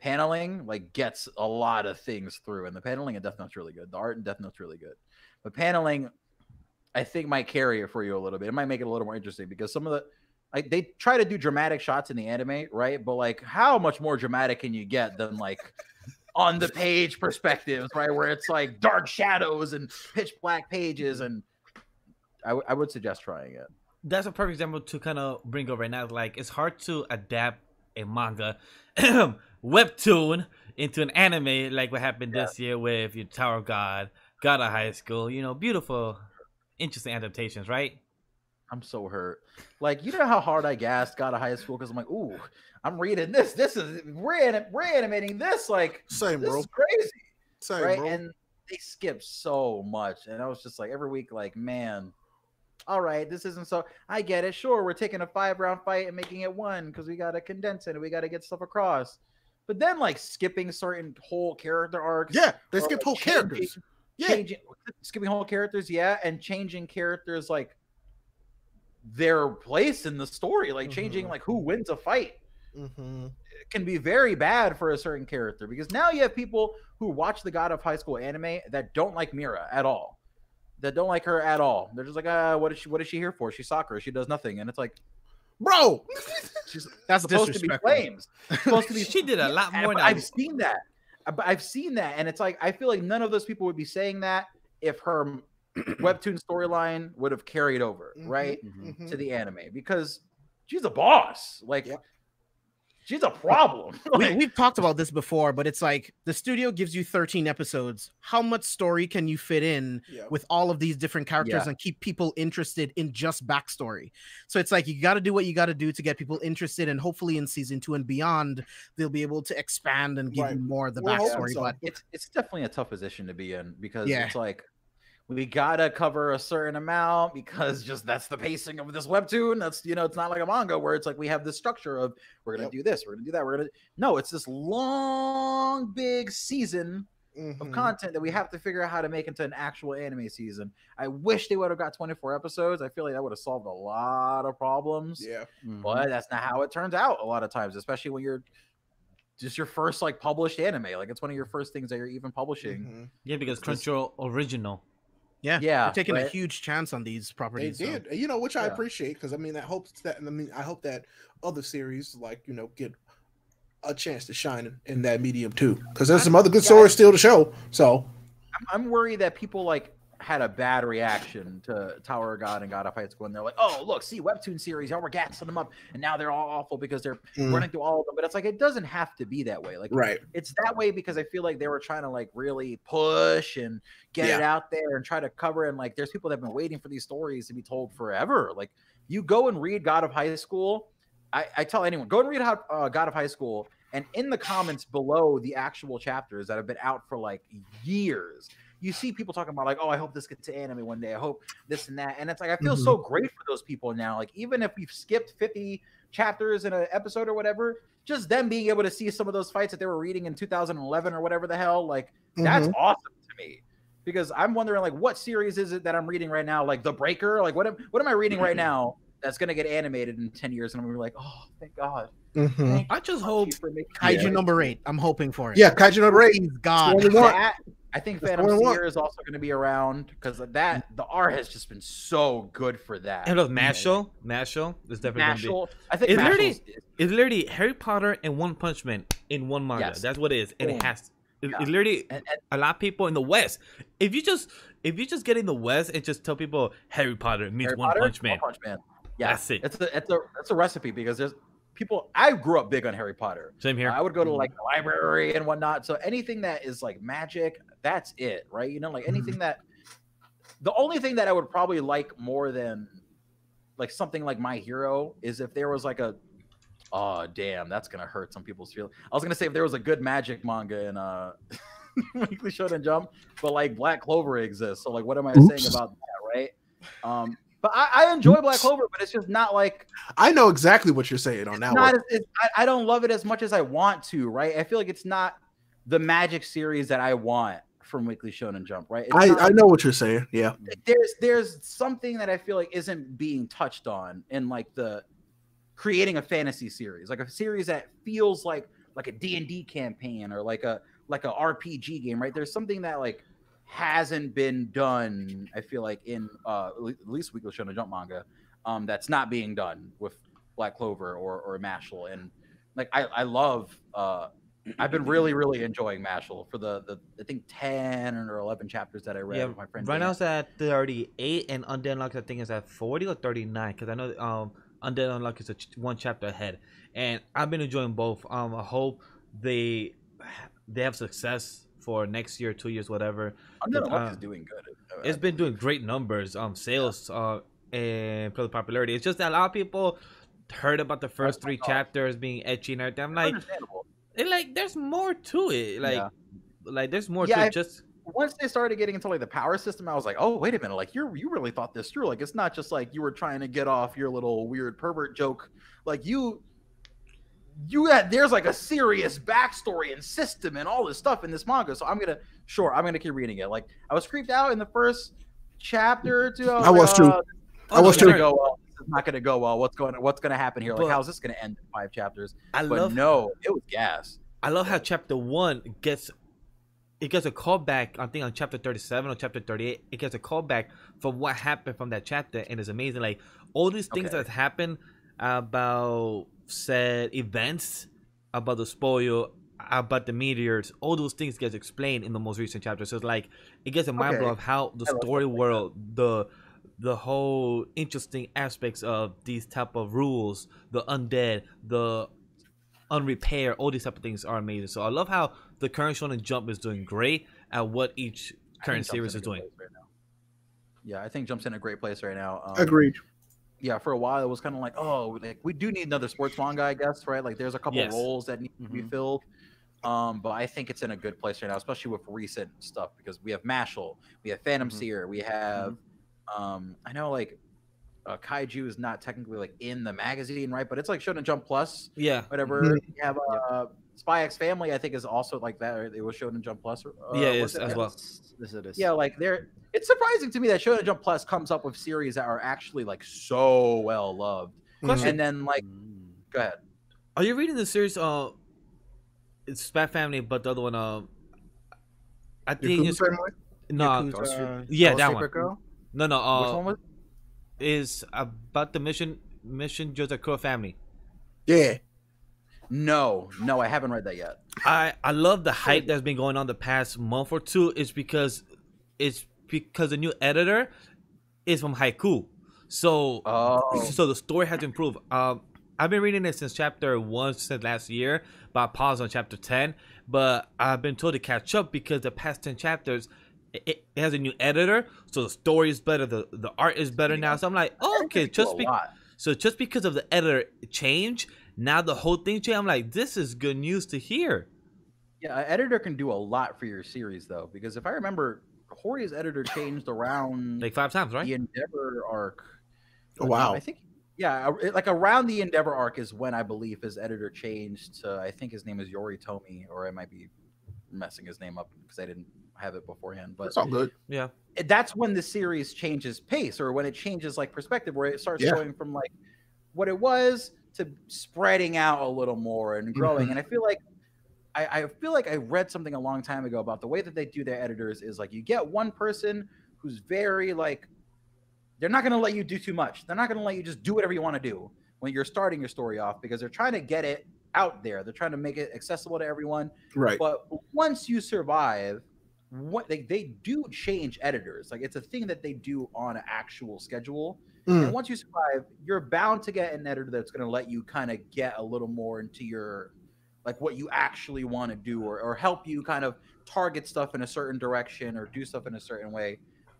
paneling like gets a lot of things through, and the paneling in Death Note's really good. The art in Death Note's really good, but paneling, I think might carry it for you a little bit. It might make it a little more interesting because some of the like they try to do dramatic shots in the anime, right? But like, how much more dramatic can you get than like? on the page perspectives, right? Where it's like dark shadows and pitch black pages, and I, w- I would suggest trying it. That's a perfect example to kind of bring up right now. Like it's hard to adapt a manga webtoon into an anime, like what happened this year with your Tower of God, God of High School. You know, beautiful, interesting adaptations, right? I'm so hurt. Like, you know how hard I gassed God of high school because I'm like, ooh, I'm reading this. This is reanim- reanimating this. Like, Same, this bro. is crazy, Same, right? bro. And they skip so much, and I was just like, every week, like, man, all right, this isn't so. I get it. Sure, we're taking a five round fight and making it one because we got to condense it and we got to get stuff across. But then, like, skipping certain whole character arcs. yeah, they skip like, whole changing- characters. Yeah, changing skipping whole characters yeah and changing characters like their place in the story like changing Mhm. like who wins a fight hmm it can be very bad for a certain character because now you have people who watch the god of high school anime that don't like mira at all that don't like her at all they're just like ah what is she what is she here for she's soccer she does nothing and it's like bro. she's That's supposed to be disrespectful. flames supposed to be She did a lot more but than I- I've seen that. I've seen that, and it's like I feel like none of those people would be saying that if her webtoon storyline would have carried over Mhm. right Mhm. to the anime because she's a boss. Like Yep. She's a problem. we, Like, we've talked about this before, but it's like the studio gives you 13 episodes. How much story can you fit in Yeah. with all of these different characters Yeah. and keep people interested in just backstory? So it's like you got to do what you got to do to get people interested, and hopefully in season two and beyond, they'll be able to expand and give Right. you more of the We're backstory. so. But it's it's definitely a tough position to be in because Yeah. it's like we gotta cover a certain amount because just that's the pacing of this webtoon. That's you know, it's not like a manga where it's like we have this structure of we're gonna Yep. do this, we're gonna do that, we're gonna no, it's this long big season of Mhm. content that we have to figure out how to make into an actual anime season. I wish they would have got 24 episodes. I feel like that would have solved a lot of problems. Yeah. But that's not how it turns out a lot of times, especially when you're just your first like published anime. Like it's one of your first things that you're even publishing. Mhm. Yeah, because Crunchyroll original. Yeah, Yeah, they're taking a huge chance on these They properties. so- did, you know, which I Yeah. appreciate because I mean, I hope that, I mean, I hope that other series like you know get a chance to shine in, in that medium too, because there's some other good Yeah. stories still to show. So I'm, I'm worried that people like had a bad reaction to Tower of God and God of High School, and they're like, "Oh, look, see webtoon series, y'all were gassing them up, and now they're all awful because they're mm, running through all of them." But it's like it doesn't have to be that way. Like right, it's that way because I feel like they were trying to like really push and get it out there and try to cover. And like, there's people that have been waiting for these stories to be told forever. Like, you go and read God of High School. I, I tell anyone, go and read how, uh, God of High School, and in the comments below the actual chapters that have been out for like years, you see people talking about like, oh, I hope this gets to anime one day. I hope this and that. And it's like I feel so great for those people now. Like, even if we've skipped 50 chapters in an episode or whatever, just them being able to see some of those fights that they were reading in 2011 or whatever the hell, like that's Mhm. awesome to me. Because I'm wondering, like, what series is it that I'm reading right now? Like The Breaker? Like, what am what am I reading right now that's gonna get animated in 10 years? And I'm gonna be like, oh, thank God. Mhm. Thank I just hope for making Kaiju Yeah. number eight. I'm hoping for it. yeah, Kaiju number eight. Please, God. That- I think Phantom what I want. Seer is also going to be around because that mm. the art has just been so good for that. and look, Mashle, Mashle is definitely gonna be. Mashle, I think It's literally- Mashle's- It's literally Harry Potter and One Punch Man in one manga. Yes. That's what it is, and it Boom. has. It, Yeah. it literally and, and a lot of people in the West. If you just if you just get in the West and just tell people Harry Potter means Harry One Potter, Punch Man, One Punch Man. Yeah, That's it. It's a it's a it's a recipe because there's people. I grew up big on Harry Potter. same here. I would go to mm-hmm. like the library and whatnot. So anything that is like magic, that's it, right? You know, like anything that. The only thing that I would probably like more than, like something like My Hero, is if there was like a. Oh damn, that's gonna hurt some people's feelings. I was gonna say if there was a good magic manga in uh Weekly Shonen Jump, but like Black Clover exists. So like, what am I saying about that, right? Um, but I, I enjoy Black Clover, but it's just not like I know exactly what you're saying on that not one. as, I, I don't love it as much as I want to, right? I feel like it's not the magic series that I want from Weekly Shonen Jump, right? It's I, not I know what you're saying. Yeah. there's there's something that I feel like isn't being touched on in like the creating a fantasy series, like a series that feels like like a D&D campaign or like a like a RPG game, right? There's something that like hasn't been done, I feel like in uh at least Weekly Shonen Jump manga, um that's not being done with Black Clover or or Mashle and like I I love uh I've been really, really enjoying Mashle for the, the I think ten or eleven chapters that I read Yeah, with my friend. right Dan. now it's at 38, and Undead Unluck I think is at 40 or 39. Because I know um Undead Unluck is a ch- one chapter ahead, and I've been enjoying both. Um, I hope they they have success for next year, two years, whatever. Undead uh, Unluck is doing good. Uh, It's been doing great numbers, um, sales, uh, and popularity. It's just that a lot of people heard about the first three chapters being ecchi and everything. I'm like, understandable. it, like there's more to it. Like, Yeah. like there's more Yeah, to I- it. Just Once they started getting into like the power system, I was like, oh wait a minute, like you you really thought this through. Like it's not just like you were trying to get off your little weird pervert joke. Like you you had there's like a serious backstory and system and all this stuff in this manga. So I'm gonna sure I'm gonna keep reading it. Like I was creeped out in the first chapter or two. I was like, too. uh, I was too. go well. Is not gonna go well. What's going what's gonna happen here? Like how's this gonna end in five chapters? I But love no, it was gas. I love how chapter one gets it gets a callback. I think on chapter thirty-seven or chapter thirty-eight, it gets a callback from what happened from that chapter, and it's amazing. Like all these things Okay. that happen about said events, about the spoil, about the meteors, all those things gets explained in the most recent chapter. So it's like it gets a mind blow Okay. of how the story world, the the whole interesting aspects of these type of rules, the undead, the unrepair, all these type of things are amazing. So I love how the current Shonen Jump is doing great at what each current think series is doing. right now. Yeah, I think Jump's in a great place right now. Um, Agreed. Yeah, for a while it was kind of like, oh, like we do need another sports manga, I guess, right? Like there's a couple Yes. roles that need to be Mhm. filled. Um, but I think it's in a good place right now, especially with recent stuff because we have Mashle, we have Phantom Mhm. Seer, we have, um, I know like uh, Kaiju is not technically like in the magazine, right? But it's like Shonen Jump Plus, Yeah, whatever. Mhm. We have uh, Spy X Family, I think is also like that. Or it was Shonen Jump Plus. Uh, Yeah, it it? as well. This it is. Yeah, like they're. It's surprising to me that Shonen Jump Plus comes up with series that are actually like so well loved, Question. and then like, Mm. go ahead. Are you reading the series? Uh, it's Spat Family, but the other one. Uh, I think Yakuza it's Family? no, Yakuza, yeah, Ghost that one. Girl? No, no. Which Uh, one was? is about the mission mission Joseph family. Yeah. No, no, I haven't read that yet. I I love the hype that's been going on the past month or two. It's because it's because the new editor is from Haikyu, so Oh, so the story has improved. Um, I've been reading it since chapter one since last year, but I paused on chapter ten. But I've been told to catch up because the past ten chapters. It, it has a new editor, so the story is better. the The art is better now. So I'm like, oh, okay, just be, so just because of the editor change, now the whole thing changed. I'm like, this is good news to hear. Yeah, an editor can do a lot for your series though, because if I remember, Hori's editor changed around Like five times, right? the Endeavor arc. Oh, wow. I think yeah, uh, like around the Endeavor arc is when I believe his editor changed to I think his name is Yori Tomi, or I might be messing his name up because I didn't have it beforehand. But It's all good. Yeah. that's when the series changes pace, or when it changes like perspective, where it starts Yeah. going from like what it was to spreading out a little more and growing. Mhm. And I feel like I, I feel like I read something a long time ago about the way that they do their editors is like you get one person who's very like they're not going to let you do too much. They're not going to let you just do whatever you want to do when you're starting your story off because they're trying to get it out there. They're trying to make it accessible to everyone. Right. But once you survive, what they, they do change editors. Like it's a thing that they do on an actual schedule. Mm. And once you survive, you're bound to get an editor that's going to let you kind of get a little more into your like what you actually want to do or, or help you kind of target stuff in a certain direction or do stuff in a certain way.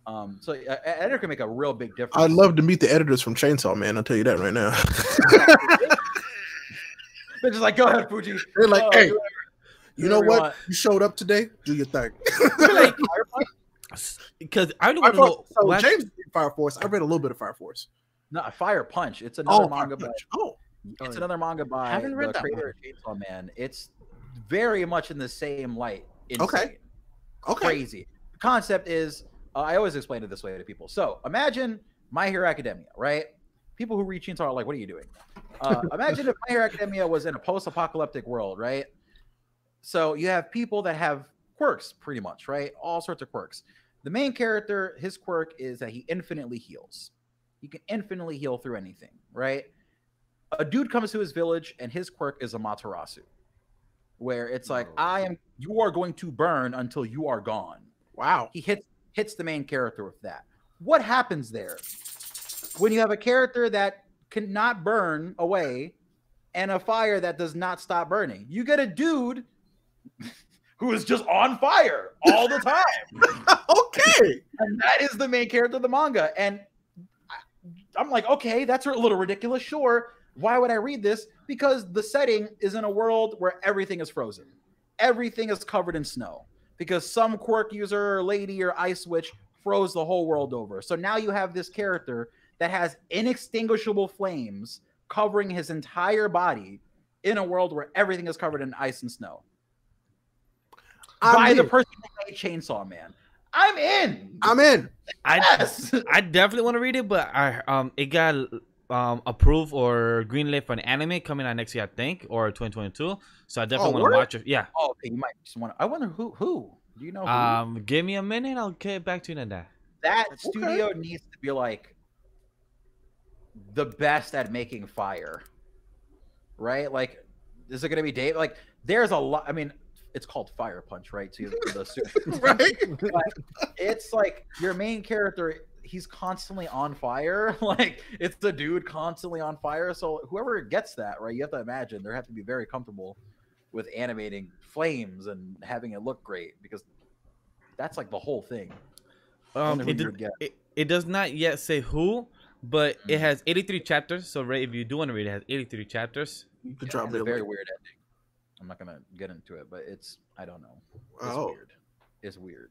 Um, so editor can make a real big difference. I'd love to meet the editors from Chainsaw Man. I'll tell you that right now. They're just like, go ahead, Fuji. They're like, Oh, hey, you know what? want." You showed up today. Do your thing. because I don't I want to know. so what- James Fire Force. I read a little bit of Fire Force. No, Fire Punch. It's another Oh, Fire manga by Oh, it's another manga by Haven't read the that creator of Chainsaw Man. It's very much in the same light. Okay. Okay. crazy. The concept is uh, I always explain it this way to people. So imagine My Hero Academia, right? People who read Chainsaw are like, "What are you doing?" Uh, imagine if My Hero Academia was in a post-apocalyptic world, right? So you have people that have quirks, pretty much, right? All sorts of quirks. The main character, his quirk is that he infinitely heals. He can infinitely heal through anything, right? A dude comes to his village, and his quirk is Amaterasu, where it's like, Oh. "I am, you are going to burn until you are gone." Wow. he hits hits the main character with that. What happens there when you have a character that cannot burn away and a fire that does not stop burning? You get a dude who is just on fire all the time, okay. and that is the main character of the manga. And I- I'm like, okay, that's a little ridiculous. Sure, why would I read this? Because the setting is in a world where everything is frozen, everything is covered in snow. Because some quirk user, or lady, or ice witch froze the whole world over. So now you have this character that has inextinguishable flames covering his entire body in a world where everything is covered in ice and snow. I'm By the person who made Chainsaw Man. I'm in. I'm in. I yes. I definitely want to read it, but I um it got um approved or greenlit for an anime coming out next year, I think, or 2022. So I definitely Oh, want to watch it. Yeah. Oh, okay. You might just want. to I wonder who. Who do you know? Who? Um, give me a minute. I'll get back to you on that. that okay. studio needs to be like the best at making fire, right? Like, is it going to be Dave? Like, there's a lot. I mean, it's called Fire Punch, right? So you the su- Right. it's like your main character. He's constantly on fire. Like it's the dude constantly on fire. So whoever gets that, right? You have to imagine they have to be very comfortable with animating flames and having it look great because that's like the whole thing. Um, it, did- it, it does not yet say who, but it Mm. has 83 chapters. So, Ray, if you do want to read it, it has 83 chapters. You could Yeah, drop it's me a a very weird ending. I'm not gonna get into it, but it's I don't know. It's Oh. weird. It's weird.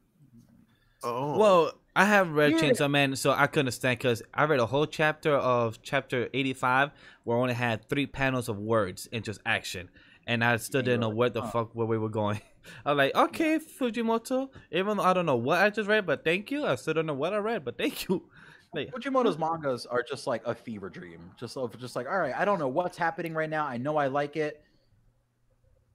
Oh. Well, I have read Yeah. Chainsaw Man, so I could understand because I read a whole chapter of chapter 85 where I only had three panels of words and just action. And I still didn't know like, where the huh. fuck where we were going. I'm like, okay, Fujimoto. Even though I don't know what I just read, but thank you. I still don't know what I read, but thank you. Like, Fujimoto's mangas are just like a fever dream. Just of just like, all right, I don't know what's happening right now. I know I like it,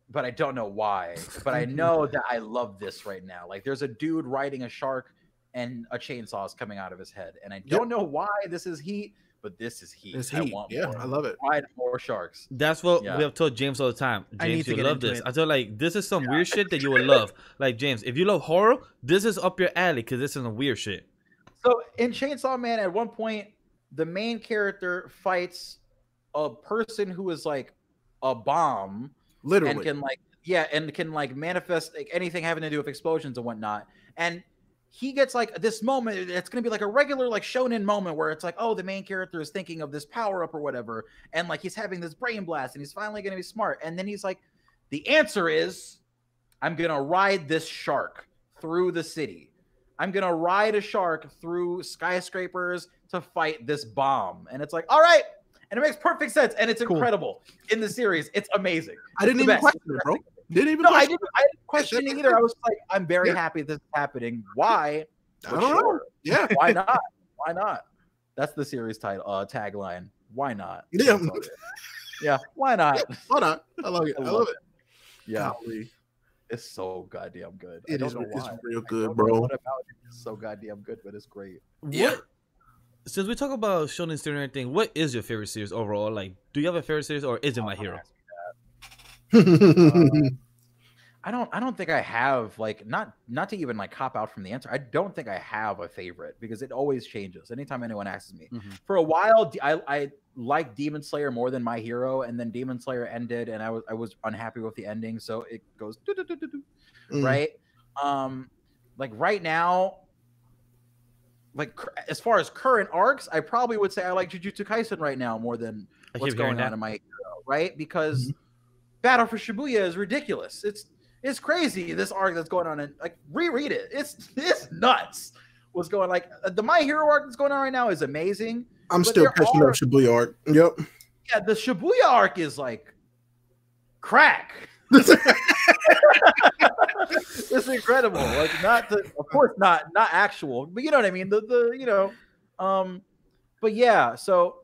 but I don't know why. But I know that I love this right now. Like there's a dude riding a shark and a chainsaw is coming out of his head. And I don't know why this is heat, but this is heat. It's I heat. want Yeah, more. I love it. Ride more sharks. That's what Yeah. we have told James all the time. I James, you love this. it. I feel like this is some weird shit that you would love. Like James, if you love horror, this is up your alley because this is some weird shit. So in Chainsaw Man, at one point, the main character fights a person who is like a bomb Literally. and can like yeah, and can like manifest like anything having to do with explosions and whatnot. And he gets like this moment. It's gonna be like a regular like shonen moment where it's like, oh, the main character is thinking of this power up or whatever, and like he's having this brain blast, and he's finally gonna be smart. And then he's like, the answer is, I'm gonna ride this shark through the city. I'm gonna ride a shark through skyscrapers to fight this bomb. And it's like, all right. And it makes perfect sense. And it's Cool. incredible in the series. It's amazing. I didn't even best. question it, bro. Didn't even No, I didn't, I didn't question it either. I was like, I'm very Yeah. happy this is happening. Why? I don't know. Yeah. Why not? Why not? That's the series title uh tagline. Why not? Yeah. That's all it is. Yeah, why not? Hold on. I love it. I I love love it. Yeah, Golly. it's so goddamn good. I don't is. know It's real good, bro. What about it is so goddamn good, but it's great. Yeah. What, since we talk about Shonen Stern and everything, what is your favorite series overall? Like, do you have a favorite series or is it My Hero? I don't I don't think I have like not not to even like cop out from the answer. I don't think I have a favorite because it always changes. Anytime anyone asks me. Mhm. For a while I I liked Demon Slayer more than My Hero and then Demon Slayer ended and I was I was unhappy with the ending so it goes Mm. right? Um like right now like as far as current arcs, I probably would say I like Jujutsu Kaisen right now more than I what's going on in my hero, right? Because Battle for Shibuya is ridiculous. It's it's crazy this arc that's going on and like reread it. It's it's nuts. What's going like uh, the My Hero arc that's going on right now is amazing. I'm still there catching up Shibuya arc. Yep. Yeah, the Shibuya arc is like crack. it's incredible. Like not the, of course not not actual, but you know what I mean. The the you know, um, but yeah. So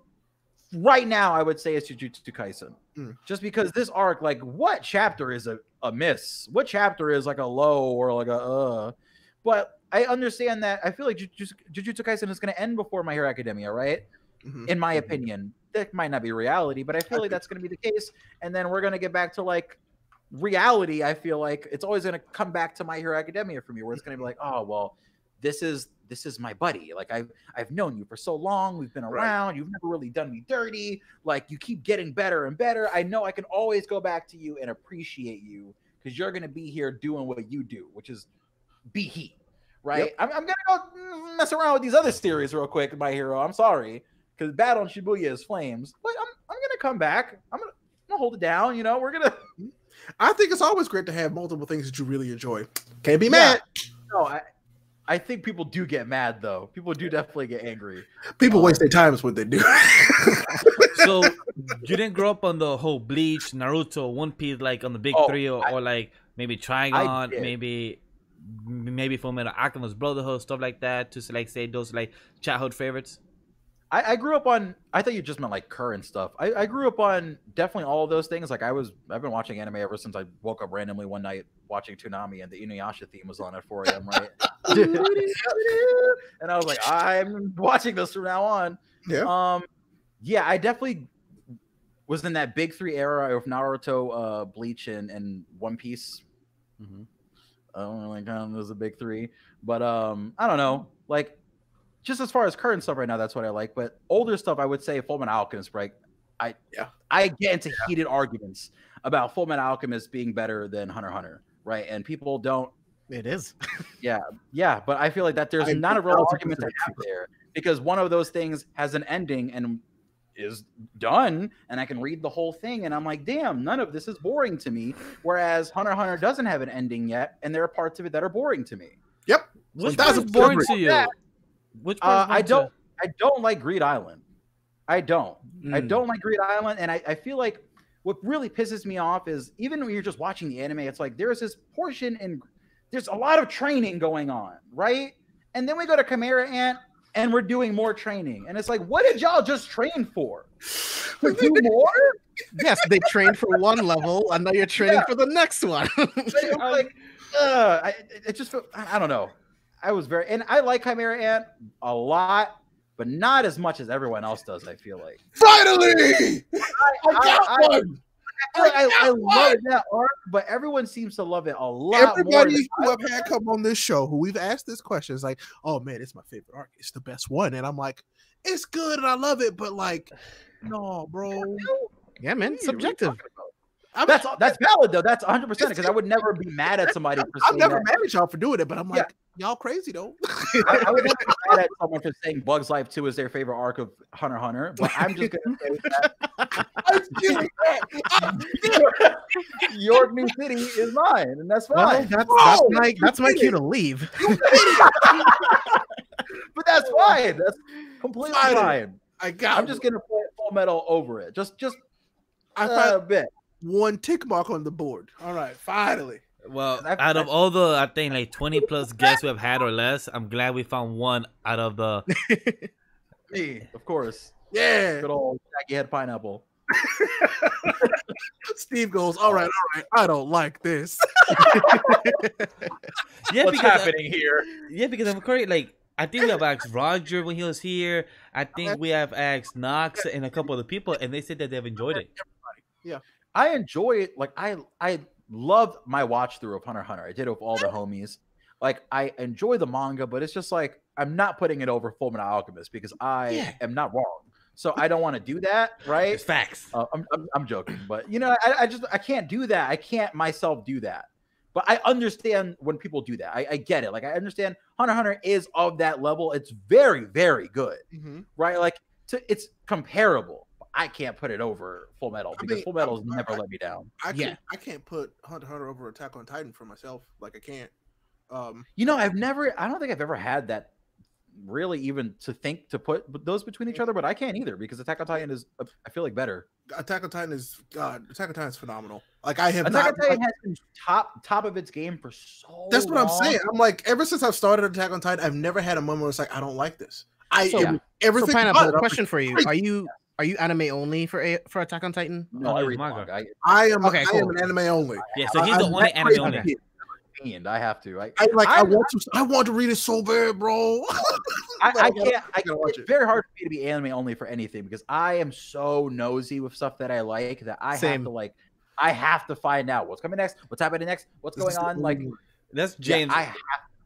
right now, I would say it's Jujutsu Kaisen, Mm. just because this arc, like, what chapter is a a miss? What chapter is like a low or like a uh? But I understand that. I feel like Jujutsu, Jujutsu Kaisen is going to end before My Hero Academia, right? Mhm. in my Mhm. opinion. That might not be reality, but I feel like that's going to be the case. And then we're going to get back to like reality. I feel like it's always going to come back to My Hero Academia for me, where it's going to be mm-hmm. like, oh well, this is this is my buddy. Like I've I've known you for so long. We've been Right. around. You've never really done me dirty. Like you keep getting better and better. I know I can always go back to you and appreciate you because you're going to be here doing what you do, which is be heat. Right. I'm, I'm gonna go mess around with these other theories real quick, my hero. I'm sorry because Battle on Shibuya is flames, but I'm I'm gonna come back. I'm gonna, I'm gonna hold it down. You know, we're gonna. Mm-hmm. I think it's always great to have multiple things that you really enjoy. Can't be Yeah. mad. No, I I think people do get mad though. People do definitely get angry. People Um, waste their time is what they do. so you didn't grow up on the whole Bleach, Naruto, One Piece, like on the big Oh, three, or, I- or like maybe Trigun, did. maybe maybe Fullmetal Alchemist Brotherhood, stuff like that. To like say those like childhood favorites. I, I grew up on. I thought you just meant like current stuff. I, I grew up on definitely all of those things. Like I was, I've been watching anime ever since I woke up randomly one night watching Toonami, and the Inuyasha theme was on at 4 a.m. Right, and I was like, I'm watching this from now on. yeah. Um, yeah, I definitely was in that big three era of Naruto, uh, Bleach, and, and One Piece. Mhm. I don't really count as a big three, but um, I don't know. Like, just as far as current stuff right now, that's what I like. But older stuff, I would say Fullmetal Alchemist. Right? I Yeah. I get into heated arguments about Fullmetal Alchemist being better than Hunter Hunter, right? And people don't It is. yeah, yeah, but I feel like that there's I not a real argument to have there because one of those things has an ending and is done, and I can read the whole thing, and I'm like, damn, none of this is boring to me. Whereas Hunter Hunter doesn't have an ending yet, and there are parts of it that are boring to me. Yep. Which That's part is a boring to you? that. Which Uh, I don't, I don't like Greed Island. I don't. I Mm. don't like Greed Island, and I, I feel like what really pisses me off is even when you're just watching the anime, it's like there's this portion and there's a lot of training going on, right? And then we go to Chimera Ant and we're doing more training, and it's like, what did y'all just train for? To do more? Yes, they trained for one level, and now you're training Yeah. for the next one. Like, uh, I, it- just I don't know. I was very, and I like Chimera Ant a lot, but not as much as everyone else does. I feel like. Finally, I got I- one. I, I, I got love that arc, but everyone seems to love it a lot Everybody more. who have had come on this show, who we've asked this question, is like, "Oh man, it's my favorite arc. It's the best one." And I'm like, "It's good and I love it, but like, no, bro." yeah, man, subjective. I'm, That's that's valid though. That's 100 percent because I would never be mad at somebody for I'm never that. mad at y'all for doing it, but I'm Yeah. Like, y'all crazy though. I, I would never be mad at someone for saying Bugs Life 2 is their favorite arc of Hunter Hunter, but I'm just gonna say that I'm feeling that. York New City is mine, and that's Well, fine. that's, Bro, that's my that's my cue to leave. but that's fine. That's completely Fine. fine. I got. I'm just gonna play Full Metal over it. Just just I a found bit. one tick mark on the board. All right, finally. Well, I've- out of I've- all the, I think like twenty plus guests we have had or less, I'm glad we found one out of the. Me, of course. Yeah. Good old Jackie Head Pineapple. Steve goes, all right, all right. I don't like this. Yeah, What's because I- happening here? yeah, because I'm correct. Like I think we have asked Roger when he was here. I uh-huh. think we have asked Knox and a couple other people, and they said that they've enjoyed it. Yeah, I enjoy it. Like I I love my watch through of Hunter Hunter. I did it with all the homies. Like I enjoy the manga, but it's just like I'm not putting it over Fullmetal Alchemist because I Yeah. am not wrong. So I don't want to do that, right? It's facts. Uh, I'm, I'm, I'm joking, but you know, I, I just I can't do that. I can't myself do that. But I understand when people do that. I, I get it. Like I understand Hunter Hunter is of that level. It's very very good, Mhm. right? Like to, it's comparable. I can't put it over Full Metal I because mean, Full Metal's I- never I- let me down. I can't, Yeah. I can't put Hunter Hunter over Attack on Titan for myself. Like I can't. Um, You know, I've never. I don't think I've ever had that really even to think to put those between each other, but I can't either because Attack on Titan is I feel like better. Attack on Titan is God. Attack on Titan is phenomenal. Like I have Attack not. on Titan has been top top of its game for so. That's what I'm saying. I'm like, ever since I've started Attack on Titan, I've never had a moment where it's like, I don't like this. I So- it- So everything. about pineapple. it, I'm Question for you. Are you are you anime only for a, for Attack on Titan? No, No, I read manga. manga. I, I am. Okay, I cool. am an anime only. Yeah, so he's the I'm only that anime crazy only. kid. fiend. I have to. I, I like. I, I- want to. I want to read it so bad, bro. I, I I can't. I, can't watch it's it. very hard for me to be anime only for anything because I am so nosy with stuff that I like that I have to like. I have to find out what's coming next, what's happening next, what's This going on. Like, only- That's yeah, James. I have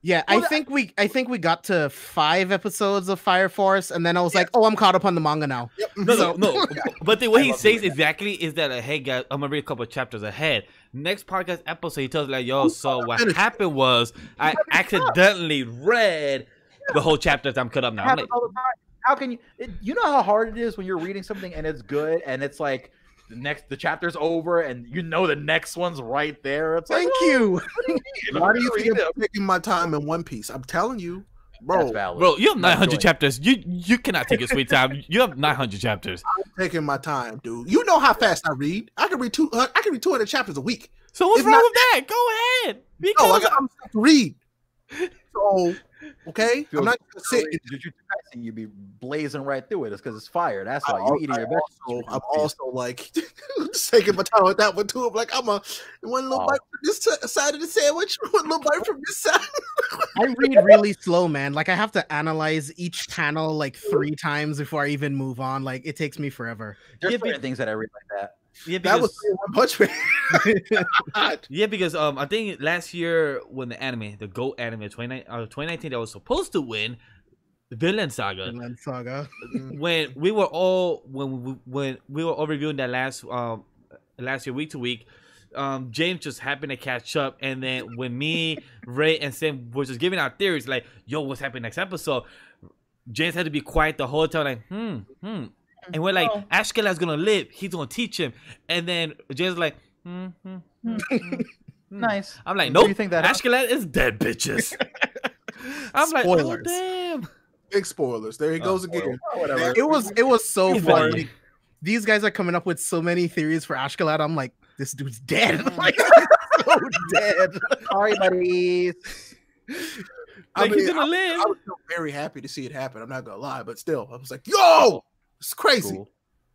Yeah, Well, I that- think we I think we got to five episodes of Fire Force, and then I was like, oh, I'm caught up on the manga now. Yep. no, no, no. But the way I he says doing exactly is that, uh, hey guys, I'm gonna read a couple of chapters ahead. Next podcast episode, he tells like, yo, so what happened was I accidentally read the whole chapters. I'm caught up now. Like, all the time. How can you? It, you know how hard it is when you're reading something and it's good and it's like the next the chapter's over and you know the next one's right there. It's like Thank you. Why do you think I'm taking my time in One Piece? I'm telling you, bro. That's valid. bro, you have 900 chapters. You you cannot take your sweet time. You have 900 chapters. I'm taking my time, dude. You know how fast I read. I can read two. uh, I can read 200 chapters a week. So what's It's wrong not- with that? Go ahead. No, Because like, I'm supposed to read. So, okay, Feels I'm not gonna sit. Jujutsu you'd be blazing right through it. It's because it's fire. That's why you're eating I your vegetables. also, I'm also like taking my time with that one too. I'm like, I'm a one little Wow. bite from this t- side of the sandwich, one little bite from this side. I read really slow, man. Like I have to analyze each panel like three times before I even move on. Like it takes me forever. There's Yeah, certain things that I read like that. Yeah, That because, was One Punch Man. Yeah, because um, I think last year when the anime, the Goat anime, 29, uh, 2019, that was supposed to win, Villain Saga. Vinland Saga. when we were all when we, when we were all reviewing that last um last year week to week um james just happened to catch up and then when me ray and sam were just giving our theories like yo what's happening next episode james had to be quiet the whole time like hmm hmm and we're like Askeladd's gonna live he's gonna teach him and then james was like hmm, hmm, hmm, hmm, hmm. Nice. i'm like Do you nope think that- Askeladd is dead bitches i'm like oh damn Big spoilers. There he goes again. Whatever. It was it was so He's funny. funny. These guys are coming up with so many theories for Askeladd. I'm like, this dude's dead. like so dead. Sorry, buddies. I like he's gonna I, live I was still very happy to see it happen. I'm not gonna lie, but still, I was like, "Yo, it's crazy." Cool.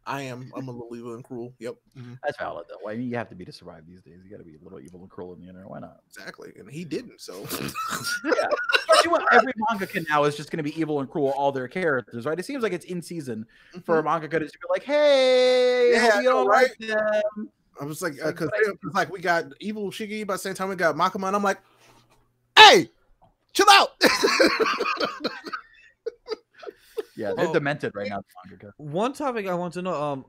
I am. I'm a little evil and cruel. Yep, mhm, That's valid though. I mean, you have to be to survive these days. You got to be a little evil and cruel in the internet. Why not? exactly. And he didn't. So Especially when every mangaka now is just going to be evil and cruel, all their characters, right? It seems like it's in season for a mangaka to just be like, "Hey, Yeah, hope I you know, don't right? like them." I was like, It's like, because but like we got evil Shiggy, but at the same time we got Makima, and I'm like, "Hey, chill out." Yeah, they're Oh. demented right now. One topic I want to know: um,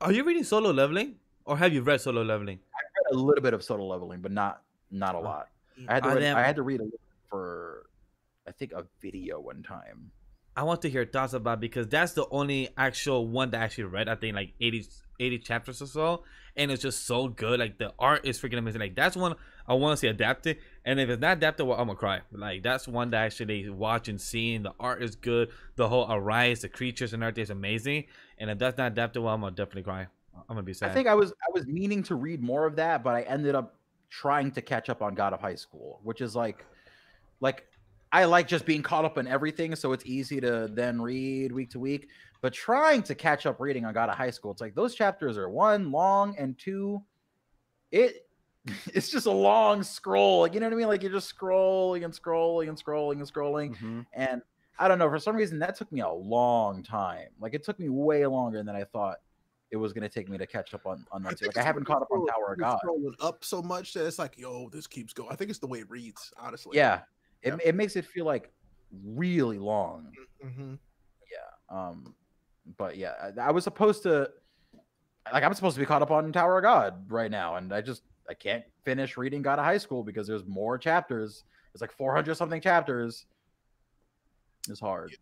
are you reading Solo Leveling, or have you read Solo Leveling? a little bit of solo leveling, but not not a lot. I had to I read, I had to read a little for I think a video one time. I want to hear thoughts about because that's the only actual one that I actually read. I think like 80, 80 chapters or so, and it's just so good. Like the art is freaking amazing. Like that's one I want to see adapted, and if it's not adapted, well, I'm gonna cry. Like that's one that actually watch and seeing. The art is good. The whole arise, the creatures and everything is amazing. And if that's not adapted, well, I'm gonna definitely cry. I'm gonna be sad. I think I was I was meaning to read more of that, but I ended up trying to catch up on God of High School, which is like like I like just being caught up in everything, so it's easy to then read week to week. But trying to catch up reading on God of High School, it's like those chapters are one long and two, it it's just a long scroll. Like you know what I mean? Like you're just scrolling and scrolling and scrolling and scrolling. Mhm. And I don't know, for some reason that took me a long time. Like it took me way longer than I thought it was gonna take me to catch up on on that. Like I haven't caught up on Tower of God. Scrolling up so much that it's like, yo, this keeps going. I think it's the way it reads, honestly. Yeah. It, Yeah. it makes it feel like really long. hmm Um but yeah, I, I was supposed to like I'm supposed to be caught up on Tower of God right now, and I just I can't finish reading God of High School because there's more chapters. It's like 400 something chapters. It's hard.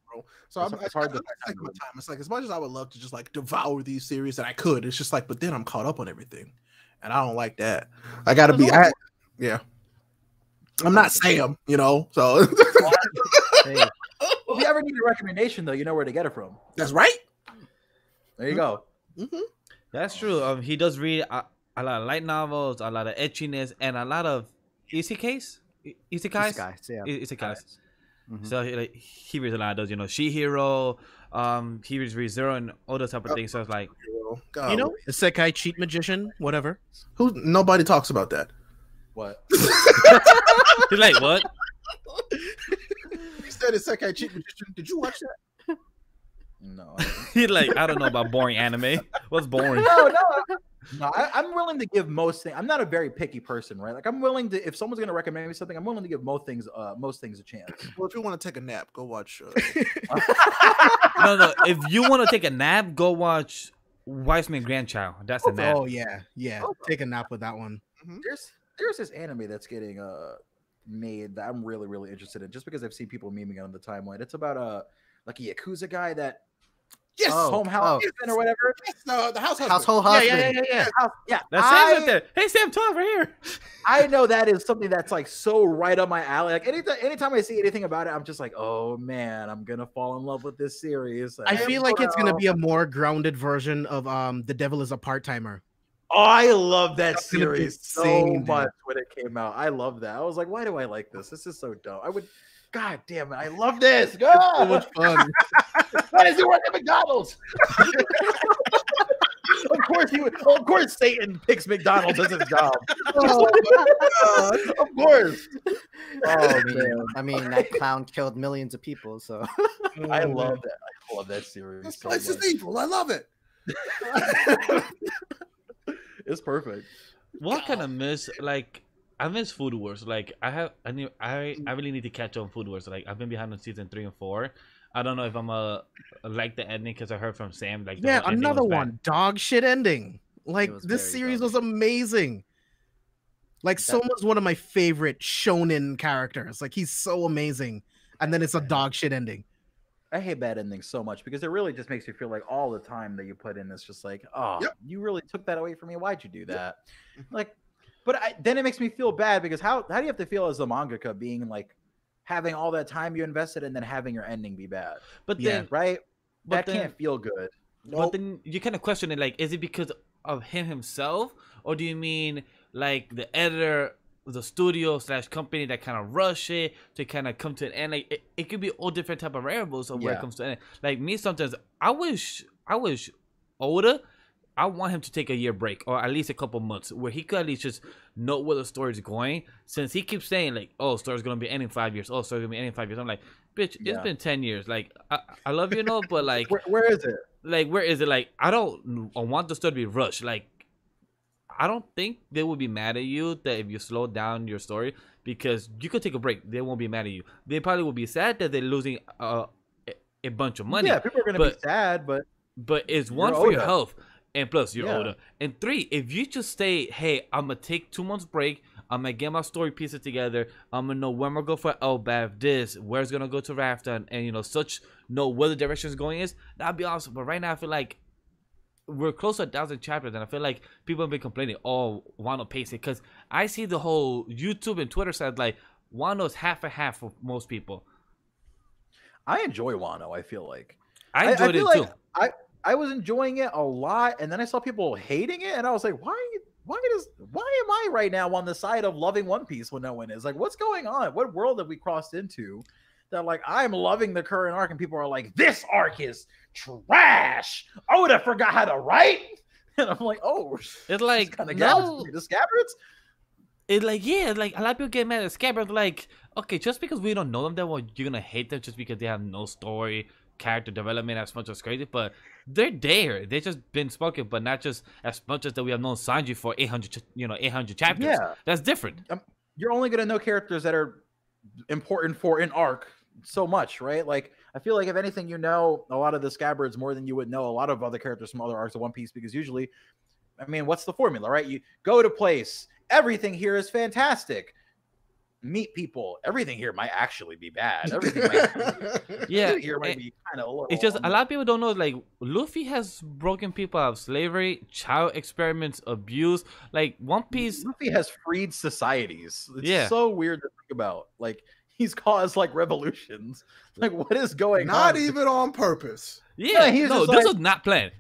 So It's- I'm, it's hard I, to I take my time. It's like as much as I would love to just like devour these series that I could, it's just like, but then I'm caught up on everything, and I don't like that. I got to be, I, yeah. I'm not Sam, you know. So Hey. If you ever need a recommendation, though, you know where to get it from. that's right. There you go. hmm That's true. Um, he does read. Uh, a lot of light novels, a lot of etchiness, and a lot of isekais. I- Isekais. Guys, yeah. I- Isekais. Mhm. So he, like he reads a lot of those, you know, Shield Hero, um, he reads ReZero and all those type of things. So it's like, God, You know, Isekai Cheat Magician, whatever. who? Nobody talks about that. What? he's like, what? He said it's Sekai Cheat Magician. Did you watch that? No. He's like, I don't know about boring anime. What's boring? no, no. No, I, I'm willing to give most things. I'm not a very picky person, right? Like I'm willing to, if someone's gonna recommend me something, I'm willing to give most things, uh, most things a chance. Well, if you want to take a nap, go watch. Uh, No, no. If you want to take a nap, go watch Wise Man Grandchild. That's a nap. Oh yeah, yeah. Take a nap with that one. there's there's this anime that's getting uh made that I'm really really interested in just because I've seen people memeing it on the timeline. It's about a like a yakuza guy that yes, Oh, home house oh. or whatever. yes, uh, the house husband. Household Yeah, husband. yeah, yeah, yeah, yeah. House- yeah, That's Sam's I, right there. Hey, Sam, talk right here. I know that is something that's like so right up my alley. Like anytime anytime I see anything about it, I'm just like, oh man, I'm gonna fall in love with this series. I feel like it's gonna be a more grounded version of um The Devil is a Part Timer. Oh, I love that That's gonna be series so insane, dude. much when it came out. I love that. I was like, why do I like this? This is so dope. I would, God damn it, I love this. So God, much fun. why does he work at McDonald's? of course, he would. Of course, Satan picks McDonald's as his job. Oh, of course. Oh, oh I mean, man, I mean, that clown killed millions of people, so I love that. I love that series. This So is much. evil. I love it. It's perfect. What kind of miss like I miss Food Wars. Like I have I need I mm. I really need to catch up on Food Wars. Like I've been behind on season three and four. I don't know if I'm a like the ending because I heard from Sam like Yeah, another was bad. one. Dog shit ending. Like this series dog was amazing. Like Soma's one of my favorite shonen characters. Like he's so amazing. And then it's a dog shit ending. I hate bad endings so much because it really just makes you feel like all the time that you put in is just like, oh, Yep. you really took that away from me. Why'd you do that? Mm-hmm. Like, but I, then it makes me feel bad because how how do you have to feel as the mangaka being like having all that time you invested and then having your ending be bad, But Yeah. then right? But that then- can't feel good. But then you kind of question it, like, is it because of him himself, or do you mean like the editor, the studio slash company that kind of rush it to kind of come to an end? Like, it, it could be all different type of variables of where Yeah. it comes to an end. Like me, sometimes I wish, I wish Oda, I want him to take a year break or at least a couple months where he could at least just know where the story's going. Since he keeps saying like, "Oh, story's gonna be ending five years. Oh, story's gonna be ending five years." I'm like, bitch, it's been ten years. Like, I, I love you, know, but like Where, where is it? like where is it like i don't I want the story to be rushed like i don't think they would be mad at you that if you slow down your story because you could take a break they won't be mad at you. They probably will be sad that they're losing uh, a, a bunch of money. Yeah, people are gonna but- be sad, but but it's one for your health and plus you're Yeah. older. And three if you just say, hey i'm gonna take two months break i'm gonna get my story pieces together i'm gonna know when we're going to go for Elbaf this where's gonna go to Raftel and, and you know such know where the direction is going is that'd be awesome. But right now i feel like we're close to a thousand chapters and i feel like people have been complaining oh wano pace it because i see the whole youtube and twitter side like wano's half a half for most people I enjoy Wano. I feel like i enjoyed feel it like too I I was enjoying it a lot, and then I saw people hating it, and I was like, why? Why does why am I right now on the side of loving One Piece when no one is? Like, what's going on? What world have we crossed into? That like I'm loving the current arc, and people are like, this arc is trash. Oda forgot how to write, and I'm like, oh, it's like kind of no the scabbards. It's like yeah, like a lot of people get mad at Scabbard. Like, okay, just because we don't know them that well, you're gonna hate them just because they have no story, character development as much as crazy. But they're there. They just been spoken, but not just as much as that we have known Sanji for 800, you know, 800 chapters. Yeah. that's different. Um, you're only going to know characters that are important for an arc so much, right? Like, I feel like if anything, you know a lot of the scabbards more than you would know a lot of other characters from other arcs of One Piece because usually, I mean, what's the formula, right? You go to place, everything here is fantastic. Meet people, everything here might actually be bad. Everything might, Yeah, here might it- be kind of. It's just a lot of people don't know. Like Luffy has broken people out of slavery, child experiments, abuse. Like One Piece, Luffy has freed societies. It's Yeah. so weird to think about. Like he's caused like revolutions. Like what is going on? Not even on purpose. yeah, he's no, this like- was not planned.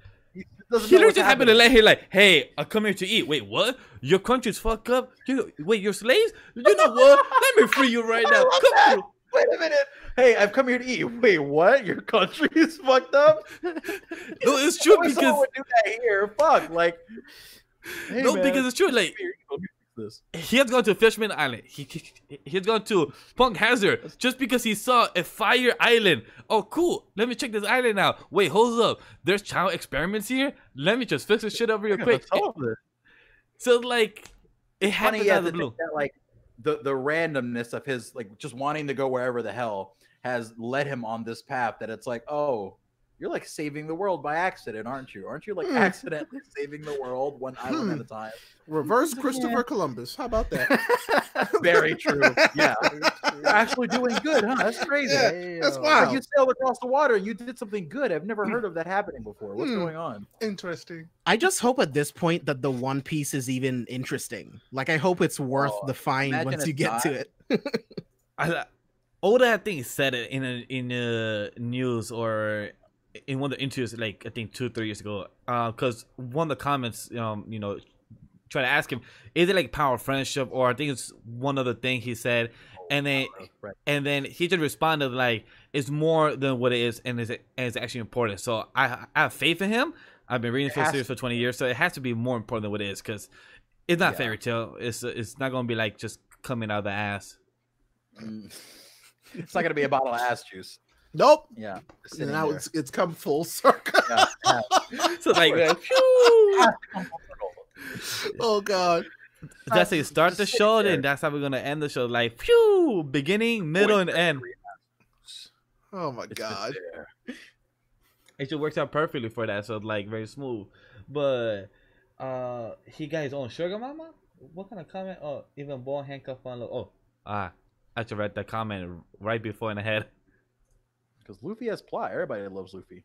doesn't He literally just happened to let him like, hey, I come here to eat. Wait, what? Your country's fucked up. You wait, you're slaves? You know what? Let me free you right now. Come through. Wait a minute. Hey, I've come here to eat. Wait, what? Your country is fucked up? No, it's true I wish someone because would do that here. Fuck, like. hey, no, man, because it's true. Like here, let me fix this. he has gone to Fishman Island. He, he he has gone to Punk Hazard just because he saw a fire island. Oh, cool. Let me check this island out. Wait, hold up. There's child experiments here. Let me just fix this shit up real quick. that's all of it. So like, it happened Funny, yeah, out of the to blue. that like the the randomness of his like just wanting to go wherever the hell has led him on this path. That it's like, oh, you're like saving the world by accident, aren't you? Aren't you like Hmm. accidentally saving the world one island at Hmm. a time? Reverse Christopher Columbus. How about that? Very true. Yeah, you're actually doing good, huh? That's crazy. Yeah, that's Like wild. you sailed across the water and you did something good. I've never heard of that happening before. What's Hmm. going on? Interesting. I just hope at this point that the One Piece is even interesting. Like I hope it's worth Oh, the find once you get to it. I, Oda, I think, said it in a in a news or in one of the interviews, like I think two three years ago. Because one of the comments, um, you know, try to ask him, is it like power of friendship, or I think it's one other thing he said, and then Right. and then he just responded like it's more than what it is, and is and it's actually important. So I I have faith in him. I've been reading for series for twenty years, so it has to be more important than what it is because it's not Yeah. fairy tale. It's it's not gonna be like just coming out of the ass. Mm. It's not gonna be a bottle of ass juice. Nope. Yeah. just sitting Now there. it's it's come full circle. Yeah, yeah. So like, phew. oh God. that's how you start the show, there. then that's how we're gonna end the show. Like, phew, beginning, middle, and end. Oh my It's God. It just works out perfectly for that. So like very smooth. But uh, he got his own sugar mama. What kind of comment? Oh, even ball handcuff on. Oh, ah, I should read that comment right before in the head. Because Luffy has plot. Everybody loves Luffy.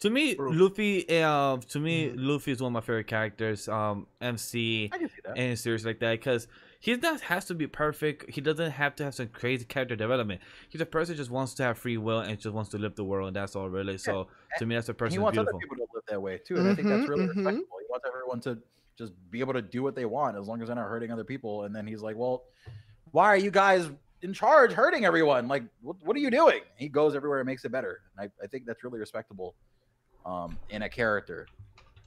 To me, True. Luffy. Uh, to me, Mhm. Luffy is one of my favorite characters. Um, MC. I can see and series like that because he not has to be perfect. He doesn't have to have some crazy character development. He's a person who just wants to have free will and just wants to live the world, and that's all really. So to me, that's a person. he person wants beautiful. other people to live that way too, and I think that's Mhm, really mhm. respectable. He wants everyone to just be able to do what they want as long as they're not hurting other people. And then he's like, "Well, why are you guys in charge hurting everyone? Like, what, what are you doing?" He goes everywhere and makes it better. And I, I think that's really respectable um, in a character,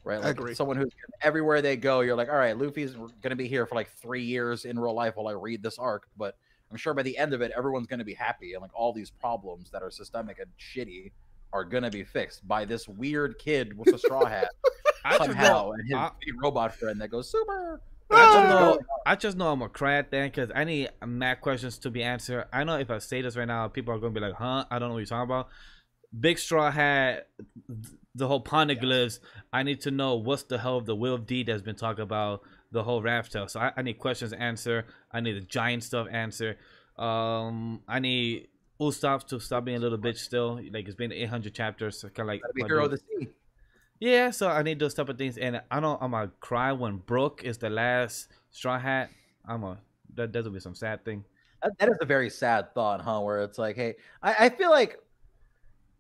right? Like agree. someone who's everywhere they go, you're like, "All right, Luffy's going to be here for like three years in real life while I read this arc, but." I'm sure by the end of it, everyone's going to be happy, and like all these problems that are systemic and shitty are gonna be fixed by this weird kid with a straw hat somehow, and his I, robot friend that goes super. I just Ah! know. I just know I'm cry at then because I need mad questions to be answered. I know if I say this right now, people are gonna be like, "Huh? I don't know what you're talking about." Big straw hat, the whole poneglyphs. I need to know what's the hell of the will of D that's been talked about the whole raft tale. So I, I need questions answered. I need the giant stuff answered. Um, I need Usopp to stop being a little bitch still. Like it's been 800 chapters. So kind of like Gotta be hero of the sea. Yeah, so I need those type of things, and I know I'm gonna cry when Brook is the last straw hat. I'm a that that'll be some sad thing. That, that is a very sad thought, huh? Where it's like, hey, I, I feel like,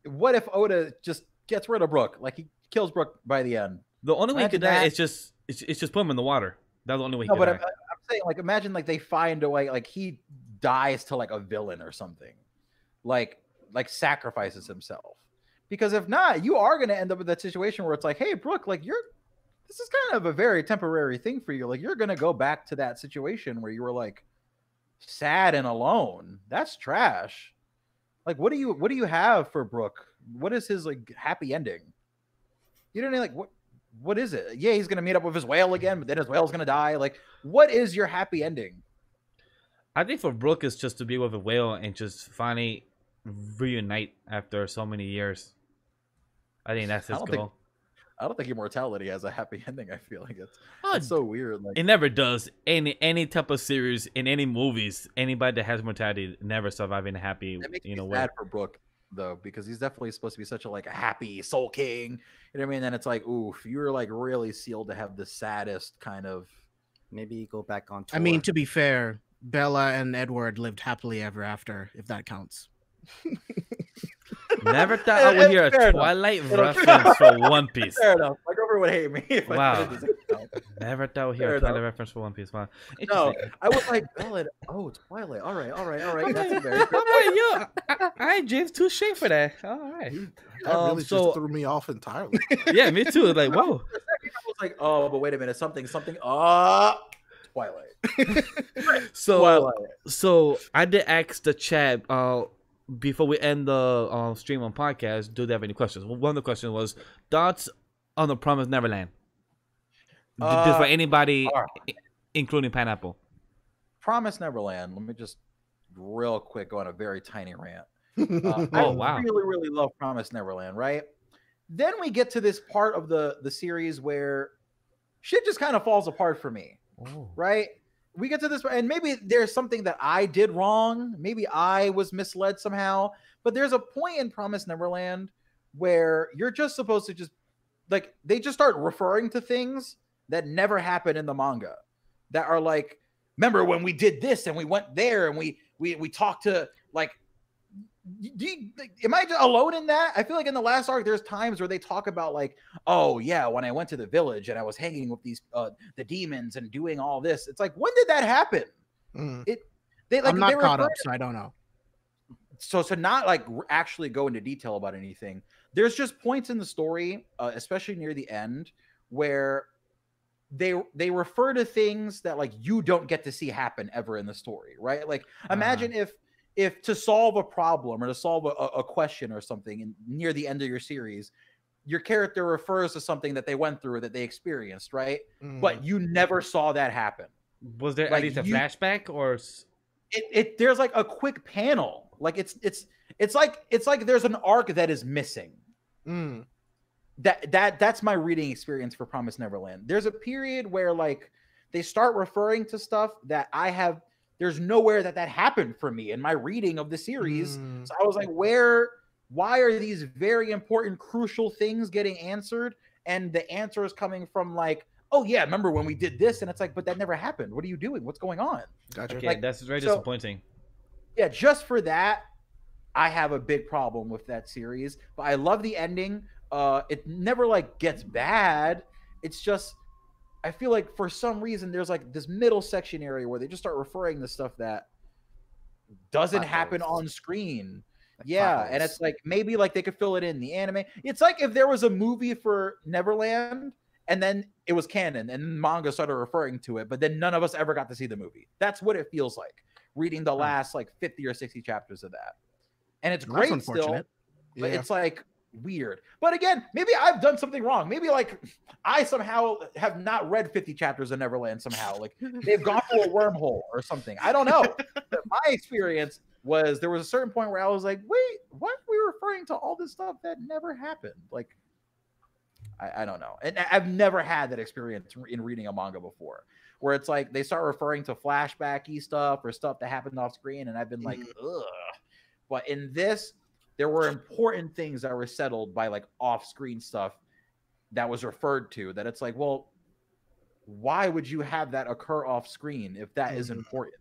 what if Oda just gets rid of Brook? Like he kills Brook by the end. The only way he could die that. is just it's, it's just put him in the water. That's the only way he No, could but die. I'm, I'm saying, like, imagine like they find a way, like he dies to like a villain or something, like like sacrifices himself. Because if not, you are gonna end up with that situation where it's like, hey, Brook, like you're this is kind of a very temporary thing for you. Like you're gonna go back to that situation where you were like sad and alone. That's trash. Like, what do you what do you have for Brook? What is his like happy ending? You know what I mean? Like what what is it? Yeah, he's gonna meet up with his whale again, but then his whale's gonna die. Like, what is your happy ending? I think for Brook is just to be with a whale and just finally reunite after so many years. I think that's his don't think- goal. I don't think immortality has a happy ending. I feel like it's, Oh, it's so weird. Like, It never does. Any any type of series in any movies, anybody that has mortality never surviving a happy, it makes you me know, way. sad for Brook though, because he's definitely supposed to be such a like a happy soul king. You know what I mean? Then it's like, oof, you're like really sealed to have the saddest kind of. Maybe go back on tour. I mean, to be fair, Bella and Edward lived happily ever after, if that counts. Never thought I would hear a. Twilight enough. reference for One Piece. Fair enough. My girlfriend would hate me. If Wow. I did this. No. Never thought I would hear Fair a Twilight enough. reference for One Piece. Wow. No, I was like, Ballad. Oh, Twilight. All right, all right, all right. That's a very All right, yo. All right, James, touche for that. All right. That Um, really so- just threw me off entirely. Yeah, me too. Like, whoa. I was like, oh, but wait a minute, something, something. Uh Twilight. So, Twilight. so I did ask the chat uh, before we end the uh, stream on podcast. Do they have any questions? Well, one of the questions was thoughts on the Promised Neverland. D- d- Uh, for anybody, all right. i- including Pineapple. Promise Neverland. Let me just real quick go on a very tiny rant. Uh, Oh, I wow. really, really love Promise Neverland, right? Then we get to this part of the the series where shit just kind of falls apart for me, Oh. right? We get to this, and maybe there's something that I did wrong. Maybe I was misled somehow. But there's a point in Promise Neverland where you're just supposed to just like they just start referring to things that never happened in the manga that are like remember when we did this and we went there and we we we talked to like do you, am I alone in that? I feel like in the last arc, there's times where they talk about like, oh yeah, when I went to the village and I was hanging with these uh the demons and doing all this. It's like, when did that happen? Mm. They like I'm not they caught up, so I don't know. so to not like actually go into detail about anything there's just points in the story uh, especially near the end where they they refer to things that like you don't get to see happen ever in the story right like imagine if if to solve a problem or to solve a, a a question or something in, near the end of your series your character refers to something that they went through that they experienced right Mm. but you never saw that happen Was there Like, at least a you- flashback or? it, it there's like a quick panel like it's it's it's like it's like there's an arc that is missing Mm. that that that's my reading experience for promise neverland there's a period where like they start referring to stuff that i have there's nowhere that that happened for me in my reading of the series Mm. so i was like where why are these very important crucial things getting answered and the answer is coming from like oh yeah remember when we did this and it's like but that never happened what are you doing what's going on Gotcha. Okay, Like, that's very so- disappointing. yeah, just for that, I have a big problem with that series. But I love the ending. Uh, it never like gets bad. It's just I feel like for some reason there's like this middle section area where they just start referring to stuff that doesn't Plot happen holes. on screen. Like Yeah, and it's like maybe like they could fill it in the anime. It's like if there was a movie for Neverland and then it was canon and manga started referring to it, but then none of us ever got to see the movie. That's what it feels like reading the hmm. last like 50 or 60 chapters of that. And it's great still, unfortunate. but Yeah. it's like weird. But again, maybe I've done something wrong. Maybe like I somehow have not read 50 chapters of Neverland somehow. Like they've gone through a wormhole or something. I don't know. But my experience was there was a certain point where I was like, wait, why are we referring to all this stuff that never happened? Like, I, I don't know. And I've never had that experience in reading a manga before, where it's like they start referring to flashbacky stuff or stuff that happened off screen, and I've been like, mm-hmm. ugh. But in this, there were important things that were settled by like off-screen stuff that was referred to. That it's like, well, why would you have that occur off screen if that is Mhm. important?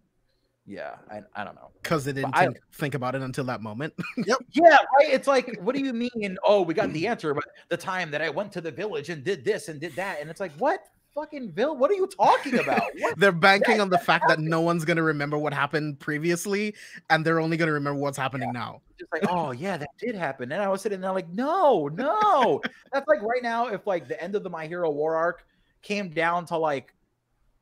Yeah, I, I don't know. Because they didn't think, think about it until that moment. yep. Yeah, right. It's like, what do you mean? Oh, we got the answer, but the time that I went to the village and did this and did that, and it's like, what fucking vill? What are you talking about? They're banking on the fact that no one's gonna remember what happened previously, and they're only gonna remember what's happening now. Just like, oh yeah, that did happen. And I was sitting there like, no, no. That's like right now, if like the end of the My Hero War arc came down to like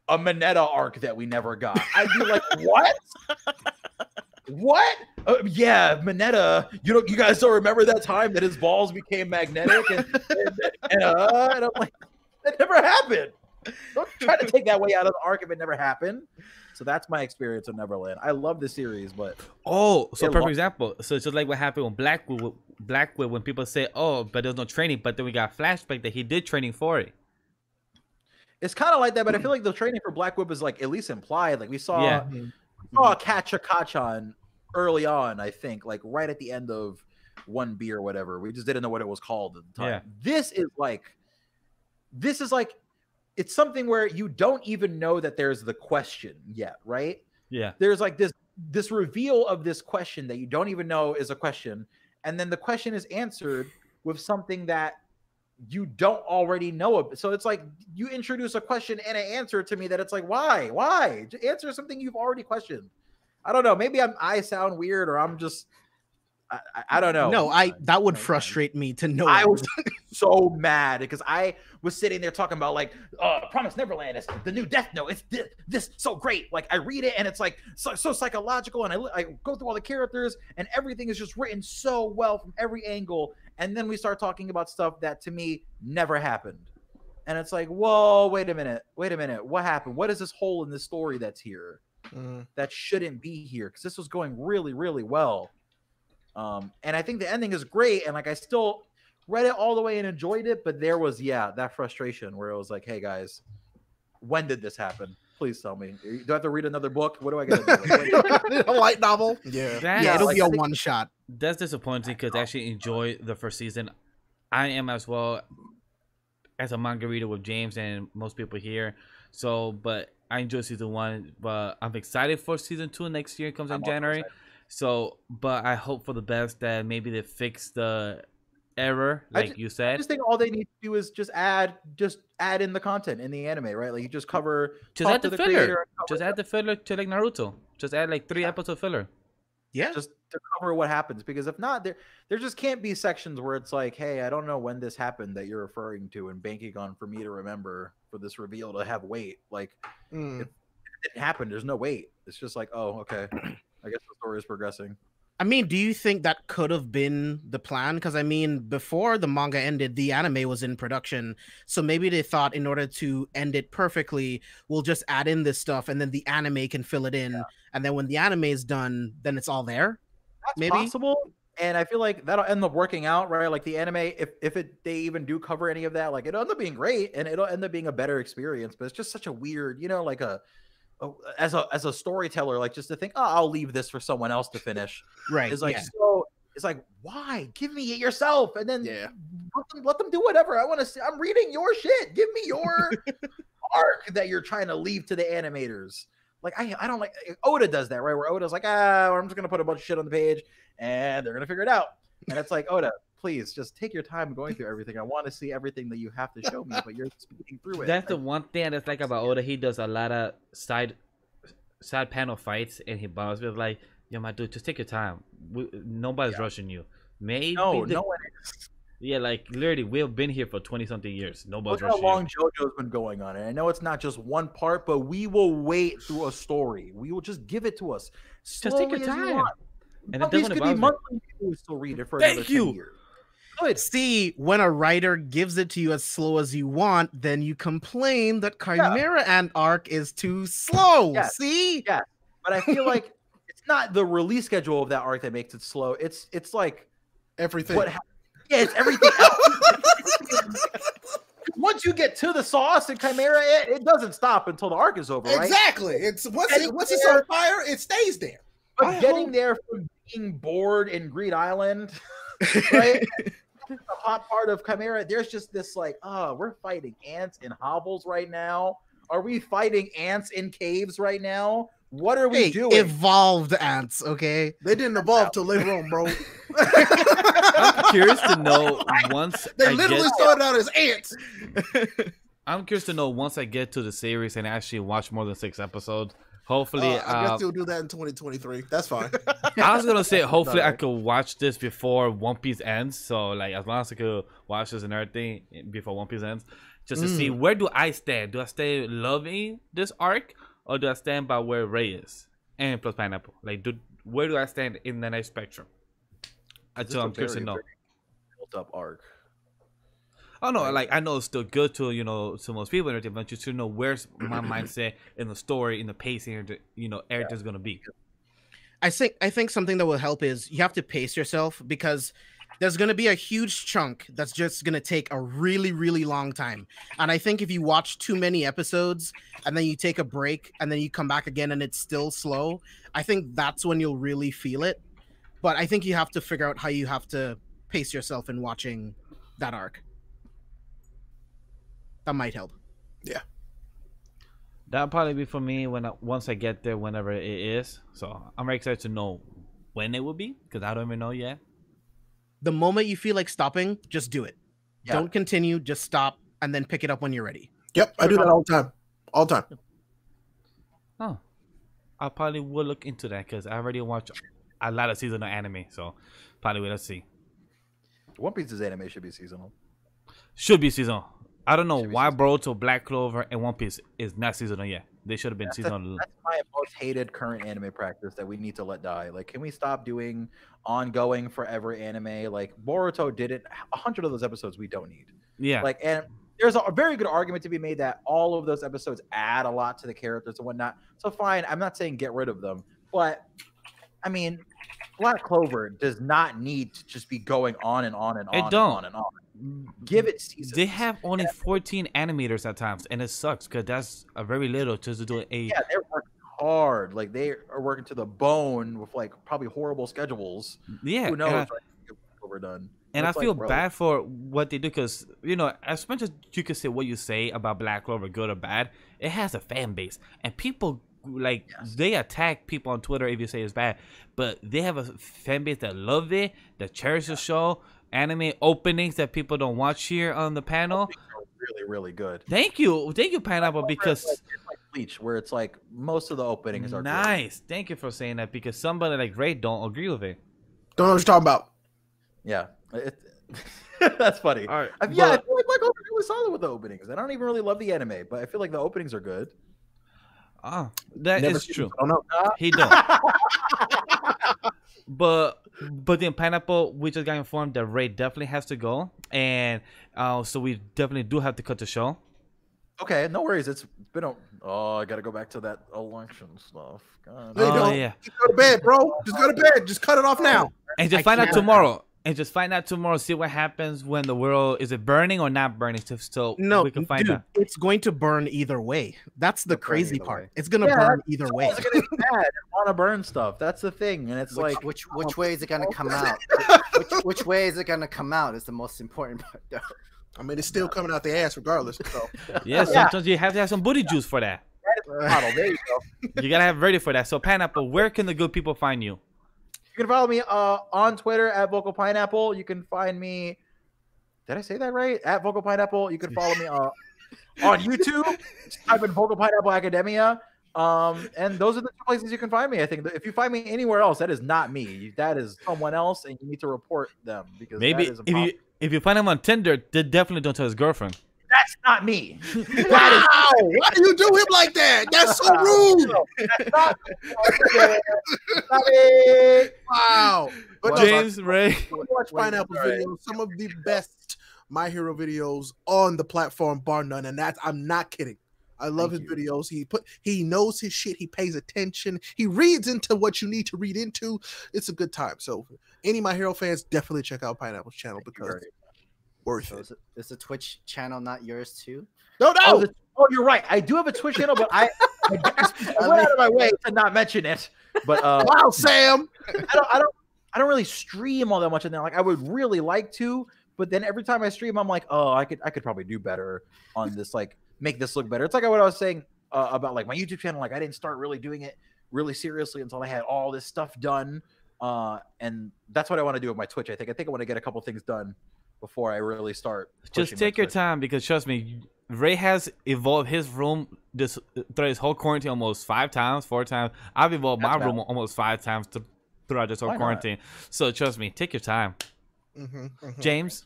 a Mineta arc that we never got, I'd be like, what? What? Uh, yeah, Mineta. You don't. You guys don't remember that time that his balls became magnetic, and and, and, uh, and I'm like, that never happened. Don't try to take that way out of the arc if it never happened. So that's my experience of Neverland. I love the series, but Oh, so perfect lo- example. So it's just like what happened with Black Whip. Blackwood when people say, "Oh, but there's no training," but then we got flashback that he did training for it. it's kind of like that. But I feel mm. like the training for Black Whip is like at least implied. Like we saw, Yeah. we saw Kacchan early on. I think like right at the end of one B or whatever. We just didn't know what it was called at the time. Yeah. This is like, this is like, it's something where you don't even know that there's the question yet, right? Yeah, there's like this this reveal of this question that you don't even know is a question and then the question is answered with something that you don't already know of. So it's like you introduce a question and an answer to me that it's like, why? Why? Answer something you've already questioned. I don't know. Maybe I'm I sound weird or I'm just I, I- I don't know. No, I that would frustrate me to know. I was so mad because I was sitting there talking about like, uh, Promise Neverland is the new Death Note. It's thi- this so great. Like I read it and it's like so, so psychological, and I, I go through all the characters and everything is just written so well from every angle. And then we start talking about stuff that to me never happened. And it's like, whoa, wait a minute, wait a minute, what happened? What is this hole in the story that's here? Mm. that shouldn't be here because this was going really, really well. Um, and I think the ending is great. And like, I still read it all the way and enjoyed it, but there was, yeah, that frustration where it was like, hey guys, when did this happen? Please tell me. Do I have to read another book? What do I got to do? A light novel. Yeah. That's, yeah, it'll like, be a one shot. that's disappointing because I actually enjoy the first season. I am as well as a manga reader with James and most people here. So, but I enjoy season one. But I'm excited for season two next year. It comes I'm in January. excited. So, but I hope for the best that maybe they fix the error, like ju- you said. I just think all they need to do is just add, just add in the content in the anime, right? Like you just cover, Just add to the the filler. creator and cover Just add the filler to like Naruto. Just add like three Yeah. episode filler. Yeah. just to cover what happens because if not there there just can't be sections where it's like hey i don't know when this happened that you're referring to and banking on for me to remember for this reveal to have weight like Mm. it didn't happen there's no weight it's just like oh okay i guess the story is progressing I mean, do you think that could have been the plan? Because I mean, before the manga ended, the anime was in production. So maybe they thought in order to end it perfectly, we'll just add in this stuff and then the anime can fill it in. And then when the anime is done, then it's all there. that's Maybe. possible and i feel like that'll end up working out right like the anime if if it they even do cover any of that like it'll end up being great and it'll end up being a better experience but it's just such a weird you know like a- as a as a storyteller like just to think oh i'll leave this for someone else to finish Right. is like yeah. so it's like why give me it yourself and then Yeah. let them, let them do whatever i want to see i'm reading your shit give me your arc that you're trying to leave to the animators like i i don't like oda does that right where oda's like ah i'm just gonna put a bunch of shit on the page and they're gonna figure it out and it's like oda please just take your time going through everything i want to see everything that you have to show me but you're speeding through it That's the one thing that's like about Oda. He does a lot of side side panel fights, and he bounces with like, "Yo, my dude, just take your time. We, nobody's Yeah. rushing you. Maybe no the- no one is yeah, like literally, we've been here for twenty something years. Nobody's Look how long you. JoJo's been going on, and I know it's not just one part, but we will wait through a story. We will just give it to us. Just take your as you time. And it doesn't could be monthly. People still read it for Thank another you. 10 years. Good. See, when a writer gives it to you as slow as you want, then you complain that Chimera Ant arc is too slow. Yeah. See? Yeah. But I feel like it's not the release schedule of that arc that makes it slow. It's it's like Everything. what. hap- Yeah, it's everything. Once you get to the sauce in Chimera, it, it doesn't stop until the arc is over, right? Exactly. It's once it, once it's on fire, it stays there. But I getting hope- there from being bored in Greed Island, right? The hot part of Chimera, there's just this like, oh, we're fighting ants in hovels right now. Are we fighting ants in caves right now? What are we Hey, doing? evolved ants, okay? They didn't evolve till later on, bro. I'm curious to know once They I literally get. started out as ants. I'm curious to know once I get to the series and actually watch more than six episodes. Hopefully, Uh, I uh, guess you'll do that in 2023. That's fine. I was gonna say hopefully I could watch this before One Piece ends. So like as long as I could watch this and everything before One Piece ends, just to see where do I stand? Do I stay loving this arc or do I stand by where Ray is and plus pineapple? Like do where do I stand in the night spectrum? It's Until a I'm curious to know. built up arc. Oh no, like I know it's still good to you know to most people and everything, but just to know where's my mindset in the story, in the pacing, and the- you know everything's gonna be. I think I think something that will help is you have to pace yourself because there's going to be a huge chunk that's just going to take a really really long time. And I think if you watch too many episodes and then you take a break and then you come back again and it's still slow, I think that's when you'll really feel it. But I think you have to figure out how you have to pace yourself in watching that arc. That might help. Yeah. That'll probably be for me when I, once I get there, whenever it is. So I'm very excited to know when it will be because I don't even know yet. The moment you feel like stopping, just do it. Yeah. Don't continue, just stop and then pick it up when you're ready. Yep, I do that all the time. All the time. Oh, I probably will look into that because I already watched a lot of seasonal anime, so probably will. Let's see. One Piece's anime should be seasonal. Should be seasonal. I don't know why Boruto, Black Clover, and One Piece is not seasonal yet. They should have been That's, seasonal. that's my most hated current anime practice that we need to let die. Like, can we stop doing ongoing forever anime? Like Boruto did it. A hundred of those episodes we don't need. Yeah, Like, and there's a very good argument to be made that all of those episodes add a lot to the characters and whatnot. So fine, I'm not saying get rid of them, but I mean, Black Clover does not need to just be going on and on and on It and don't. on and on. Give it seasons. they have only 14 animators at times, and it sucks because that's a very little just to do a. yeah, they're working hard. Like they are working to the bone with like probably horrible schedules. Yeah, Who and knows? I- right, to overdone. And I It's like, feel bad for what they do because you know, as much as you can say what you say about Black Clover, good or bad, it has a fan base, and people like they attack people on Twitter if you say it's bad, but they have a fan base that love it, that cherish the show, anime openings that people don't watch here on the panel. really, really good. Thank you, thank you, Pineapple, because It's like Bleach, where it's like most of the openings are good. nice. Thank you for saying that because somebody like Ray don't agree with it. Don't know what you're talking about. Yeah, it, that's funny. All right, I, yeah, I feel like Black Clover was solid with the openings. I don't even really love the anime, but I feel like the openings are good. Ah, that Never is true. it, I don't know. He don't. but but then pineapple, we just got informed that Ray definitely has to go, and uh, so we definitely do have to cut the show. Okay, no worries. It's been a. Oh, I gotta go back to that election stuff. God. No, you oh don't. yeah, Just go to bed, bro. Just go to bed. Just cut it off now. and just I find out can't- tomorrow. And just find out tomorrow. See what happens when the world is it burning or not burning. So, so No, we can find dude, out. it's going to burn either way. That's the It'll crazy part. way. It's gonna Yeah, burn either way. It's gonna be bad and want to burn stuff. That's the thing, and it's Which, like which oh, which way is it gonna come out? which, which way is it gonna come out? Is the most important part, though. I mean, it's still coming out the ass regardless. So Yeah, sometimes you have to have some booty juice for that. model. There you go. You gotta have ready for that. So pineapple, where can the good people find you? You can follow me uh, on Twitter at Vocal Pineapple. You can find me. Did I say that right? At Vocal Pineapple. You can follow me uh, on YouTube. Type in Vocal Pineapple Academia. Um, and those are the two places you can find me. I think if you find me anywhere else, that is not me. That is someone else, and you need to report them because Maybe that is if you if you find him on Tinder, definitely don't tell his girlfriend. That's not me. wow, why do you do him like that? That's so rude. That's not Not. Wow. But no, James Ray. watch Pineapple videos, some of the best My Hero videos on the platform, bar none. And that's I'm not kidding. I love Thank his videos. He put he knows his shit. He pays attention. He reads into what you need to read into. It's a good time. So any My Hero fans, definitely check out Pineapple's channel because very it's worth So it. is, it, is the Twitch channel not yours too? No, no. Oh, the- oh, you're right. I do have a Twitch channel, but I, I, I went out of my way to not mention it. But uh, wow, Sam. I don't, I don't, I don't really stream all that much in there. Like I would really like to, but then every time I stream, I'm like, oh, I could, I could probably do better on this. Like, make this look better. It's like what I was saying uh, about like my YouTube channel. Like I didn't start really doing it really seriously until I had all this stuff done. Uh, and that's what I want to do with my Twitch. I think. I think I want to get a couple things done before I really start. Just take your time because trust me, Ray has evolved his room this throughout his whole quarantine almost five times, four times. I've evolved my That's room almost five times to, throughout this whole Why not? quarantine. So trust me, take your time. Mhm, mhm. James,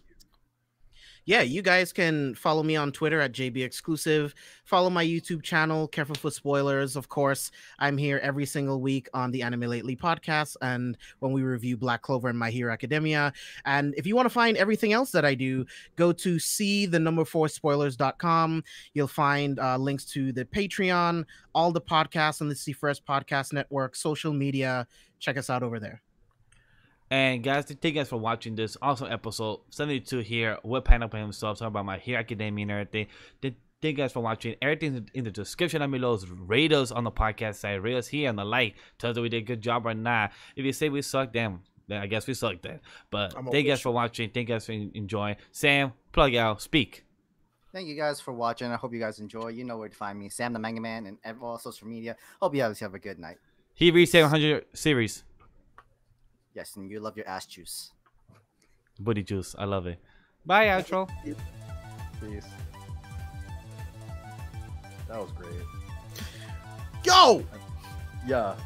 yeah, you guys can follow me on Twitter at JB Exclusive. Follow my YouTube channel, Careful for Spoilers. Of course, I'm here every single week on the Anime Lately podcast and when we review Black Clover and My Hero Academia. And if you want to find everything else that I do, go to see the number four spoilers.com. You'll find uh, links to the Patreon, all the podcasts on the See First Podcast Network, social media. Check us out over there. And guys, thank you guys for watching this awesome episode 72 here with Pineapple himself, talking about my Hero Academia and everything. Th- Thank you guys for watching. Everything's in the description down below. Rate us on the podcast side. Rate us here on the like. Tell us that we did a good job or not. If you say we suck, then, then I guess we suck then. But I'm thank you guys for watching. Thank you guys for enjoying. Sam, plug out, speak. Thank you guys for watching. I hope you guys enjoy. You know where to find me, Sam the Manga Man, and all social media. Hope you guys have a good night. He reached 700 series. Yes, and you love your ass juice. Booty juice. I love it. Bye, outro. Peace. That was great. Yo, Yeah.